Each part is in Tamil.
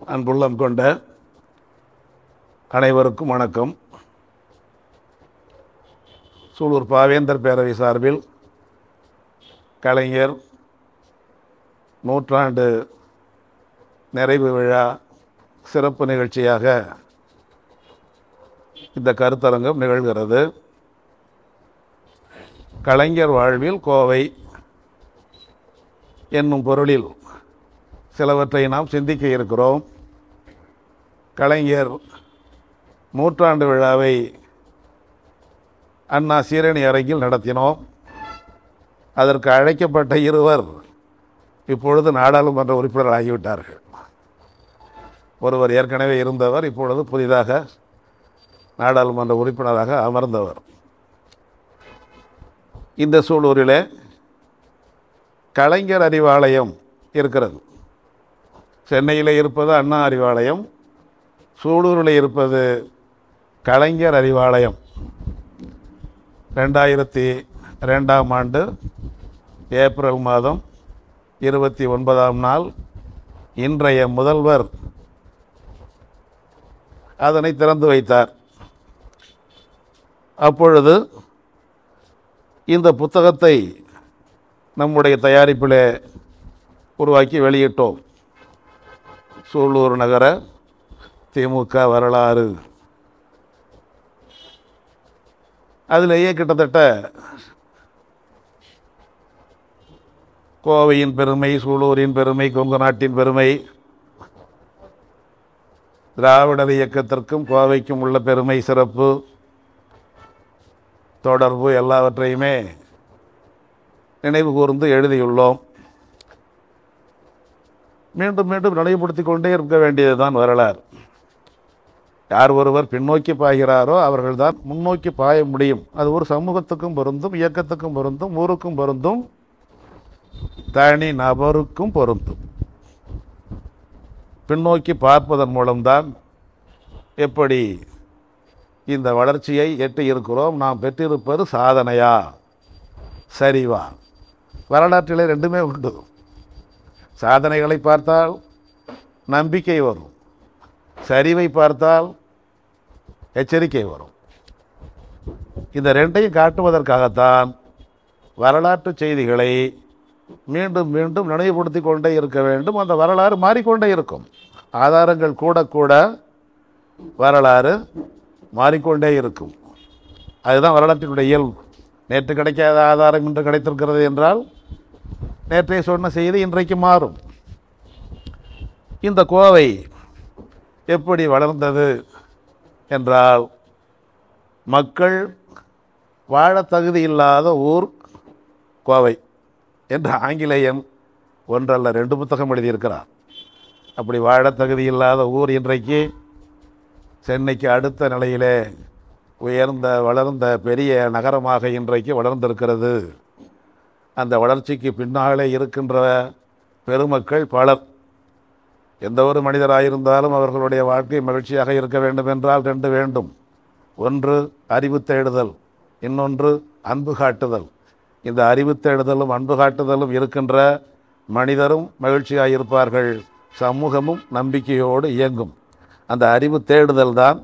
அன்புள்ளம் கொண்ட அனைவருக்கும் வணக்கம். சூலூர் பாவேந்தர் பேரவை சார்பில் கலைஞர் நூற்றாண்டு நிறைவு விழா சிறப்பு நிகழ்ச்சியாக இந்த கருத்தரங்கம் நிகழ்கிறது. கலைஞர் வாழ்வில் கோவை என்னும் பொருளில் சிலவற்றை நாம் சிந்திக்க இருக்கிறோம். கலைஞர் நூற்றாண்டு விழாவை அண்ணா சீரணி அரங்கில் நடத்தினோம். அதற்கு அழைக்கப்பட்ட இருவர் இப்பொழுது நாடாளுமன்ற உறுப்பினர் ஆகிவிட்டார்கள். ஒருவர் ஏற்கனவே இருந்தவர் இப்பொழுது புதிதாக நாடாளுமன்ற உறுப்பினராக அமர்ந்தவர். இந்த சூழலிலே கலைஞர் அறிவாலயம் இருக்கிறது. சென்னையில் இருப்பது அண்ணா அறிவாலயம் சூலூரில் இருப்பது கலைஞர் அறிவாலயம். ரெண்டாயிரத்தி ரெண்டாம் ஆண்டு ஏப்ரல் மாதம் இருபத்தி ஒன்பதாம் நாள் இன்றைய முதல்வர் அதனை திறந்து வைத்தார். அப்பொழுது இந்த புத்தகத்தை நம்முடைய தயாரிப்பிலே உருவாக்கி வெளியிட்டோம். சூலூர் நகர திமுக வரலாறு. அதிலேயே கிட்டத்தட்ட கோவையின் பெருமை சூலூரின் பெருமை கொங்கு நாட்டின் பெருமை திராவிடர் இயக்கத்திற்கும் கோவைக்கும் உள்ள பெருமை சிறப்பு தொடர்பு எல்லாவற்றையுமே நினைவு கூர்ந்து எழுதியுள்ளோம். மீண்டும் மீண்டும் நினைவுபடுத்திக் கொண்டே இருக்க வேண்டியதுதான் வரலாறு. யார் ஒருவர் பின்னோக்கி பாய்கிறாரோ அவர்கள்தான் முன்னோக்கி பாய முடியும். அது ஒரு சமூகத்துக்கும் பொருந்தும் இயக்கத்துக்கும் பொருந்தும் ஊருக்கும் பொருந்தும் தனி நபருக்கும் பொருந்தும். பின்னோக்கி பார்ப்பதன் மூலம்தான் எப்படி இந்த வளர்ச்சியை எட்டி இருக்கிறோம் நாம் பெற்றிருப்பது சாதனையா? சரிவா. வரலாற்றிலே ரெண்டுமே உண்டு. சாதனைகளை பார்த்தால் நம்பிக்கை வரும். சரிவை பார்த்தால் எச்சரிக்கை வரும். இந்த ரெண்டையும் காட்டுவதற்காகத்தான் வரலாற்று செய்திகளை மீண்டும் மீண்டும் நினைவுபடுத்தி கொண்டே இருக்க வேண்டும். அந்த வரலாறு மாறிக்கொண்டே இருக்கும். ஆதாரங்கள் கூட கூட வரலாறு மாறிக்கொண்டே இருக்கும். அதுதான் வரலாற்றினுடைய இயல்பு. நேற்று கிடைக்காத ஆதாரம் இன்று கிடைத்திருக்கிறது என்றால் நேற்றைய சொன்ன செய்தி இன்றைக்கு மாறும். இந்த கோவை எப்படி வளர்ந்தது என்றால் மக்கள் வாழ தகுதி இல்லாத ஊர் கோவை என்று ஆங்கிலேயன் ஒன்றல்ல ரெண்டு புத்தகம் எழுதியிருக்கிறார். அப்படி வாழ தகுதி இல்லாத ஊர் இன்றைக்கு சென்னைக்கு அடுத்த நிலையிலே உயர்ந்த வளர்ந்த பெரிய நகரமாக இன்றைக்கு வளர்ந்திருக்கிறது. அந்த வளர்ச்சிக்கு பின்னாலே இருக்கின்ற பெருமக்கள் பலர். எந்த ஒரு மனிதராயிருந்தாலும் அவர்களுடைய வாழ்க்கை மகிழ்ச்சியாக இருக்க வேண்டும் என்றால் ரெண்டு வேண்டும். ஒன்று அறிவு தேடுதல். இன்னொன்று அன்பு காட்டுதல். இந்த அறிவு தேடுதலும் அன்பு காட்டுதலும் இருக்கின்ற மனிதரும் மகிழ்ச்சியாக இருப்பார்கள் சமூகமும் நம்பிக்கையோடு இயங்கும். அந்த அறிவு தேடுதல் தான்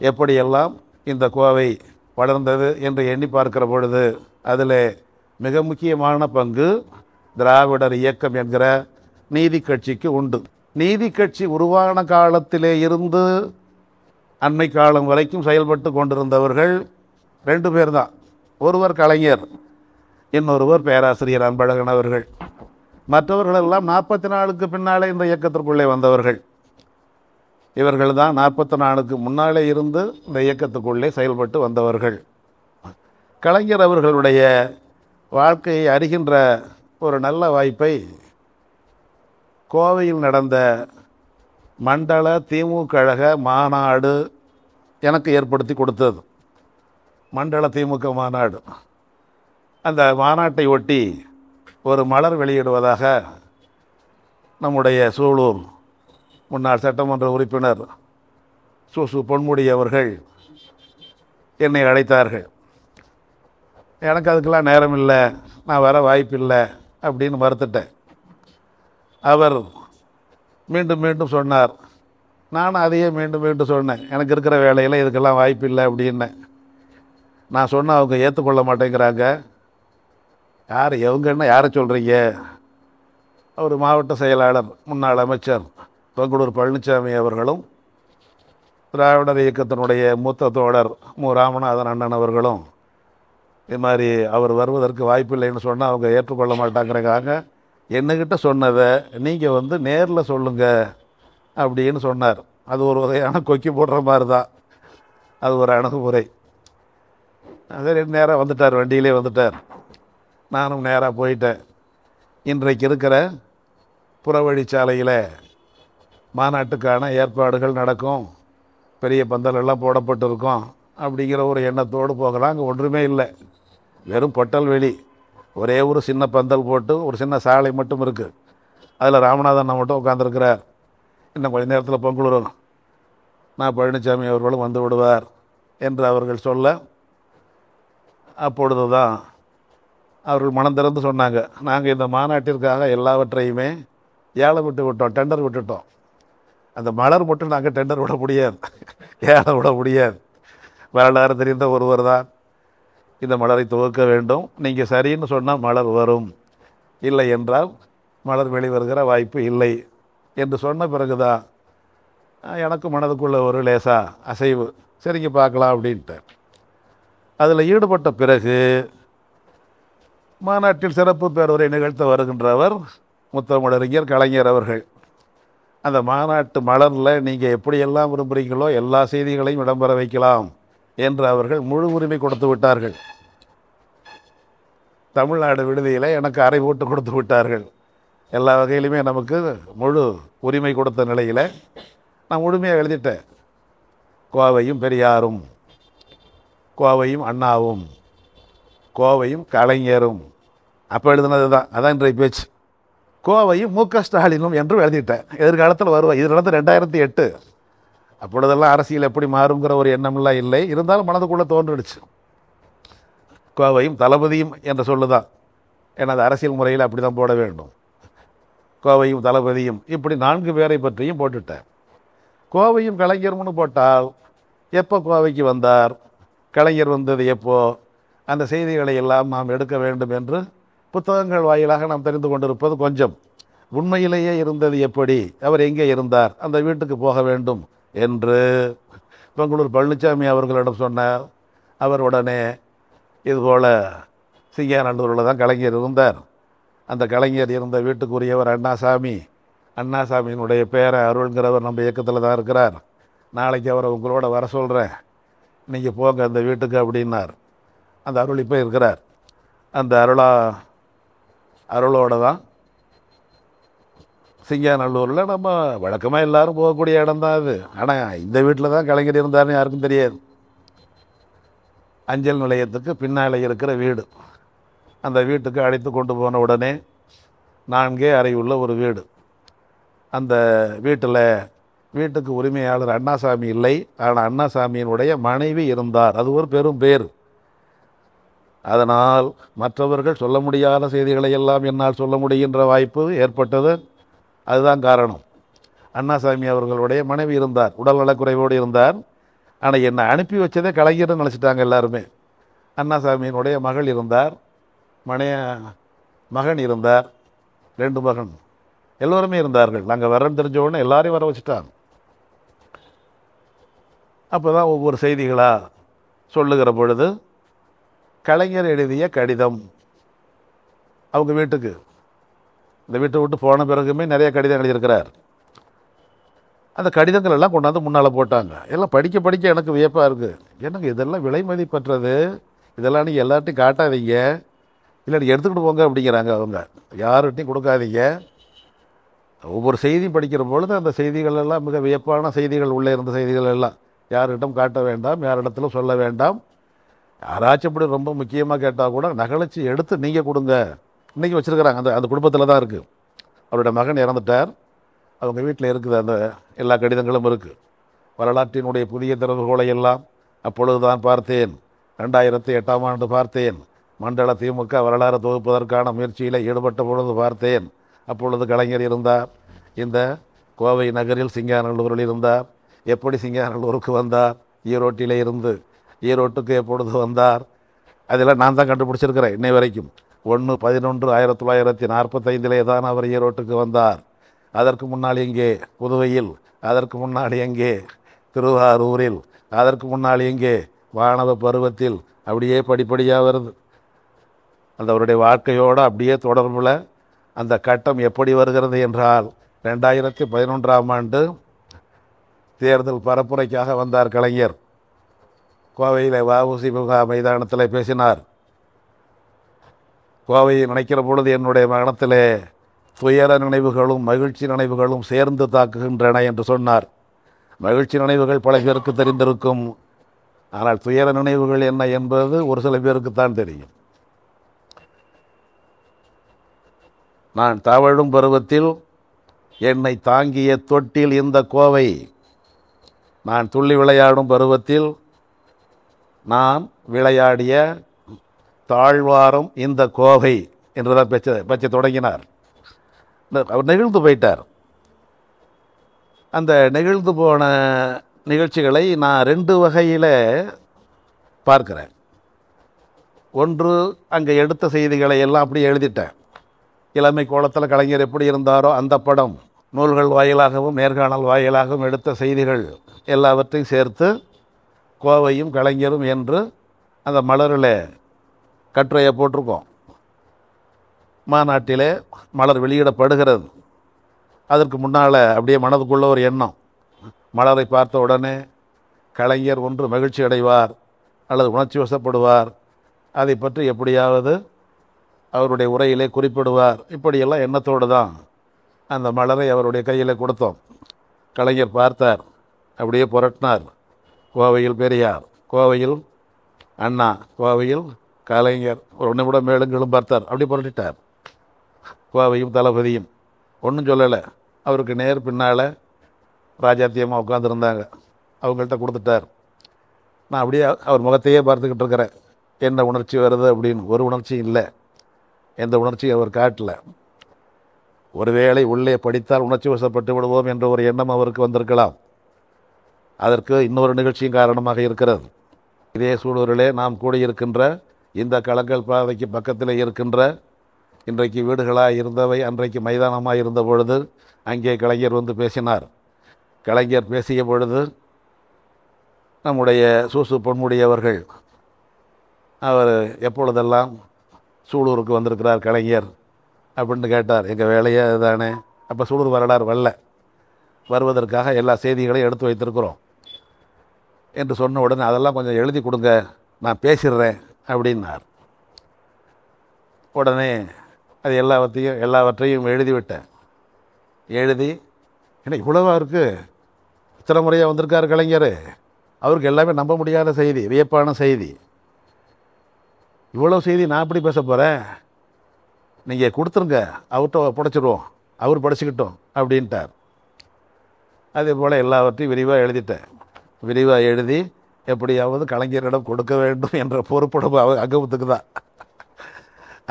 எப்படியெல்லாம் இந்த கோவை வளர்ந்தது என்று எண்ணி பார்க்கிற பொழுது அதில் மிக முக்கியமான பங்கு திராவிடர் இயக்கம் என்கிற நீதி கட்சிக்கு உண்டு. நீதி கட்சி உருவான காலத்திலே இருந்து அண்மை காலம் வரைக்கும் செயல்பட்டு கொண்டிருந்தவர்கள் ரெண்டு பேர் தான் ஒருவர் கலைஞர் இன்னொருவர் பேராசிரியர் அன்பழகன் அவர்கள். மற்றவர்களெல்லாம் நாற்பத்தி நாலுக்கு பின்னாலே இந்த இயக்கத்திற்குள்ளே வந்தவர்கள். இவர்கள் தான் நாற்பத்தி நாலுக்கு முன்னாலே இருந்து இந்த இயக்கத்துக்குள்ளே செயல்பட்டு வந்தவர்கள். கலைஞர் அவர்களுடைய வாழ்க்கையை அறிகின்ற ஒரு நல்ல வாய்ப்பை கோவையில் நடந்த மண்டல திமுக கழக மாநாடு எனக்கு ஏற்படுத்தி கொடுத்தது. மண்டல திமுக மாநாடு. அந்த மாநாட்டை ஒட்டி ஒரு மலர் வெளியிடுவதாக நம்முடைய சூலூர் முன்னாள் சட்டமன்ற உறுப்பினர் சு சு பொன்முடி அவர்கள் என்னை அழைத்தார்கள். எனக்கு அதுக்கெல்லாம் நேரம் இல்லை நான் வர வாய்ப்பில்லை அப்படின்னு மறுத்துட்டேன். அவர் மீண்டும் மீண்டும் சொன்னார். நானும் அதையே மீண்டும் மீண்டும் சொன்னேன். எனக்கு இருக்கிற வேலையில் இதுக்கெல்லாம் வாய்ப்பு இல்லை அப்படின்னேன் நான் சொன்ன அவங்க ஏற்றுக்கொள்ள மாட்டேங்கிறாங்க. யார் எவங்கன்னா யாரை சொல்கிறீங்க அவர் மாவட்ட செயலாளர் முன்னாள் அமைச்சர் தொங்கடூர் பழனிசாமி அவர்களும் திராவிடர் இயக்கத்தினுடைய மூத்த தோழர் மு. ராமநாதன் அண்ணன் அவர்களும் இது மாதிரி அவர் வருவதற்கு வாய்ப்பில்லைன்னு சொன்னால் அவங்க ஏற்றுக்கொள்ள மாட்டாங்கிறக்காங்க என்னக்கிட்ட சொன்னதை நீங்கள் வந்து நேரில் சொல்லுங்கள் அப்படின்னு சொன்னார். அது ஒரு வகையான கொக்கி போடுற மாதிரி தான் அது ஒரு அணுகுமுறை. சரி நேராக வந்துட்டார் வண்டியிலே வந்துட்டார். நானும் நேராக போயிட்டேன். இன்றைக்கு இருக்கிற புறவழிச்சாலையில் மாநாட்டுக்கான ஏற்பாடுகள் நடக்கும். பெரிய பந்தல் எல்லாம் அப்படிங்கிற ஒரு எண்ணத்தோடு போகலாம். அங்கே ஒன்றுமே இல்லை. வெறும் பொட்டல் வெளி. ஒரே ஒரு சின்ன பந்தல் போட்டு ஒரு சின்ன சாலை மட்டும் இருக்குது அதில் ராமநாதன் மட்டும் உட்காந்துருக்கிறார் இன்னும் கொஞ்ச நேரத்தில் பொங்கலூர் நான் பழனிசாமி அவர்களும் வந்து விடுவார் என்று அவர்கள் சொல்ல அப்பொழுது தான் அவர்கள் மனம் திறந்து சொன்னாங்க. நாங்கள் இந்த மாநாட்டிற்காக எல்லாவற்றையுமே ஏழை விட்டு விட்டோம் டெண்டர் விட்டுட்டோம். அந்த மலர் மட்டும் நாங்கள் டெண்டர் விட முடியாது. ஏழை விட முடியாது. வரலாறு தெரிந்த ஒருவர் தான் இந்த மலரை துவக்க வேண்டும். நீங்கள் சரின்னு சொன்னால் மலர் வரும். இல்லை என்றால் மலர் வெளிவருகிற வாய்ப்பு இல்லை என்று சொன்ன பிறகுதான் தான் எனக்கு மனதுக்குள்ள ஒரு லேசா அசைவு. சரிங்க பார்க்கலாம் அப்படின்ட்டு அதில் ஈடுபட்ட பிறகு மாநாட்டில் சிறப்பு பேருரை நிகழ்த்த வருகின்றவர் முத்தமிழறிஞர் கலைஞர் அவர்கள். அந்த மாநாட்டு மலரில் நீங்கள் எப்படியெல்லாம் விரும்புகிறீங்களோ எல்லா செய்திகளையும் இடம்பெற வைக்கலாம். என்று அவர்கள் முழு உரிமை கொடுத்து விட்டார்கள். தமிழ்நாடு விடுதியில் எனக்கு அறை போட்டு கொடுத்து விட்டார்கள். எல்லா வகையிலுமே நமக்கு முழு உரிமை கொடுத்த நிலையில் நான் முழுமையாக எழுதிட்டேன். கோவையும் பெரியாரும் கோவையும் அண்ணாவும் கோவையும் கலைஞரும். அப்போ எழுதுனது தான் அதான் இன்றைய பேச்சு. கோவையும் மு க ஸ்டாலினும் என்றும் எழுதிட்டேன். எதிர்காலத்தில் வருவேன் இது நடந்த ரெண்டாயிரத்தி எட்டு. அப்பொழுதெல்லாம் அரசியல் எப்படி மாறுங்கிற ஒரு எண்ணம்லாம் இல்லை. இருந்தாலும் மனதுக்குள்ளே தோன்றிடுச்சு. கோவையும் தளபதியும் என்ற சொல்லுதான். எனது அரசியல் முறையில் அப்படி தான் போட வேண்டும். கோவையும் தளபதியும் இப்படி நான்கு பேரை பற்றியும் போட்டுட்டேன். கோவையும் கலைஞர்னு போட்டால் எப்போ கோவைக்கு வந்தார்? கலைஞர் வந்தது எப்போ? அந்த செய்திகளை எல்லாம் நாம் எடுக்க வேண்டும் என்று புத்தகங்கள் வாயிலாக நாம் தெரிந்து கொண்டிருப்பது கொஞ்சம். உண்மையிலேயே இருந்தது எப்படி? அவர் எங்கே இருந்தார்? அந்த வீட்டுக்கு போக வேண்டும். என்று பெங்களூர் பழனிசாமி அவர்களிடம் சொன்னார். அவர் உடனே இதுபோல் சிங்காநல்லூரில் தான் கலைஞர் இருந்தார். அந்த கலைஞர் இருந்த வீட்டுக்குரியவர் அண்ணாசாமி அண்ணாசாமியினுடைய பேரை அருள்ங்கிறவர் நம்ம இயக்கத்தில் தான் இருக்கிறார். நாளைக்கு அவரை உங்களோட வர சொல்கிறேன் நீங்கள் போங்க அந்த வீட்டுக்கு அப்படின்னார். அந்த அருள் இப்போ இருக்கிறார். அந்த அருளா அருளோட தான் சிங்காநல்லூரில் நம்ம வழக்கமாக எல்லோரும் போகக்கூடிய இடம் தான் அது. ஆனால் இந்த வீட்டில் தான் கலைஞர் இருந்தாருன்னு யாருக்கும் தெரியாது. அஞ்சல் நிலையத்துக்கு பின்னால் இருக்கிற வீடு. அந்த வீட்டுக்கு அழைத்து கொண்டு போன உடனே நான்கே அறை உள்ள ஒரு வீடு. அந்த வீட்டில் வீட்டுக்கு உரிமையாளர் அண்ணாசாமி இல்லை. ஆனால் அண்ணாசாமியினுடைய மனைவி இருந்தார். அது ஒரு பெரும் பேர் அதனால் மற்றவர்கள் சொல்ல முடியாத செய்திகளை எல்லாம் என்னால் சொல்ல முடிகின்ற வாய்ப்பு ஏற்பட்டது. அதுதான் காரணம். அண்ணாசாமி அவர்களுடைய மனைவி இருந்தார் உடல் நலக்குறைவோடு இருந்தார். ஆனால் என்னை அனுப்பி வச்சதே கலைஞர்னு நினச்சிட்டாங்க எல்லாருமே. அண்ணாசாமியினுடைய மகள் இருந்தார் மனைய மகன் இருந்தார் ரெண்டு மகன். எல்லோருமே இருந்தார்கள். நாங்கள் வரேன்னு தெரிஞ்ச உடனே எல்லாரையும் வர வச்சுட்டாங்க. அப்போ தான் ஒவ்வொரு செய்திகளாக சொல்லுகிற பொழுது கலைஞர் எழுதிய கடிதம் அவங்க வீட்டுக்கு இந்த வீட்டை விட்டு போன பிறகுமே நிறைய கடிதம் எழுதியிருக்கிறார். அந்த கடிதங்கள் எல்லாம் கொண்டாந்து முன்னால் போட்டாங்க. எல்லாம் படிக்க படிக்க எனக்கு வியப்பாக இருக்குது என்னங்க இதெல்லாம் விலை மதிப்பற்றது? இதெல்லாம் நீங்கள் எல்லார்ட்டையும் காட்டாதீங்க. இல்லை எடுத்துக்கிட்டு போங்க அப்படிங்கிறாங்க அவங்க. யார்கிட்டையும் கொடுக்காதீங்க. ஒவ்வொரு செய்தியும் படிக்கிற பொழுது அந்த செய்திகள் எல்லாம் மிக வியப்பான செய்திகள் உள்ளே இருந்த செய்திகள் எல்லாம். யார்கிட்டும் காட்ட வேண்டாம் யாரிடத்துல சொல்ல வேண்டாம். யாராச்சும் இப்படி ரொம்ப முக்கியமாக கேட்டால் கூட நகலச்சி எடுத்து நீங்கள் கொடுங்க. இன்றைக்கி வச்சுருக்கிறாங்க. அந்த அந்த குடும்பத்தில் தான் இருக்குது அவருடைய மகன் இறந்துட்டார். அவங்க வீட்டில் இருக்குது அந்த எல்லா கடிதங்களும் இருக்குது வரலாற்றினுடைய புதிய திறவுகோலை எல்லாம் அப்பொழுது தான் பார்த்தேன். ரெண்டாயிரத்தி எட்டாம் ஆண்டு பார்த்தேன். மண்டல திமுக வரலாறு தொகுப்பதற்கான முயற்சியில் ஈடுபட்ட பொழுது பார்த்தேன். அப்பொழுது கலைஞர் இருந்தார். இந்த கோவை நகரில் சிங்காநல்லூரில் இருந்தார். எப்படி சிங்காநல்லூருக்கு வந்தார்? ஈரோட்டிலே இருந்து ஈரோட்டுக்கு எப்பொழுது வந்தார்? அதெல்லாம் நான் தான் கண்டுபிடிச்சிருக்கிறேன் இன்னை வரைக்கும். ஒன்று பதினொன்று ஆயிரத்தி தொள்ளாயிரத்தி நாற்பத்தைந்திலே தான் அவர் ஈரோட்டுக்கு வந்தார். அதற்கு முன்னால் இங்கே புதுவையில். அதற்கு முன்னால் எங்கே? திருவாரூரில். அதற்கு முன்னால் எங்கே? வானவ பருவத்தில். அப்படியே படிப்படியாக வருது. அந்த அவருடைய வாழ்க்கையோடு அப்படியே தொடர்பில் அந்த கட்டம் எப்படி வருகிறது என்றால் ரெண்டாயிரத்தி பதினொன்றாம் ஆண்டு தேர்தல் பரப்புரைக்காக வந்தார் கலைஞர். கோவையில் வஉசி முகா மைதானத்தில் பேசினார். கோவையை நினைக்கிற பொழுது என்னுடைய மனத்திலே துயர நினைவுகளும் மகிழ்ச்சி நினைவுகளும் சேர்ந்து தாக்குகின்றன என்று சொன்னார். மகிழ்ச்சி நினைவுகள் பல பேருக்கு தெரிந்திருக்கும். ஆனால் துயர நினைவுகள் என்ன என்பது ஒரு சில பேருக்குத்தான் தெரியும். நான் தவழும் பருவத்தில் என்னை தாங்கிய தொட்டில் இந்த கோவை. நான் துள்ளி விளையாடும் பருவத்தில் நான் விளையாடிய தாழ்வாரம் இந்த கோவை என்றுதான் பேச்ச பேச்ச தொடங்கினார். அவர் நெகிழ்ந்து போயிட்டார். அந்த நெகிழ்ந்து போன நிகழ்ச்சிகளை நான் ரெண்டு வகையில் பார்க்குறேன். ஒன்று அங்கே எடுத்த செய்திகளை எல்லாம் அப்படியே எழுதிட்டேன். இளமை கோலத்தில் கலைஞர் எப்படி இருந்தாரோ அந்த படம் நூல்கள் வாயிலாகவும் நேர்காணல் வாயிலாகவும் எடுத்த செய்திகள் எல்லாவற்றையும் சேர்த்து கோவையும் கலைஞரும் என்று அந்த மலரில் கட்டுரையை போட்டிருக்கோம். மாநாட்டிலே மலர் வெளியிடப்படுகிறது. அதற்கு முன்னால் அப்படியே மனதுக்குள்ள ஒரு எண்ணம். மலரை பார்த்த உடனே கலைஞர் ஒன்று மகிழ்ச்சி அடைவார் அல்லது உணர்ச்சி வசப்படுவார். அதை பற்றி எப்படியாவது அவருடைய உரையிலே குறிப்பிடுவார். இப்படியெல்லாம் எண்ணத்தோடு தான் அந்த மலரை அவருடைய கையில் கொடுத்தோம். கலைஞர் பார்த்தார் அப்படியே புரட்டினார். கோவையில் பெரியார் கோவையில் அண்ணா கோவையில் கலைஞர் ஒரு நிமிடம் மேலுங்களும் பார்த்தார். அப்படி புரட்டிட்டார். கோவையும் தளபதியும். ஒன்றும் சொல்லலை. அவருக்கு நேர் பின்னால் ராஜாத்தியம்மா உட்காந்துருந்தாங்க அவங்கள்ட்ட கொடுத்துட்டார். நான் அப்படியே அவர் முகத்தையே பார்த்துக்கிட்டு இருக்கிறேன். என்ன உணர்ச்சி வருது அப்படின்னு. ஒரு உணர்ச்சியும் இல்லை. எந்த உணர்ச்சியும் அவர் காட்டல. ஒருவேளை உள்ளே படித்தால் உணர்ச்சி வசப்பட்டு விடுவோம் என்ற ஒரு எண்ணம் அவருக்கு வந்திருக்கலாம். அதற்கு இன்னொரு நிகழ்ச்சியும் காரணமாக இருக்கிறது. இதே சூழலிலே நாம் கூடியிருக்கின்ற இந்த களங்கள் பாதைக்கு பக்கத்தில் இருக்கின்ற இன்றைக்கு வீடுகளாக இருந்தவை அன்றைக்கு மைதானமாக இருந்த பொழுது அங்கே கலைஞர் வந்து பேசினார். கலைஞர் பேசிய பொழுது நம்முடைய சூசு பொன்முடி அவர்கள் அவர் எப்பொழுதெல்லாம் சூலூருக்கு வந்திருக்கிறார் கலைஞர் அப்படின்னு கேட்டார். எங்கள் வேலையே தானே அப்போ சூலூர் வரலாறு வரல. வருவதற்காக எல்லா செய்திகளையும் எடுத்து வைத்திருக்கிறோம். என்று சொன்ன உடனே அதெல்லாம் கொஞ்சம் எழுதி கொடுங்க. நான் பேசிடுறேன். அப்படின்னார். உடனே அது எல்லாவற்றையும் எல்லாவற்றையும் எழுதிவிட்டேன். எழுதி என்ன இவ்வளவா இருக்குது இத்தனை முறையாக வந்திருக்கார் கலைஞர். அவருக்கு எல்லாமே நம்ப முடியாத செய்தி வியப்பான செய்தி. இவ்வளோ செய்தி நான் எப்படி பேச போகிறேன் நீங்கள் கொடுத்துருங்க அவர்கிட்ட புடைச்சிடுவோம் அவர் படிச்சுக்கிட்டோம் அப்படின்ட்டார். அதே போல் எல்லாவற்றையும் விரிவாக எழுதிட்டேன். விரிவாக எழுதி எப்படியாவது கலைஞரிடம் கொடுக்க வேண்டும் என்ற பொறுப்புடம்பு அவ அங்கமுத்துக்கு தான்.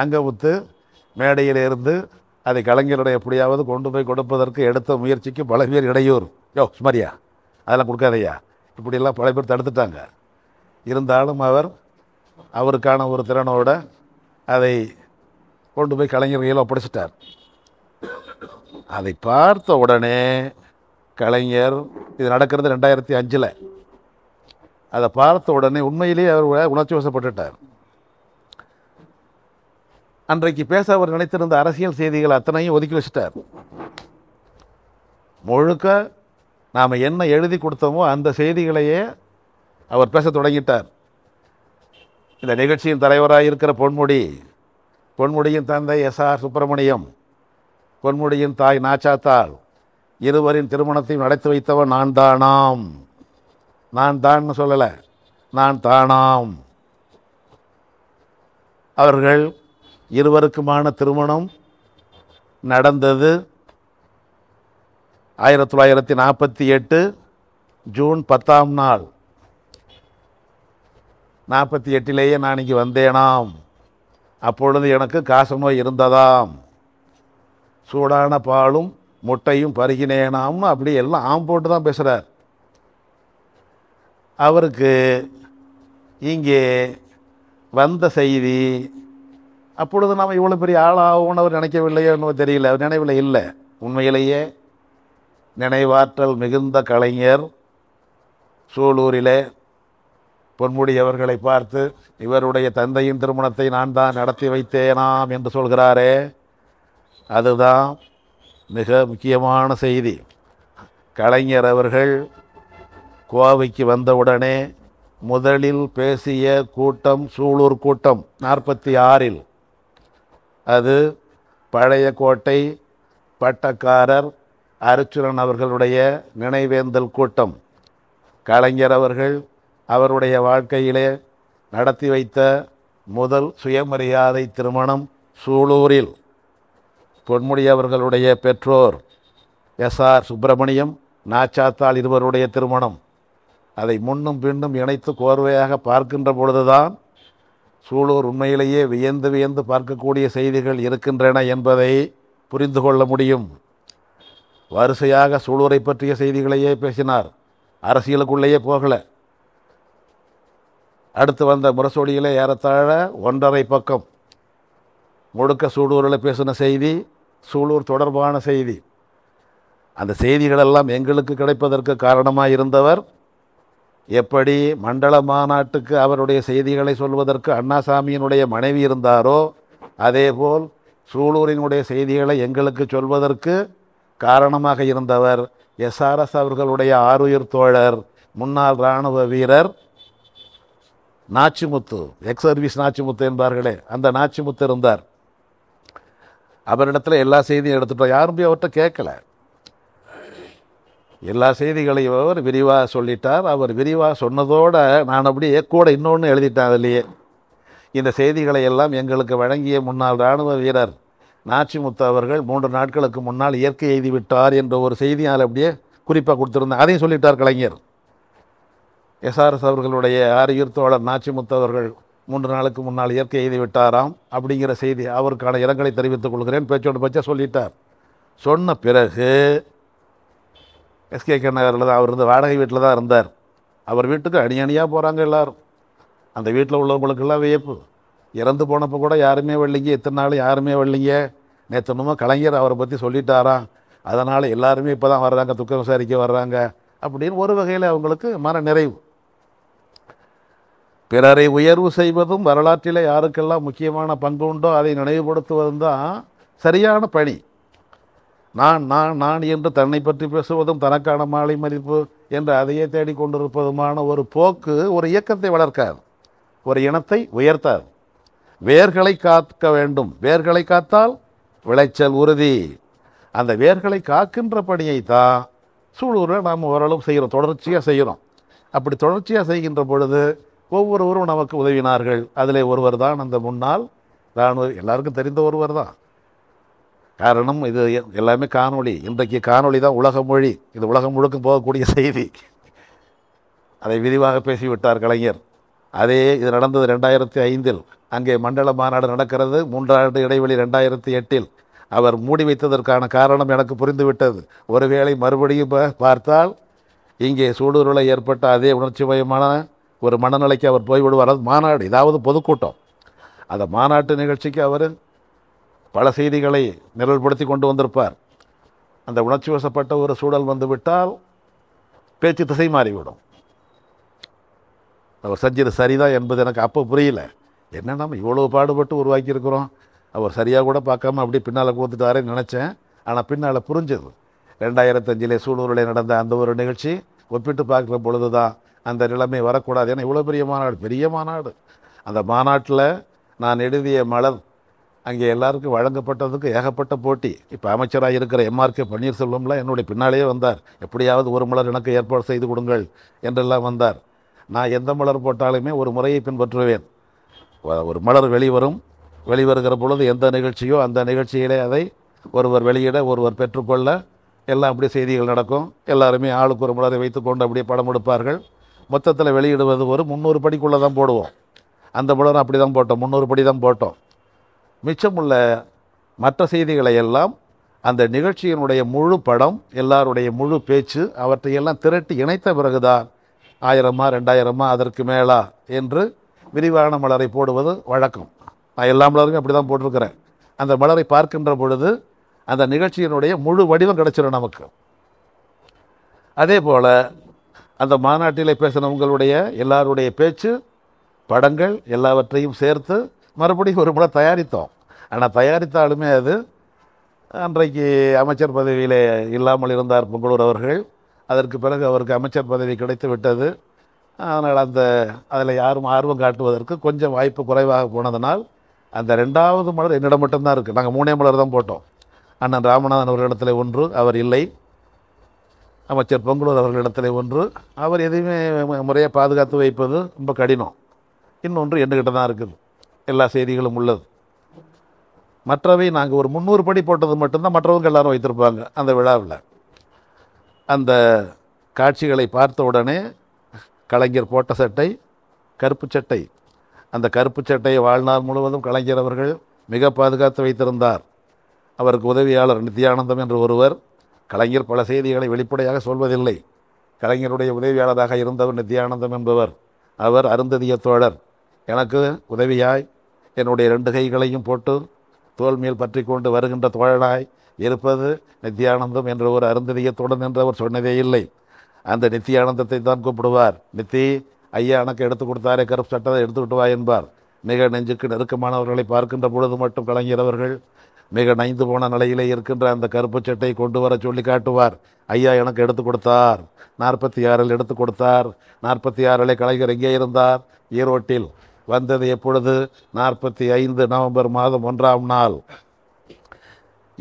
அங்கமுத்து மேடையில் இருந்து அதை கலைஞரிடம் எப்படியாவது கொண்டு போய் கொடுப்பதற்கு எடுத்த முயற்சிக்கு பல பேர் இடையூறு. யோ சுமாரியா அதெல்லாம் கொடுக்காதையா இப்படியெல்லாம் பல பேர் தடுத்துட்டாங்க. இருந்தாலும் அவர் அவருக்கான ஒரு திறனோட அதை கொண்டு போய் கலைஞர் கையில் ஒப்படைச்சிட்டார். அதை பார்த்த உடனே கலைஞர் இது நடக்கிறது ரெண்டாயிரத்தி அஞ்சில். அதை பார்த்த உடனே உண்மையிலேயே அவர் உணர்ச்சி வசப்பட்டுட்டார். அன்றைக்கு பேச அவர் நினைத்திருந்த அரசியல் செய்திகள் அத்தனையும் ஒதுக்கி வச்சிட்டார். முழுக்க நாம் என்ன எழுதி கொடுத்தோமோ அந்த செய்திகளையே அவர் பேச தொடங்கிட்டார். இந்த நிகழ்ச்சியின் தலைவராக இருக்கிற பொன்முடி பொன்முடியின் தந்தை எஸ் ஆர் சுப்பிரமணியம் பொன்முடியின் தாய் நாச்சாத்தாள் இருவரின் திருமணத்தையும் நடத்தி வைத்தவன் நான் தானாம் நான் தான் சொல்லலை. நான் தானாம். அவர்கள் இருவருக்குமான திருமணம் நடந்தது ஆயிரத்தி தொள்ளாயிரத்தி நாற்பத்தி எட்டு ஜூன் பத்தாம் நாள். நாற்பத்தி எட்டிலேயே நான் இங்கே வந்தேனாம். அப்பொழுது எனக்கு காசநோய் இருந்ததாம். சூடான பாலும் முட்டையும் பருகினேனாம்னு அப்படி எல்லாம் ஆம் போட்டு தான் பேசுகிறார் அவருக்கு இங்கே வந்த செய்தி அப்பொழுது நாம் இவ்வளோ பெரிய ஆளாகும்னு அவர் நினைக்கவில்லையோ என்னவோ தெரியல. அவர் நினைவில் இல்லை. உண்மையிலேயே நினைவாற்றல் மிகுந்த கலைஞர் சூலூரிலே பொன்முடி அவர்களை பார்த்து இவருடைய தந்தையின் திருமணத்தை நான் தான் நடத்தி வைத்தேனாம் என்று சொல்கிறாரே. அதுதான் மிக முக்கியமான செய்தி. கலைஞர் அவர்கள் கோவைக்கு வந்தவுடனே முதலில் பேசிய கூட்டம் சூலூர் கூட்டம் நாற்பத்தி ஆறில். அது பழைய கோட்டை பட்டக்காரர் அருச்சுரன் அவர்களுடைய நினைவேந்தல் கூட்டம். கலைஞர் அவர்கள் அவருடைய வாழ்க்கையிலே நடத்தி வைத்த முதல் சுயமரியாதை திருமணம் சூலூரில். பொன்முடி அவர்களுடைய பெற்றோர் எஸ் ஆர் சுப்பிரமணியம் நாச்சாத்தாள் இருவருடைய திருமணம். அதை முன்னும் பின்னும் இணைத்து கோர்வையாக பார்க்கின்ற பொழுதுதான் சூலூர் உண்மையிலேயே வியந்து வியந்து பார்க்கக்கூடிய செய்திகள் இருக்கின்றன என்பதை புரிந்து கொள்ள முடியும். வரிசையாக சூலூரை பற்றிய செய்திகளையே பேசினார். அரசியலுக்குள்ளேயே போகலை. அடுத்து வந்த முரசொலியில் ஏறத்தாழ ஒன்றரை பக்கம் முழுக்க சூலூரில் பேசின செய்தி சூலூர் தொடர்பான செய்தி. அந்த செய்திகளெல்லாம் எங்களுக்கு கிடைப்பதற்கு காரணமாக இருந்தவர் எப்படி மண்டல மாநாட்டுக்கு அவருடைய செய்திகளை சொல்வதற்கு அண்ணாசாமியினுடைய மனைவி இருந்தாரோ அதேபோல் சூலூரினுடைய செய்திகளை எங்களுக்கு சொல்வதற்கு காரணமாக இருந்தவர் எஸ்ஆர்எஸ் அவர்களுடைய ஆருயிர் தோழர் முன்னாள் இராணுவ வீரர் நாச்சிமுத்து எக்ஸ் சர்வீஸ் நாச்சிமுத்து என்பார்களே அந்த நாச்சிமுத்து இருந்தார். அவரிடத்துல எல்லா செய்தியும் எடுத்துட்டோம். யாரும் போய் அவர்கிட்ட கேட்கல. எல்லா செய்திகளையும் அவர் விரிவாக சொல்லிட்டார். அவர் விரிவாக சொன்னதோடு நான் அப்படியே கூட இன்னொன்று எழுதிட்டேன் அதிலேயே. இந்த செய்திகளை எல்லாம் எங்களுக்கு வழங்கிய முன்னாள் இராணுவ வீரர் நாச்சிமுத்து அவர்கள் மூன்று நாட்களுக்கு முன்னால் இயற்கை எய்தி விட்டார் என்ற ஒரு செய்தி அதில் அப்படியே குறிப்பாக கொடுத்துருந்தேன் அதையும் சொல்லிட்டார் கலைஞர். எஸ்ஆர்எஸ் அவர்களுடைய ஆரியர் தோழர் நாச்சிமுத்து அவர்கள் மூன்று நாளுக்கு முன்னால் இயற்கை எய்தி விட்டாராம் அப்படிங்கிற செய்தி அவருக்கான இரங்கலை தெரிவித்துக் கொள்கிறேன். பேச்சோடு பச்சா சொல்லிட்டார். சொன்ன பிறகு எஸ்கே நகரில் தான் அவர் இருந்து வாடகை வீட்டில் தான் இருந்தார். அவர் வீட்டுக்கு அணி அணியாக போகிறாங்க எல்லாரும். அந்த வீட்டில் உள்ளவங்களுக்கெல்லாம் வியப்பு. இறந்து போனப்போ கூட யாருமே வரலைங்க. இத்தனை நாள் யாருமே வரலைங்க. நேற்று என்னமோ கலைஞர் அவரை பற்றி சொல்லிட்டாராம். அதனால் எல்லாருமே இப்போ தான் வர்றாங்க துக்கம் விசாரிக்க வர்றாங்க அப்படின்னு ஒரு வகையில் அவங்களுக்கு மன நிறைவு பிறரை உயர்வு செய்வதும் வரலாற்றில் யாருக்கெல்லாம் முக்கியமான பங்கு உண்டோ அதை நினைவுபடுத்துவதும் தான் சரியான பணி. நான் நான் நான் என்று தன்னை பற்றி பேசுவதும் தனக்கான மாலை மதிப்பு என்று அதையே தேடிக்கொண்டிருப்பதுமான ஒரு போக்கு ஒரு இயக்கத்தை வளர்க்காது. ஒரு இனத்தை உயர்த்தாது. வேர்களை காக்க வேண்டும். வேர்களை காத்தால் விளைச்சல் உறுதி. அந்த வேர்களை காக்கின்ற பணியை தான் சூழூரில் நாம் ஓரளவு செய்கிறோம். தொடர்ச்சியாக செய்கிறோம். அப்படி தொடர்ச்சியாக செய்கின்ற பொழுது ஒவ்வொருவரும் நமக்கு உதவினார்கள். அதிலே ஒருவர் தான் அந்த முன்னாள். இராணுவ எல்லாருக்கும் தெரிந்த ஒருவர் தான். காரணம் இது எல்லாமே காணொளி. இன்றைக்கு காணொளி தான் உலக மொழி. இது உலகம் முழுக்க போகக்கூடிய செய்தி. அதை விரிவாக பேசிவிட்டார் கலைஞர். அதே இது நடந்தது ரெண்டாயிரத்தி ஐந்தில். அங்கே மண்டல மாநாடு நடக்கிறது. மூன்றாண்டு இடைவெளி ரெண்டாயிரத்தி எட்டில். அவர் மூடி வைத்ததற்கான காரணம் எனக்கு புரிந்துவிட்டது. ஒருவேளை மறுபடியும் பார்த்தால் இங்கே சூடுருளை ஏற்பட்ட அதே உணர்ச்சிமயமான ஒரு மனநிலைக்கு அவர் போய்விடுவார். அது மாநாடு ஏதாவது பொதுக்கூட்டம். அந்த மாநாட்டு நிகழ்ச்சிக்கு அவர் பல செய்திகளை நிரல்படுத்தி கொண்டு வந்திருப்பார். அந்த உணர்ச்சி வசப்பட்ட ஒரு சூழல் வந்துவிட்டால் பேச்சு திசை மாறிவிடும். அவர் செஞ்சது சரிதான் என்பது எனக்கு அப்போ புரியல. என்ன நம்ம இவ்வளோ பாடுபட்டு உருவாக்கியிருக்கிறோம்? அவர் சரியாக கூட பார்க்காம அப்படி பின்னால் கொடுத்துட்டாரேன்னு நினச்சேன். ஆனால் பின்னால் புரிஞ்சது. ரெண்டாயிரத்தஞ்சிலே சூலூரில் நடந்த அந்த ஒரு நிகழ்ச்சி ஒப்பிட்டு பார்க்குற பொழுது தான் அந்த நிலைமை வரக்கூடாது. ஏன்னா இவ்வளோ பெரிய மாநாடு பெரிய மாநாடு. அந்த மாநாட்டில் நான் எழுதிய மலர் அங்கே எல்லாருக்கும் வழங்கப்பட்டதுக்கு ஏகப்பட்ட போட்டி. இப்போ அமைச்சராக இருக்கிற எம்ஆர்கே பன்னீர்செல்வம்லாம் என்னுடைய பின்னாலேயே வந்தார். எப்படியாவது ஒரு மலர் எனக்கு ஏற்பாடு செய்து கொடுங்கள் என்றெல்லாம் வந்தார். நான் எந்த மலர் போட்டாலுமே ஒரு முறையை பின்பற்றுவேன். ஒரு மலர் வெளிவரும். வெளிவருகிற பொழுது எந்த நிகழ்ச்சியோ அந்த நிகழ்ச்சியிலே அதை ஒருவர் வெளியிட ஒருவர் பெற்றுக்கொள்ள எல்லாம் அப்படியே செய்திகள் நடக்கும். எல்லாருமே ஆளுக்கு ஒரு மலரை வைத்துக்கொண்டு அப்படியே படம் எடுப்பார்கள். மொத்தத்தில் வெளியிடுவது ஒரு முந்நூறு படிக்குள்ளே தான் போடுவோம். அந்த மலரும் அப்படி தான் போட்டோம். முந்நூறு படி தான் போட்டோம். மிச்சமுள்ள மற்ற செய்திகளை எல்லாம் அந்த நிகழ்ச்சியினுடைய முழு படம் எல்லாருடைய முழு பேச்சு அவற்றையெல்லாம் திரட்டி இணைத்த பிறகுதான் ஆயிரமா ரெண்டாயிரமா அதற்கு மேலா என்று விரிவான மலரை போடுவது வழக்கம். நான் எல்லா மலருமே அப்படி தான் போட்டிருக்கிறேன். அந்த மலரை பார்க்கின்ற பொழுது அந்த நிகழ்ச்சியினுடைய முழு வடிவம் கிடச்சிடும் நமக்கு. அதே போல் அந்த மாநாட்டிலே பேசினவங்களுடைய எல்லாருடைய பேச்சு படங்கள் எல்லாவற்றையும் சேர்த்து மறுபடியும் ஒரு முறை தயாரித்தோம். ஆனால் தயாரித்தாலுமே அது அன்றைக்கு அமைச்சர் பதவியிலே இல்லாமல் இருந்தார் பொங்கலூர் அவர்கள். அதற்கு பிறகு அவருக்கு அமைச்சர் பதவி கிடைத்து விட்டது. அதனால் அந்த அதில் யாரும் ஆர்வம் காட்டுவதற்கு கொஞ்சம் வாய்ப்பு குறைவாக போனதனால் அந்த ரெண்டாவது மலர் என்னிடம் மட்டும்தான் இருக்குது நாங்கள் மூணே மலர் தான் போட்டோம். அண்ணன் ராமநாதன் அவர்களிடத்தில் ஒன்று அவர் இல்லை. அமைச்சர் பொங்கலூர் அவர்களிடத்தில் ஒன்று. அவர் எதையுமே முறையாக பாதுகாத்து வைப்பது ரொம்ப கடினம். இன்னொன்று என்கிட்ட தான் இருக்குது. எல்லா செய்திகளும் உள்ளது. மற்றவை நாங்கள் ஒரு முந்நூறு படி போட்டது மட்டும்தான் மற்றவங்க எல்லாரும் வைத்திருப்பாங்க அந்த விழாவில். அந்த காட்சிகளை பார்த்த உடனே கலைஞர் போட்ட சட்டை கருப்பு சட்டை. அந்த கருப்பு சட்டையை வாழ்நாள் முழுவதும் கலைஞர் அவர்கள் மிக பாதுகாத்து வைத்திருந்தார். அவருக்கு உதவியாளர் நித்யானந்தம் என்று ஒருவர் கலைஞர் பல செய்திகளை வெளிப்படையாக சொல்வதில்லை. கலைஞருடைய உதவியாளராக இருந்தவர் நித்யானந்தம் என்பவர். அவர் அருந்ததிய தோழர். எனக்கு உதவியாய் என்னுடைய ரெண்டு கைகளையும் போட்டு தோல் மேல் பற்றி கொண்டு வருகின்ற தோழனாய் இருப்பது நித்தியானந்தம் என்ற ஒரு அருந்ததியத்துடன் என்று அவர் சொன்னதே இல்லை. அந்த நித்தியானந்தத்தை தான் கூப்பிடுவார். நித்தி ஐயா எனக்கு எடுத்து கொடுத்தாரே கருப்பு சட்டத்தை எடுத்துக்கிட்டு வா என்பார். மிக நெஞ்சுக்கு நெருக்கமானவர்களை பார்க்கின்ற பொழுது மட்டும் கலைஞர் அவர்கள் மிக நைந்து போன நிலையிலே இருக்கின்ற அந்த கருப்பு சட்டை கொண்டு வர சொல்லி காட்டுவார். ஐயா எனக்கு எடுத்து கொடுத்தார். நாற்பத்தி ஆறில் எடுத்து கொடுத்தார். நாற்பத்தி ஆறிலே கலைஞர் எங்கே இருந்தார்? ஈரோட்டில். வந்தது எப்பொழுது? நாற்பத்தி ஐந்து நவம்பர் மாதம் ஒன்றாம் நாள்.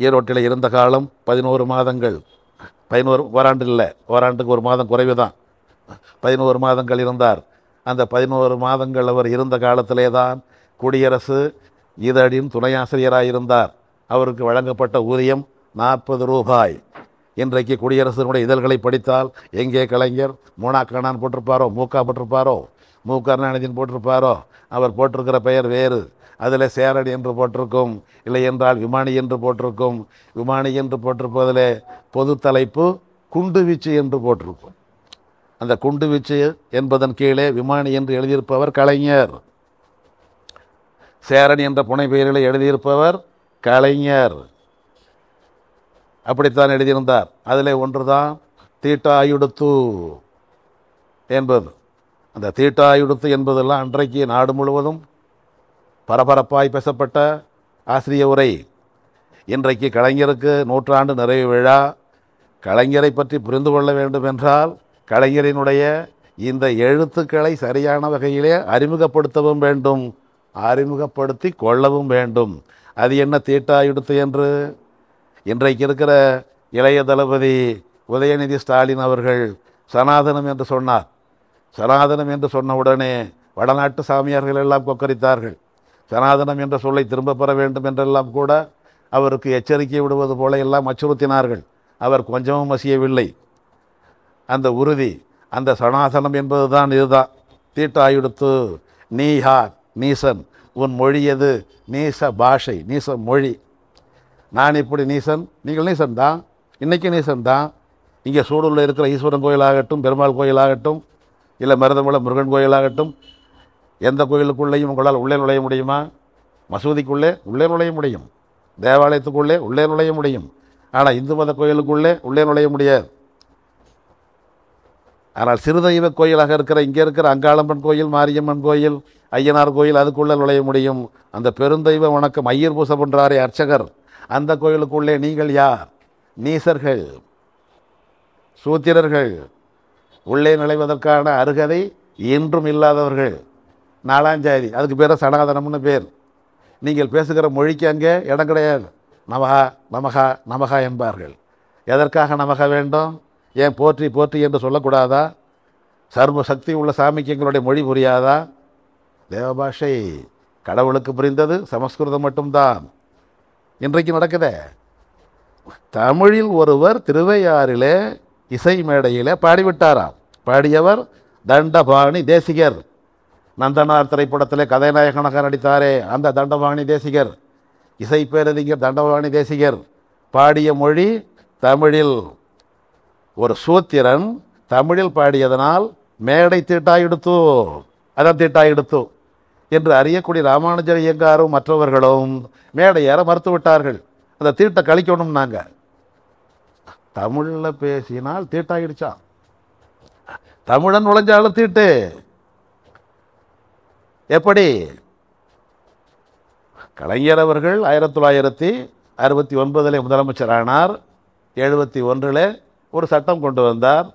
ஈரோட்டில் இருந்த காலம் பதினோரு மாதங்கள். பதினோரு ஓராண்டு இல்லை ஓராண்டுக்கு ஒரு மாதம் குறைவு தான் பதினோரு மாதங்கள் இருந்தார். அந்த பதினோரு மாதங்கள் அவர் இருந்த காலத்திலே தான் குடியரசு இதழின் துணை ஆசிரியராக இருந்தார் அவருக்கு வழங்கப்பட்ட ஊதியம் நாற்பது ரூபாய். இன்றைக்கு குடியரசினுடைய இதழ்களை படித்தால் எங்கே கலைஞர்? மூனா போட்டிருப்பாரோ? மூக்கா போட்டிருப்பாரோ? மு கருணாநிதியின் போட்டிருப்பாரோ? அவர் போட்டிருக்கிற பெயர் வேறு. அதில் சேரடி என்று போட்டிருக்கும் இல்லை என்றால் விமானி என்று போட்டிருக்கும். விமானி என்று போட்டிருப்பதிலே பொது தலைப்பு குண்டுவீச்சு என்று போட்டிருக்கும். அந்த குண்டுவீச்சு என்பதன் கீழே விமானி என்று எழுதியிருப்பவர் கலைஞர். சேரன் என்ற புனை பெயரில் எழுதியிருப்பவர் கலைஞர். அப்படித்தான் எழுதியிருந்தார். அதில் ஒன்று தான் தீட்டாயுடுத்து என்பது. அந்த தீட்டாயுடுத்து என்பதெல்லாம் அன்றைக்கு நாடு முழுவதும் பரபரப்பாய் பேசப்பட்ட ஆசிரிய உரை. இன்றைக்கு கலைஞருக்கு நூற்றாண்டு நிறைவு விழா. கலைஞரை பற்றி புரிந்து கொள்ள வேண்டும் என்றால் கலைஞரினுடைய இந்த எழுத்துக்களை சரியான வகையிலே அறிமுகப்படுத்தவும் வேண்டும். அறிமுகப்படுத்தி கொள்ளவும் வேண்டும். அது என்ன தீட்டாயுடுத்து என்று? இன்றைக்கு இருக்கிற இளைய தளபதி உதயநிதி ஸ்டாலின் அவர்கள் சனாதனம் என்று சொன்னார். சனாதனம் என்று சொன்ன உடனே வடநாட்டு சாமியார்கள் எல்லாம் கொக்கரித்தார்கள். சனாதனம் என்ற சொல்லை திரும்பப் பெற வேண்டும் என்றெல்லாம் கூட அவருக்கு எச்சரிக்கை விடுவது போல எல்லாம் அச்சுறுத்தினார்கள். அவர் கொஞ்சமும் மசியவில்லை. அந்த உறுதி அந்த சனாதனம் என்பது தான் இதுதான் தீட்டாயுடுத்து நீ யார்? நீசன். உன் மொழி எது? நீச பாஷை நீச மொழி. நான் இப்படி நீசன்? நீங்கள் நீசன் தான் இன்றைக்கி நீசன் தான் இங்கே சூடூரில் இருக்கிற ஈஸ்வரன் கோயிலாகட்டும் பெருமாள் கோயிலாகட்டும் இல்லை மருதமலை முருகன் கோயிலாகட்டும் எந்த கோயிலுக்குள்ளேயும் உங்களால் உள்ளே நுழைய முடியுமா? மசூதிக்குள்ளே உள்ளே நுழைய முடியும். தேவாலயத்துக்குள்ளே உள்ளே நுழைய முடியும். ஆனால் இந்து மத கோயிலுக்குள்ளே உள்ளே நுழைய முடியாது. ஆனால் சிறுதெய்வ கோயிலாக இருக்கிற இங்கே இருக்கிற அங்காளம்மன் கோயில் மாரியம்மன் கோயில் ஐயனார் கோயில் அதுக்குள்ளே நுழைய முடியும். அந்த பெருந்தெய்வ வணக்கம் ஐயர் பூசை பண்ணுறாரே அர்ச்சகர். அந்த கோயிலுக்குள்ளே நீங்கள் யார்? நீசர்கள் சூத்திரர்கள் உள்ளே நுழைவதற்கான அருகதை இன்றும் இல்லாதவர்கள். நாலாஞ்சாதி அதுக்கு பேர் சனாதனம்னு பேர். நீங்கள் பேசுகிற மொழிக்கு அங்கே இடம் கிடையாது. நமகா நமகா நமகா என்பார்கள். எதற்காக நமக வேண்டும்? ஏன் போற்றி போற்றி என்று சொல்லக்கூடாதா? சர்வ சக்தி உள்ள சாமிக்கு எங்களுடைய மொழி புரியாதா? தேவபாஷை கடவுளுக்கு புரிந்தது சமஸ்கிருதம் மட்டும்தான். இன்றைக்கு நடக்குதே. தமிழில் ஒருவர் திருவையாறிலே இசை மேடையிலே பாடிவிட்டாரா? பாடியவர் தண்டபாணி தேசிகர். நந்தனார் திரைப்படத்தில் கதாநாயகனாக நடித்தாரே அந்த தண்டபாணி தேசிகர். இசை பேரறிஞர் தண்டபாணி தேசிகர். பாடிய மொழி தமிழில். ஒரு சூத்திரன் தமிழில் பாடியதனால் மேடை தீட்டாயிடுத்து அதான் தீட்டாயிடுத்து என்று அறியக்கூடிய ராமானுஜர் ஐயங்காரும் மற்றவர்களும் மேடை ஏற மறுத்து விட்டார்கள். அந்த தீட்டை கழிக்கணும் நாங்கள் தமிழில் பேசினால் தீட்டாயிடுச்சான் தமிழன் நுழைஞ்சாலும் தீட்டு. எப்படி? கலைஞர் அவர்கள் ஆயிரத்தி தொள்ளாயிரத்தி அறுபத்தி ஒன்பதில் முதலமைச்சரானார். எழுபத்தி ஒன்றில் ஒரு சட்டம் கொண்டு வந்தார்.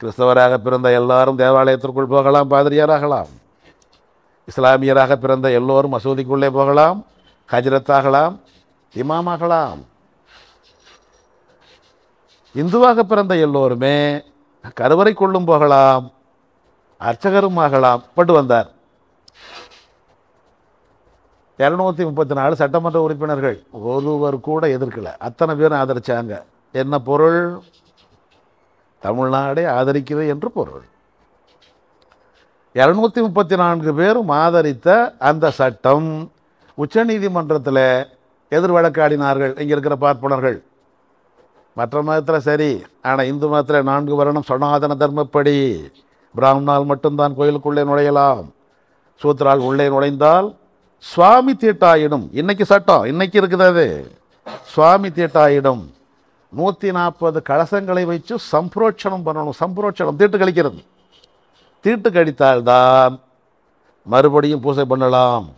கிறிஸ்தவராக பிறந்த எல்லாரும் தேவாலயத்திற்குள் போகலாம் பாதிரியாராகலாம். இஸ்லாமியராக பிறந்த எல்லோரும் மசூதிக்குள்ளே போகலாம் ஹஜரத்தாகலாம் இமாமாகலாம் இந்துவாக பிறந்த எல்லோருமே கருவறை கொள்ளும் போகலாம் அர்ச்சகரும் ஆகலாம். பட்டு வந்தார். இரநூத்தி முப்பத்தி நாலு சட்டமன்ற உறுப்பினர்கள் ஒருவர் கூட எதிர்க்கலை. அத்தனை பேரும் ஆதரிச்சாங்க. என்ன பொருள்? தமிழ்நாடே ஆதரிக்கிறது என்று பொருள். இரநூத்தி முப்பத்தி நான்கு பேரும் ஆதரித்த அந்த சட்டம் உச்சநீதிமன்றத்தில் எதிர் வழக்காடினார்கள் இங்கே இருக்கிற பார்ப்பனர்கள். மற்ற மதத்தில் சரி. ஆனால் இந்து மதத்தில் நான்கு வருடம் சனாதன தர்மப்படி. பிராமணால் மட்டும்தான் கோயிலுக்குள்ளே நுழையலாம். சூத்ரால் உள்ளே நுழைந்தால் சுவாமி தீட்டாயிடும். இன்னைக்கு சட்டம் இன்னைக்கு இருக்குது அது. சுவாமி தீட்டாயிடும். நூற்றி நாற்பது கலசங்களை வச்சு சம்புரோட்சணம் பண்ணணும். சம்புரோட்சணம் தீட்டு கழிக்கிறது. தீட்டு கழித்தால்தான் மறுபடியும் பூசை பண்ணலாம்.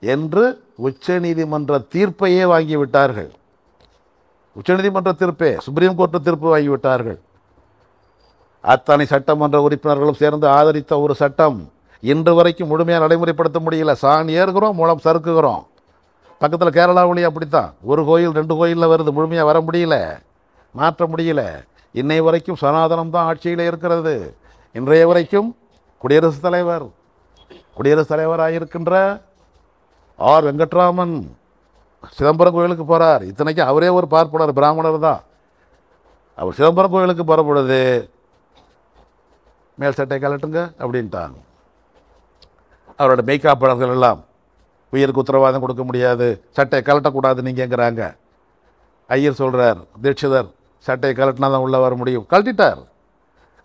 என்று உச்சநீதிமன்ற தீர்ப்பையே வாங்கிவிட்டார்கள். உச்சநீதிமன்ற தீர்ப்பே சுப்ரீம் கோர்ட்டு தீர்ப்பு வாங்கிவிட்டார்கள் அத்தனை சட்டமன்ற உறுப்பினர்களும் சேர்ந்து ஆதரித்த ஒரு சட்டம் இன்று வரைக்கும் முழுமையாக நடைமுறைப்படுத்த முடியல. சாணி ஏறுகிறோம் மூலம் சறுக்குகிறோம். பக்கத்தில் கேரளாவிலேயே அப்படித்தான். ஒரு கோயில் ரெண்டு கோயிலில் வருது முழுமையாக வர முடியல. மாற்ற முடியல. இன்னை வரைக்கும் சனாதனம் தான் ஆட்சியில் இருக்கிறது. இன்றைய வரைக்கும் குடியரசுத் தலைவர் குடியரசுத் தலைவராக இருக்கின்ற ஆர் வெங்கட்ராமன் சிதம்பரம் கோயிலுக்கு போகிறார் இத்தனைக்கும் அவரே ஒரு பார்ப்பனர் பிராமணர் தான். அவர் சிதம்பரம் கோயிலுக்கு போகிற பொழுது மேல் சட்டை கலட்டுங்க அப்படின்ட்டாங்க. அவரோட மெய்காப்பாளர்கள் எல்லாம் உயிருக்கு உத்தரவாதம் கொடுக்க முடியாது சட்டையை கலட்டக்கூடாது நீங்கங்கிறாங்க. ஐயர் சொல்கிறார் தீட்சிதர் சட்டையை கலட்டினா தான் உள்ளே வர முடியும். கழட்டிட்டார்.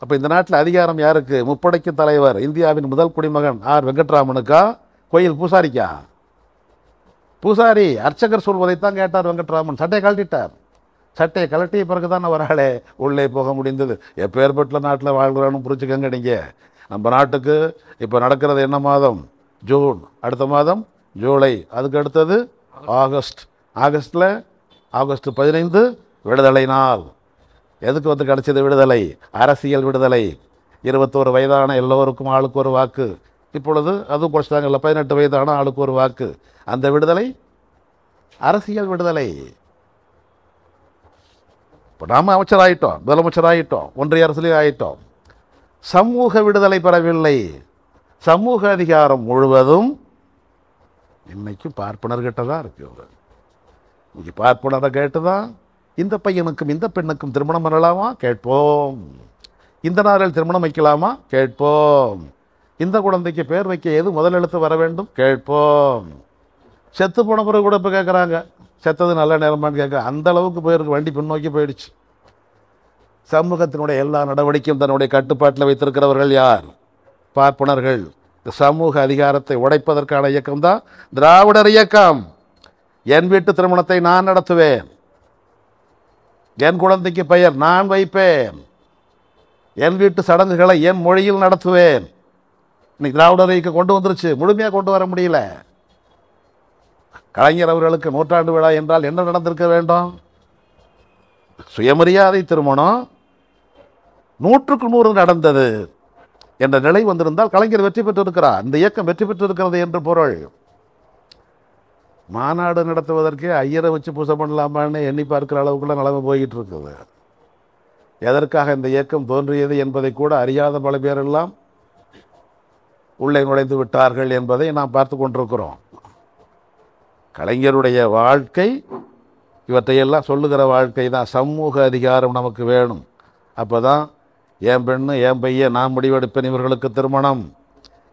அப்போ இந்த நாட்டில் அதிகாரம் யாருக்கு? முப்படைக்கும் தலைவர் இந்தியாவின் முதல் குடிமகன் ஆர். வெங்கட்ராமனுக்கா? கோயில் பூசாரிக்கா? பூசாரி அர்ச்சகர் சொல்வதைத்தான் கேட்டார் வெங்கட்ராமன். சட்டையை கழட்டிட்டார். சட்டையை கழட்டிய பிறகு தான் ஒரு ஆளே உள்ளே போக முடிந்தது. எப்பேற்பட்ட நாட்டில் வாழ்கிறான்னு புரிச்சுக்கங்க நீங்கள் நம்ம நாட்டுக்கு இப்போ நடக்கிறது என்ன மாதம்? ஜூன். அடுத்த மாதம் ஜூலை. அதுக்கு அடுத்தது ஆகஸ்ட். ஆகஸ்டில் ஆகஸ்ட் பதினைந்து விடுதலை நாள். எதுக்கு வந்து கிடச்சது விடுதலை? அரசியல் விடுதலை. இருபத்தோரு வயதான எல்லோருக்கும் ஆளுக்கு ஒரு வாக்கு. இப்பொழுது அதுவும் குறைச்சிட்டாங்கல்ல பதினெட்டு வயதான ஆளுக்கு ஒரு வாக்கு. அந்த விடுதலை அரசியல் விடுதலை. இப்போ நாம் அமைச்சராயிட்டோம் முதலமைச்சராகிட்டோம் ஒன்றிய அரசுலேயும் ஆகிட்டோம் சமூக விடுதலை பெறவில்லை. சமூக அதிகாரம் முழுவதும் இன்னைக்கும் பார்ப்பனர்கிட்ட தான் இருக்கு இன்னைக்கு பார்ப்பனரை கேட்டு தான் இந்த பையனுக்கும் இந்த பெண்ணுக்கும் திருமணம் பண்ணலாமா? கேட்போம். இந்த நாளில் திருமணம் வைக்கலாமா? கேட்போம். இந்த குழந்தைக்கு பேர் வைக்க எது முதல் எழுத்து வர வேண்டும்? கேட்போம். செத்து போன பிறகு கூட இப்போ கேட்குறாங்க செத்தது நல்ல நேரமான்னு கேட்க அந்த அளவுக்கு போயிருக்கு. வண்டி பின்னோக்கி போயிடுச்சு. சமூகத்தினுடைய எல்லா நடவடிக்கையும் தன்னுடைய கட்டுப்பாட்டில் வைத்திருக்கிறவர்கள் யார்? பார்ப்பனர்கள். இந்த சமூக அதிகாரத்தை உடைப்பதற்கான இயக்கம் தான் திராவிடர் இயக்கம். என் வீட்டு திருமணத்தை நான் நடத்துவேன். என் குழந்தைக்கு பெயர் நான் வைப்பேன். என் வீட்டு சடங்குகளை என் மொழியில் நடத்துவேன். இன்னைக்கு திராவிடர் இயக்கம் கொண்டு வந்துருச்சு. முழுமையாக கொண்டு வர முடியல. கலைஞர் அவர்களுக்கு நூற்றாண்டு விழா என்றால் என்ன நடந்திருக்க வேண்டும்? சுயமரியாதை திருமணம் நூற்றுக்கு நூறு நடந்தது என்ற நிலை வந்திருந்தால் கலைஞர் வெற்றி பெற்றிருக்கிறார். இந்த இயக்கம் வெற்றி பெற்றிருக்கிறது என்று பொருள். மாநாடு நடத்துவதற்கே ஐயரை வச்சு பூசை பண்ணலாமான்னு எண்ணி பார்க்கிற அளவுக்குள்ள நிலைமை போய்கிட்டு இருக்குது எதற்காக இந்த இயக்கம் தோன்றியது என்பதை கூட அறியாத பல பேரெல்லாம் உள்ளே நுழைந்து விட்டார்கள் என்பதை நாம் பார்த்து கொண்டிருக்கிறோம். கலைஞருடைய வாழ்க்கை இவற்றையெல்லாம் சொல்லுகிற வாழ்க்கை தான். சமூக அதிகாரம் நமக்கு வேணும். அப்போ தான் என் பெண்ணு என் பையன் நான் முடிவெடுப்பேன் இவர்களுக்கு திருமணம்.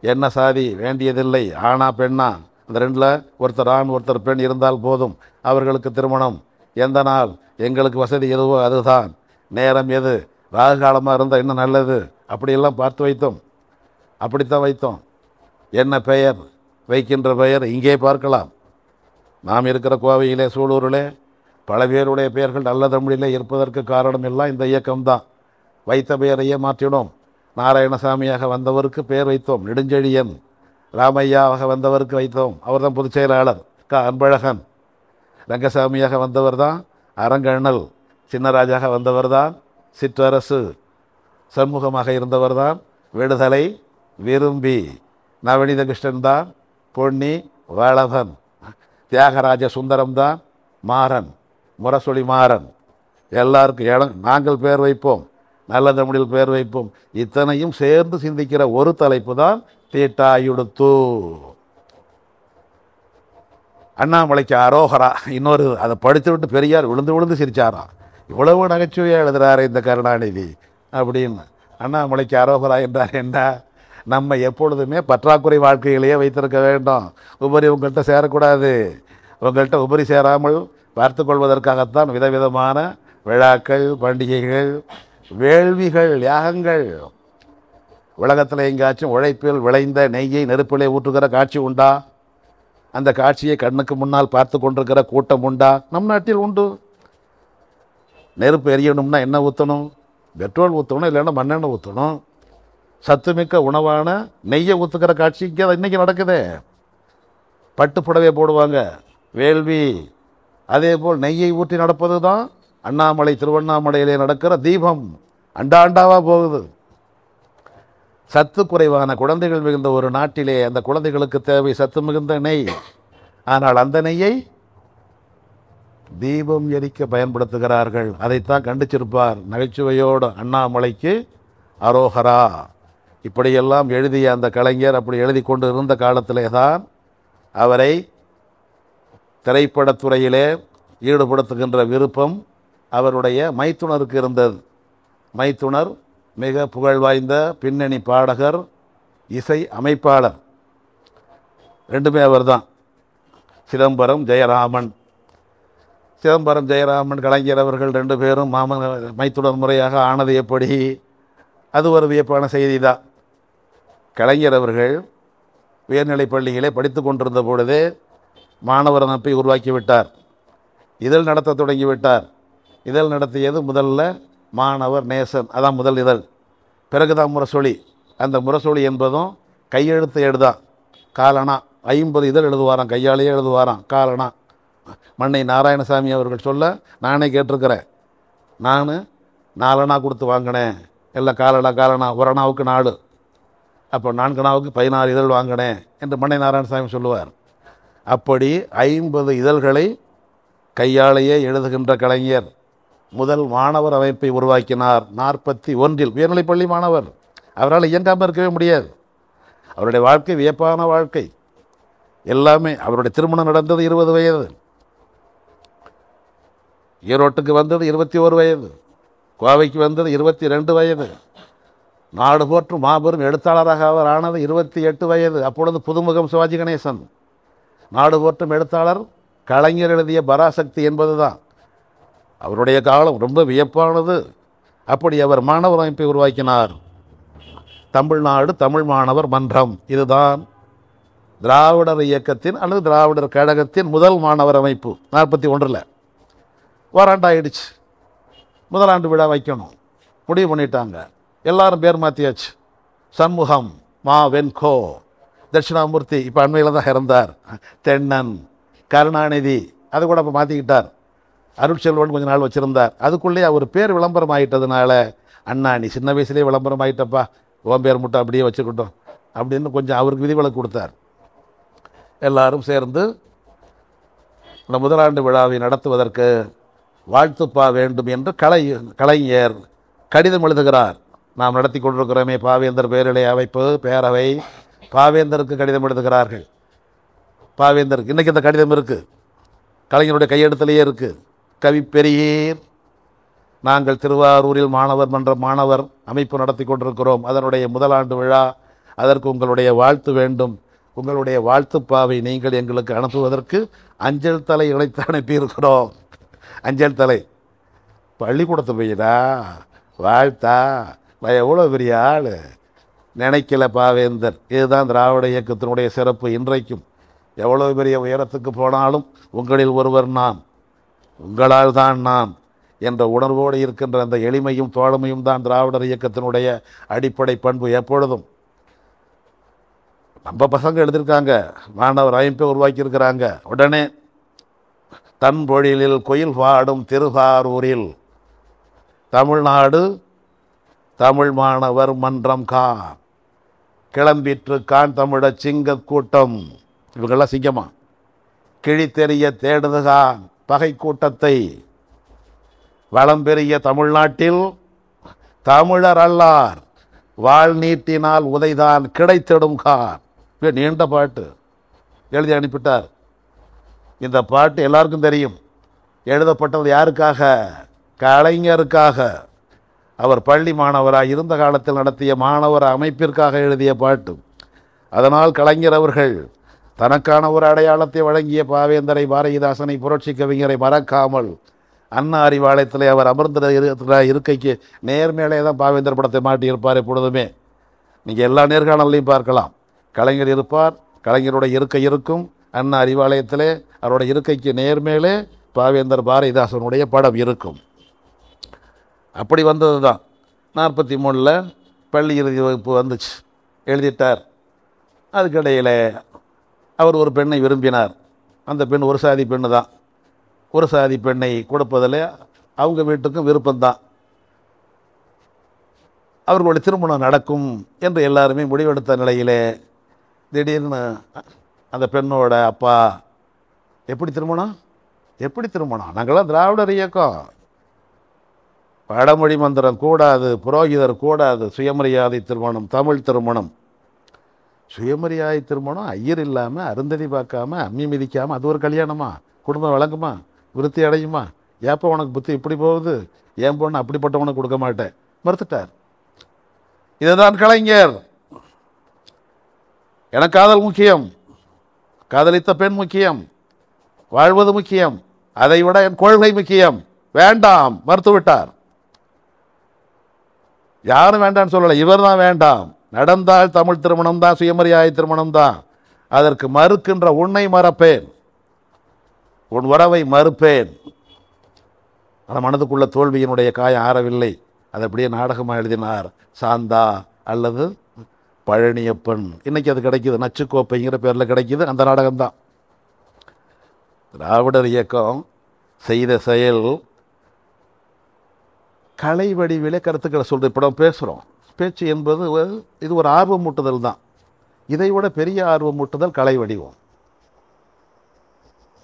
என்ன சாதி? வேண்டியதில்லை. ஆணா பெண்ணா? அந்த ரெண்டில் ஒருத்தர் ஆண் ஒருத்தர் பெண் இருந்தால் போதும். அவர்களுக்கு திருமணம். எந்த நாள்? எங்களுக்கு வசதி எதுவோ அதுதான். நேரம் எது? ராகு காலமாக இருந்தால் இன்னும் நல்லது? அப்படியெல்லாம் பார்த்து வைத்தோம். அப்படித்தான் வைத்தோம். என்ன பெயர்? வைக்கின்ற பெயர்? இங்கே பார்க்கலாம். நாம் இருக்கிற கோவையிலே சூலூரிலே பல பேருடைய பெயர்கள் நல்ல தமிழிலே இருப்பதற்கு காரணம் எல்லாம் இந்த இயக்கம்தான். வைத்த பெயரையே மாற்றினோம். நாராயணசாமியாக வந்தவருக்கு பெயர் வைத்தோம். நெடுஞ்செழியன் ராமையாவாக வந்தவருக்கு வைத்தோம். அவர்தான் பொதுச் செயலாளர். க. அன்பழகன் ரங்கசாமியாக வந்தவர் தான் அரங்கண்ணல் சின்னராஜாக வந்தவர் தான் சிற்றரசு சண்முகமாக இருந்தவர் தான் விடுதலை விரும்பி நவநீத கிருஷ்ணன் தான் பொன்னி வளவன் தியாகராஜ சுந்தரம் தான் மாறன் முரசொலி மாறன். எல்லாருக்கும் இடம் நாங்கள் பேர் வைப்போம் நல்ல தமிழில் பேர் வைப்போம். இத்தனையும் சேர்ந்து சிந்திக்கிற ஒரு தலைப்பு தான் தீட்டாயுடுத்து. அண்ணாமலைக்கு அரோகரா இன்னொரு அதை படித்து விட்டு பெரியார் விழுந்து விழுந்து சிரிச்சாராம். இவ்வளவு நகைச்சுவையாக எழுதுகிறாரு இந்த கருணாநிதி அப்படின்னு. அண்ணாமலைக்கு அரோகரா என்றார் என்ன? நம்ம எப்பொழுதுமே பற்றாக்குறை வாழ்க்கையிலேயே வைத்திருக்க வேண்டும். உபரி உங்கள்கிட்ட சேரக்கூடாது. உங்கள்கிட்ட உபரி சேராமல் பார்த்து கொள்வதற்காகத்தான் விதவிதமான விழாக்கள் பண்டிகைகள் வேள்விகள் யாகங்கள். உலகத்தில் எங்காச்சும் உழைப்பில் விளைந்த நெய்யை நெருப்பிலே ஊற்றுகிற காட்சி உண்டா? அந்த காட்சியை கண்ணுக்கு முன்னால் பார்த்து கொண்டிருக்கிற கூட்டம் உண்டா? நம் நாட்டில் உண்டு. நெருப்பு எரியணும்னா என்ன ஊற்றணும் பெட்ரோல் ஊற்றணும் இல்லைன்னா மண்ணெண்ணெய் ஊற்றணும் சத்துமிக்க உணவான நெய்யை ஊற்றுக்கிற காட்சி இங்கே இன்றைக்கி நடக்குதே. பட்டு புடவை போடுவாங்க. வேள்வி. அதே போல் நெய்யை ஊற்றி நடப்பது தான் அண்ணாமலை திருவண்ணாமலையிலே நடக்கிற தீபம். அண்டா அண்டாவாக போகுது. சத்து குறைவான குழந்தைகள் மிகுந்த ஒரு நாட்டிலே அந்த குழந்தைகளுக்கு தேவை சத்து மிகுந்த நெய். ஆனால் அந்த நெய்யை தீபம் எரிக்க பயன்படுத்துகிறார்கள். அதைத்தான் கண்டிச்சிருப்பார் நகைச்சுவையோடு அண்ணாமலைக்கு அரோகரா. இப்படியெல்லாம் எழுதிய அந்த கலைஞர் அப்படி எழுதி கொண்டு இருந்த காலத்திலே தான் அவரை திரைப்படத்துறையிலே ஈடுபடுத்துகின்ற விருப்பம் அவருடைய மைத்துனருக்கு இருந்தது. மைத்துனர் மிக புகழ் வாய்ந்த பின்னணி பாடகர் இசை அமைப்பாளர். ரெண்டுமே அவர்தான். சிதம்பரம் ஜெயராமன். சிதம்பரம் ஜெயராமன் கலைஞர் அவர்கள் ரெண்டு பேரும் மாமன் மைத்துடன் முறையாக ஆனது எப்படி? அது ஒரு வியப்பான செய்தி தான் கலைஞர் அவர்கள் உயர்நிலைப் பள்ளியிலே படித்து கொண்டிருந்த பொழுதே மாணவர் அமைப்பை உருவாக்கிவிட்டார். இதழ் நடத்த தொடங்கிவிட்டார். இதழ் நடத்தியது முதல்ல மாணவர் நேசன். அதான் முதல் இதழ். பிறகுதான் முரசொலி. அந்த முரசொலி என்பதும் கையெழுத்து எழுதான் காலனா. ஐம்பது இதழ் எழுதுவாராம். கையாலேயே எழுதுவாராம். காலனா. மண்ணை நாராயணசாமி அவர்கள் சொல்ல நானே கேட்டிருக்கிறேன். நான் நாலனா கொடுத்து வாங்கினேன். எல்லாம் காலனா காலனா. ஒரணாவுக்கு நாலு. அப்போ நான்கு நாவுக்கு பதினாறு இதழ் வாங்கினேன் என்று மண்ணை நாராயணசாமி சொல்லுவார். அப்படி ஐம்பது இதழ்களை கையாலேயே எழுதுகின்ற கலைஞர் முதல் மாணவர் அமைப்பை உருவாக்கினார் நாற்பத்தி ஒன்றில். உயர்நிலைப்பள்ளி மாணவர். அவரால் இயங்காமல் இருக்கவே முடியாது. அவருடைய வாழ்க்கை வியப்பான வாழ்க்கை. எல்லாமே அவருடைய திருமணம் நடந்தது இருபது வயது. ஈரோட்டுக்கு வந்தது இருபத்தி ஒரு வயது. கோவைக்கு வந்தது இருபத்தி ரெண்டு வயது. நாடு போற்றும் மாபெரும் எழுத்தாளராக அவர் ஆனது இருபத்தி எட்டு வயது. அப்பொழுது புதுமுகம் சிவாஜி கணேசன். நாடு போற்றும் எழுத்தாளர் கலைஞர் எழுதிய பராசக்தி என்பது தான் அவருடைய காலம் ரொம்ப வியப்பானது. அப்படி அவர் மாணவர் அமைப்பை உருவாக்கினார். தமிழ்நாடு தமிழ் மாணவர் மன்றம். இதுதான் திராவிடர் இயக்கத்தின் அல்லது திராவிடர் கழகத்தின் முதல் மாணவர் அமைப்பு. நாற்பத்தி ஒன்றில். வராண்டாயிடுச்சு. முதலாண்டு விழா வைக்கணும். முடிவு பண்ணிட்டாங்க. எல்லாரும் பேர் மாற்றியாச்சு சண்முகம் மா வென்கோ தட்சிணாமூர்த்தி இப்போ அண்மையில் தான் இறந்தார். தென்னன் கருணாநிதி அது கூட இப்போ மாற்றிக்கிட்டார் அருட்செல்வன் கொஞ்ச நாள் வச்சுருந்தார். அதுக்குள்ளேயே அவர் பேர் விளம்பரம் ஆகிட்டதுனால அண்ணா நீ சின்ன வயசுலேயே விளம்பரம் ஆகிட்டப்பா உன் பேர் மட்டும் அப்படியே வச்சுக்கிட்டோம். அப்படின்னு கொஞ்சம் அவருக்கு விதிவிலக்கு கொடுத்தார். எல்லாரும் சேர்ந்து இந்த முதலாண்டு விழாவை நடத்துவதற்கு வாழ்த்துப்பா வேண்டும் என்று கலை கலைஞர் கடிதம் எழுதுகிறார். நாம் நடத்தி கொண்டிருக்கிறோமே பாவேந்தர் பேரிலை அமைப்பு பேரவை. பாவேந்தருக்கு கடிதம் எழுதுகிறார்கள். பாவேந்தருக்கு இன்றைக்கி இந்த கடிதம் இருக்குது கலைஞருடைய கையெழுத்திலேயே இருக்குது கவி பெரியர் நாங்கள் திருவாரூரில் மாணவர் மன்ற மாணவர் அமைப்பு நடத்தி கொண்டிருக்கிறோம். அதனுடைய முதலாண்டு விழா. அதற்கு உங்களுடைய வாழ்த்து வேண்டும். உங்களுடைய வாழ்த்துப்பாவை நீங்கள் எங்களுக்கு அனுப்புவதற்கு அஞ்சல் தலை இணைத்து அனுப்பியிருக்கிறோம். அஞ்சல் தலை. பள்ளிக்கூடத்து போயிடா வாழ்த்தா? நான் எவ்வளோ பெரிய ஆள்? நினைக்கல பாவேந்தர். இதுதான் திராவிட இயக்கத்தினுடைய சிறப்பு இன்றைக்கும். எவ்வளோ பெரிய உயரத்துக்கு போனாலும் உங்களில் ஒருவர் நான் உங்களால் தான் நான் என்ற உணர்வோடு இருக்கின்ற அந்த எளிமையும் தோழமையும் தான் திராவிடர் இயக்கத்தினுடைய அடிப்படை பண்பு எப்பொழுதும். நம்ம பசங்க எழுதியிருக்காங்க. மாணவர் அமைப்பை உருவாக்கியிருக்கிறாங்க. உடனே தன் பொழிலில் குயில் பாடும் திருவாரூரில் தமிழ்நாடு தமிழ் மாணவர் மன்றம் கா. கிளம்பிற்று கான் தமிழர் சிங்கக் கூட்டம். இவங்கெல்லாம் சிங்கமா? கிழித்தெறிய தேடுதுகான் பகை கூட்டத்தை. வளம் பெரிய தமிழ்நாட்டில் தமிழர் அல்லார். வாழ் நீட்டினால் உதைதான் கிடைத்திடும் கான் நீண்ட பாட்டு. எழுதி அனுப்பிட்டார். இந்த பாட்டு எல்லாருக்கும் தெரியும். எழுதப்பட்டது யாருக்காக? கலைஞருக்காக. அவர் பள்ளி மாணவராக இருந்த காலத்தில் நடத்திய மாணவர் அமைப்பிற்காக எழுதிய பாட்டு. அதனால் கலைஞர் அவர்கள் தனக்கான ஒரு அடையாளத்தை வழங்கிய பாவேந்தரை பாரதிதாசனை புரட்சி கவிஞரை மறக்காமல் அண்ணா அறிவாலயத்தில் அவர் அமர்ந்த இருக்கிற இருக்கைக்கு நேர்மேலே தான் பாவேந்தர் படத்தை மாட்டியிருப்பார் எப்பொழுதுமே. நீங்கள் எல்லா நேர்காணல்லையும் பார்க்கலாம். கலைஞர் இருப்பார் கலைஞருடைய இருக்கை இருக்கும். அண்ணா அறிவாலயத்திலே அவருடைய இருக்கைக்கு நேர்மேலே பாவேந்தர் பாரதிதாசனுடைய படம் இருக்கும். அப்படி வந்தது தான் நாற்பத்தி மூணில் பள்ளி இறுதி வகுப்பு வந்துச்சு. எழுதிட்டார். அதுக்கிடையில் அவர் ஒரு பெண்ணை விரும்பினார். அந்த பெண் ஒரு சாதி பெண்ணு தான் ஒரு சாதி பெண்ணை கொடுப்பதில் அவங்க வீட்டுக்கும் விருப்பம்தான். அவர்களுடைய திருமணம் நடக்கும் என்று எல்லாருமே முடிவெடுத்த நிலையிலே திடீர்னு அந்த பெண்ணோட அப்பா எப்படி திருமணம்? எப்படி திருமணம்? நாங்களாம் திராவிடர் இயக்கம். பழமொழி மந்திரம் கூடாது புரோகிதர் கூடாது சுயமரியாதை திருமணம் தமிழ் திருமணம். சுயமரியாதை திருமணம் ஐயர் இல்லாமல் அருந்ததி பார்க்காம அம்மி மிதிக்காமல் அது ஒரு கல்யாணமா? குடும்பம் வழங்குமா? விருத்தி அடையுமா? ஏப்போ உனக்கு புத்தி இப்படி போகுது? ஏன் பொண்ணு அப்படிப்பட்டவனுக்கு கொடுக்க மாட்டேன் மறுத்துட்டார். இதுதான் கலைஞர். எனக்கு காதல் முக்கியம். காதலித்த பெண் முக்கியம். வாழ்வது முக்கியம். அதை விட என் கொள்கை முக்கியம். வேண்டாம். மறுத்துவிட்டார். யாரும் வேண்டாம்னு சொல்லலை இவர் தான் வேண்டாம். நடந்தால் தமிழ் திருமணம் தான் சுயமரியாதை திருமணம் தான் அதற்கு மறுக்கின்ற உன்னை மறப்பேன். உன் உறவை மறுப்பேன். ஆனால் மனதுக்குள்ள தோல்வியினுடைய காயம் ஆறவில்லை. அது அப்படியே நாடகமாக எழுதினார். சாந்தா அல்லது பழனியப்பன். இன்றைக்கி அது கிடைக்கிது. நச்சுக்கோப்பைங்கிற பேரில் கிடைக்கிது. அந்த நாடகம்தான். திராவிடர் இயக்கம் செய்த செயல் கலை வடிவிலே கருத்துக்களை சொல்கிற இப்போ நம்ம பேசுகிறோம் பேச்சு என்பது ஒரு- இது ஒரு ஆர்வமூட்டுதல் தான். இதை விட பெரிய ஆர்வமூட்டுதல் கலை வடிவம்.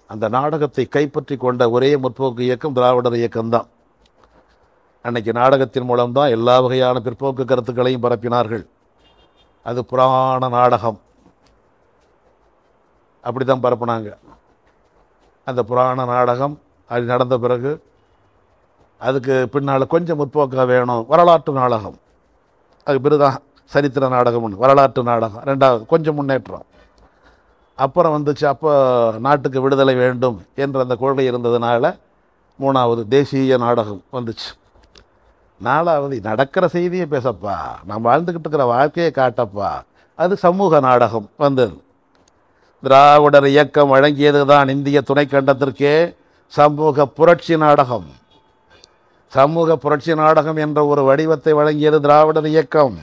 அந்த நாடகத்தை கைப்பற்றி கொண்ட ஒரே முற்போக்கு இயக்கம் திராவிடர் இயக்கம்தான் அன்னைக்கு நாடகத்தின் மூலம்தான் எல்லா வகையான பிற்போக்கு கருத்துக்களையும் பரப்பினார்கள். அது புராண நாடகம். அப்படி தான் பரப்புனாங்க. அந்த புராண நாடகம் அது நடந்த பிறகு அதுக்கு பின்னால் கொஞ்சம் முற்போக்காக வேணும். வரலாற்று நாடகம். அது பெருதான் சரித்திர நாடகம் ஒன்று வரலாற்று நாடகம். ரெண்டாவது கொஞ்சம் முன்னேற்றம். அப்புறம் வந்துச்சு அப்போ நாட்டுக்கு விடுதலை வேண்டும் என்ற அந்த கொள்கை இருந்ததுனால மூணாவது தேசிய நாடகம் வந்துச்சு. நாலாவது நடக்கிற செய்தியை பேசப்பா. நான் வாழ்ந்துக்கிட்டு இருக்கிற வாழ்க்கையை காட்டப்பா. அது சமூக நாடகம் வந்தது. திராவிடர் இயக்கம் வழங்கியது தான் இந்திய துணைக்கண்டத்திற்கே சமூக புரட்சி நாடகம். சமூக புரட்சி நாடகம் என்ற ஒரு வடிவத்தை வழங்கியது திராவிடர் இயக்கம்.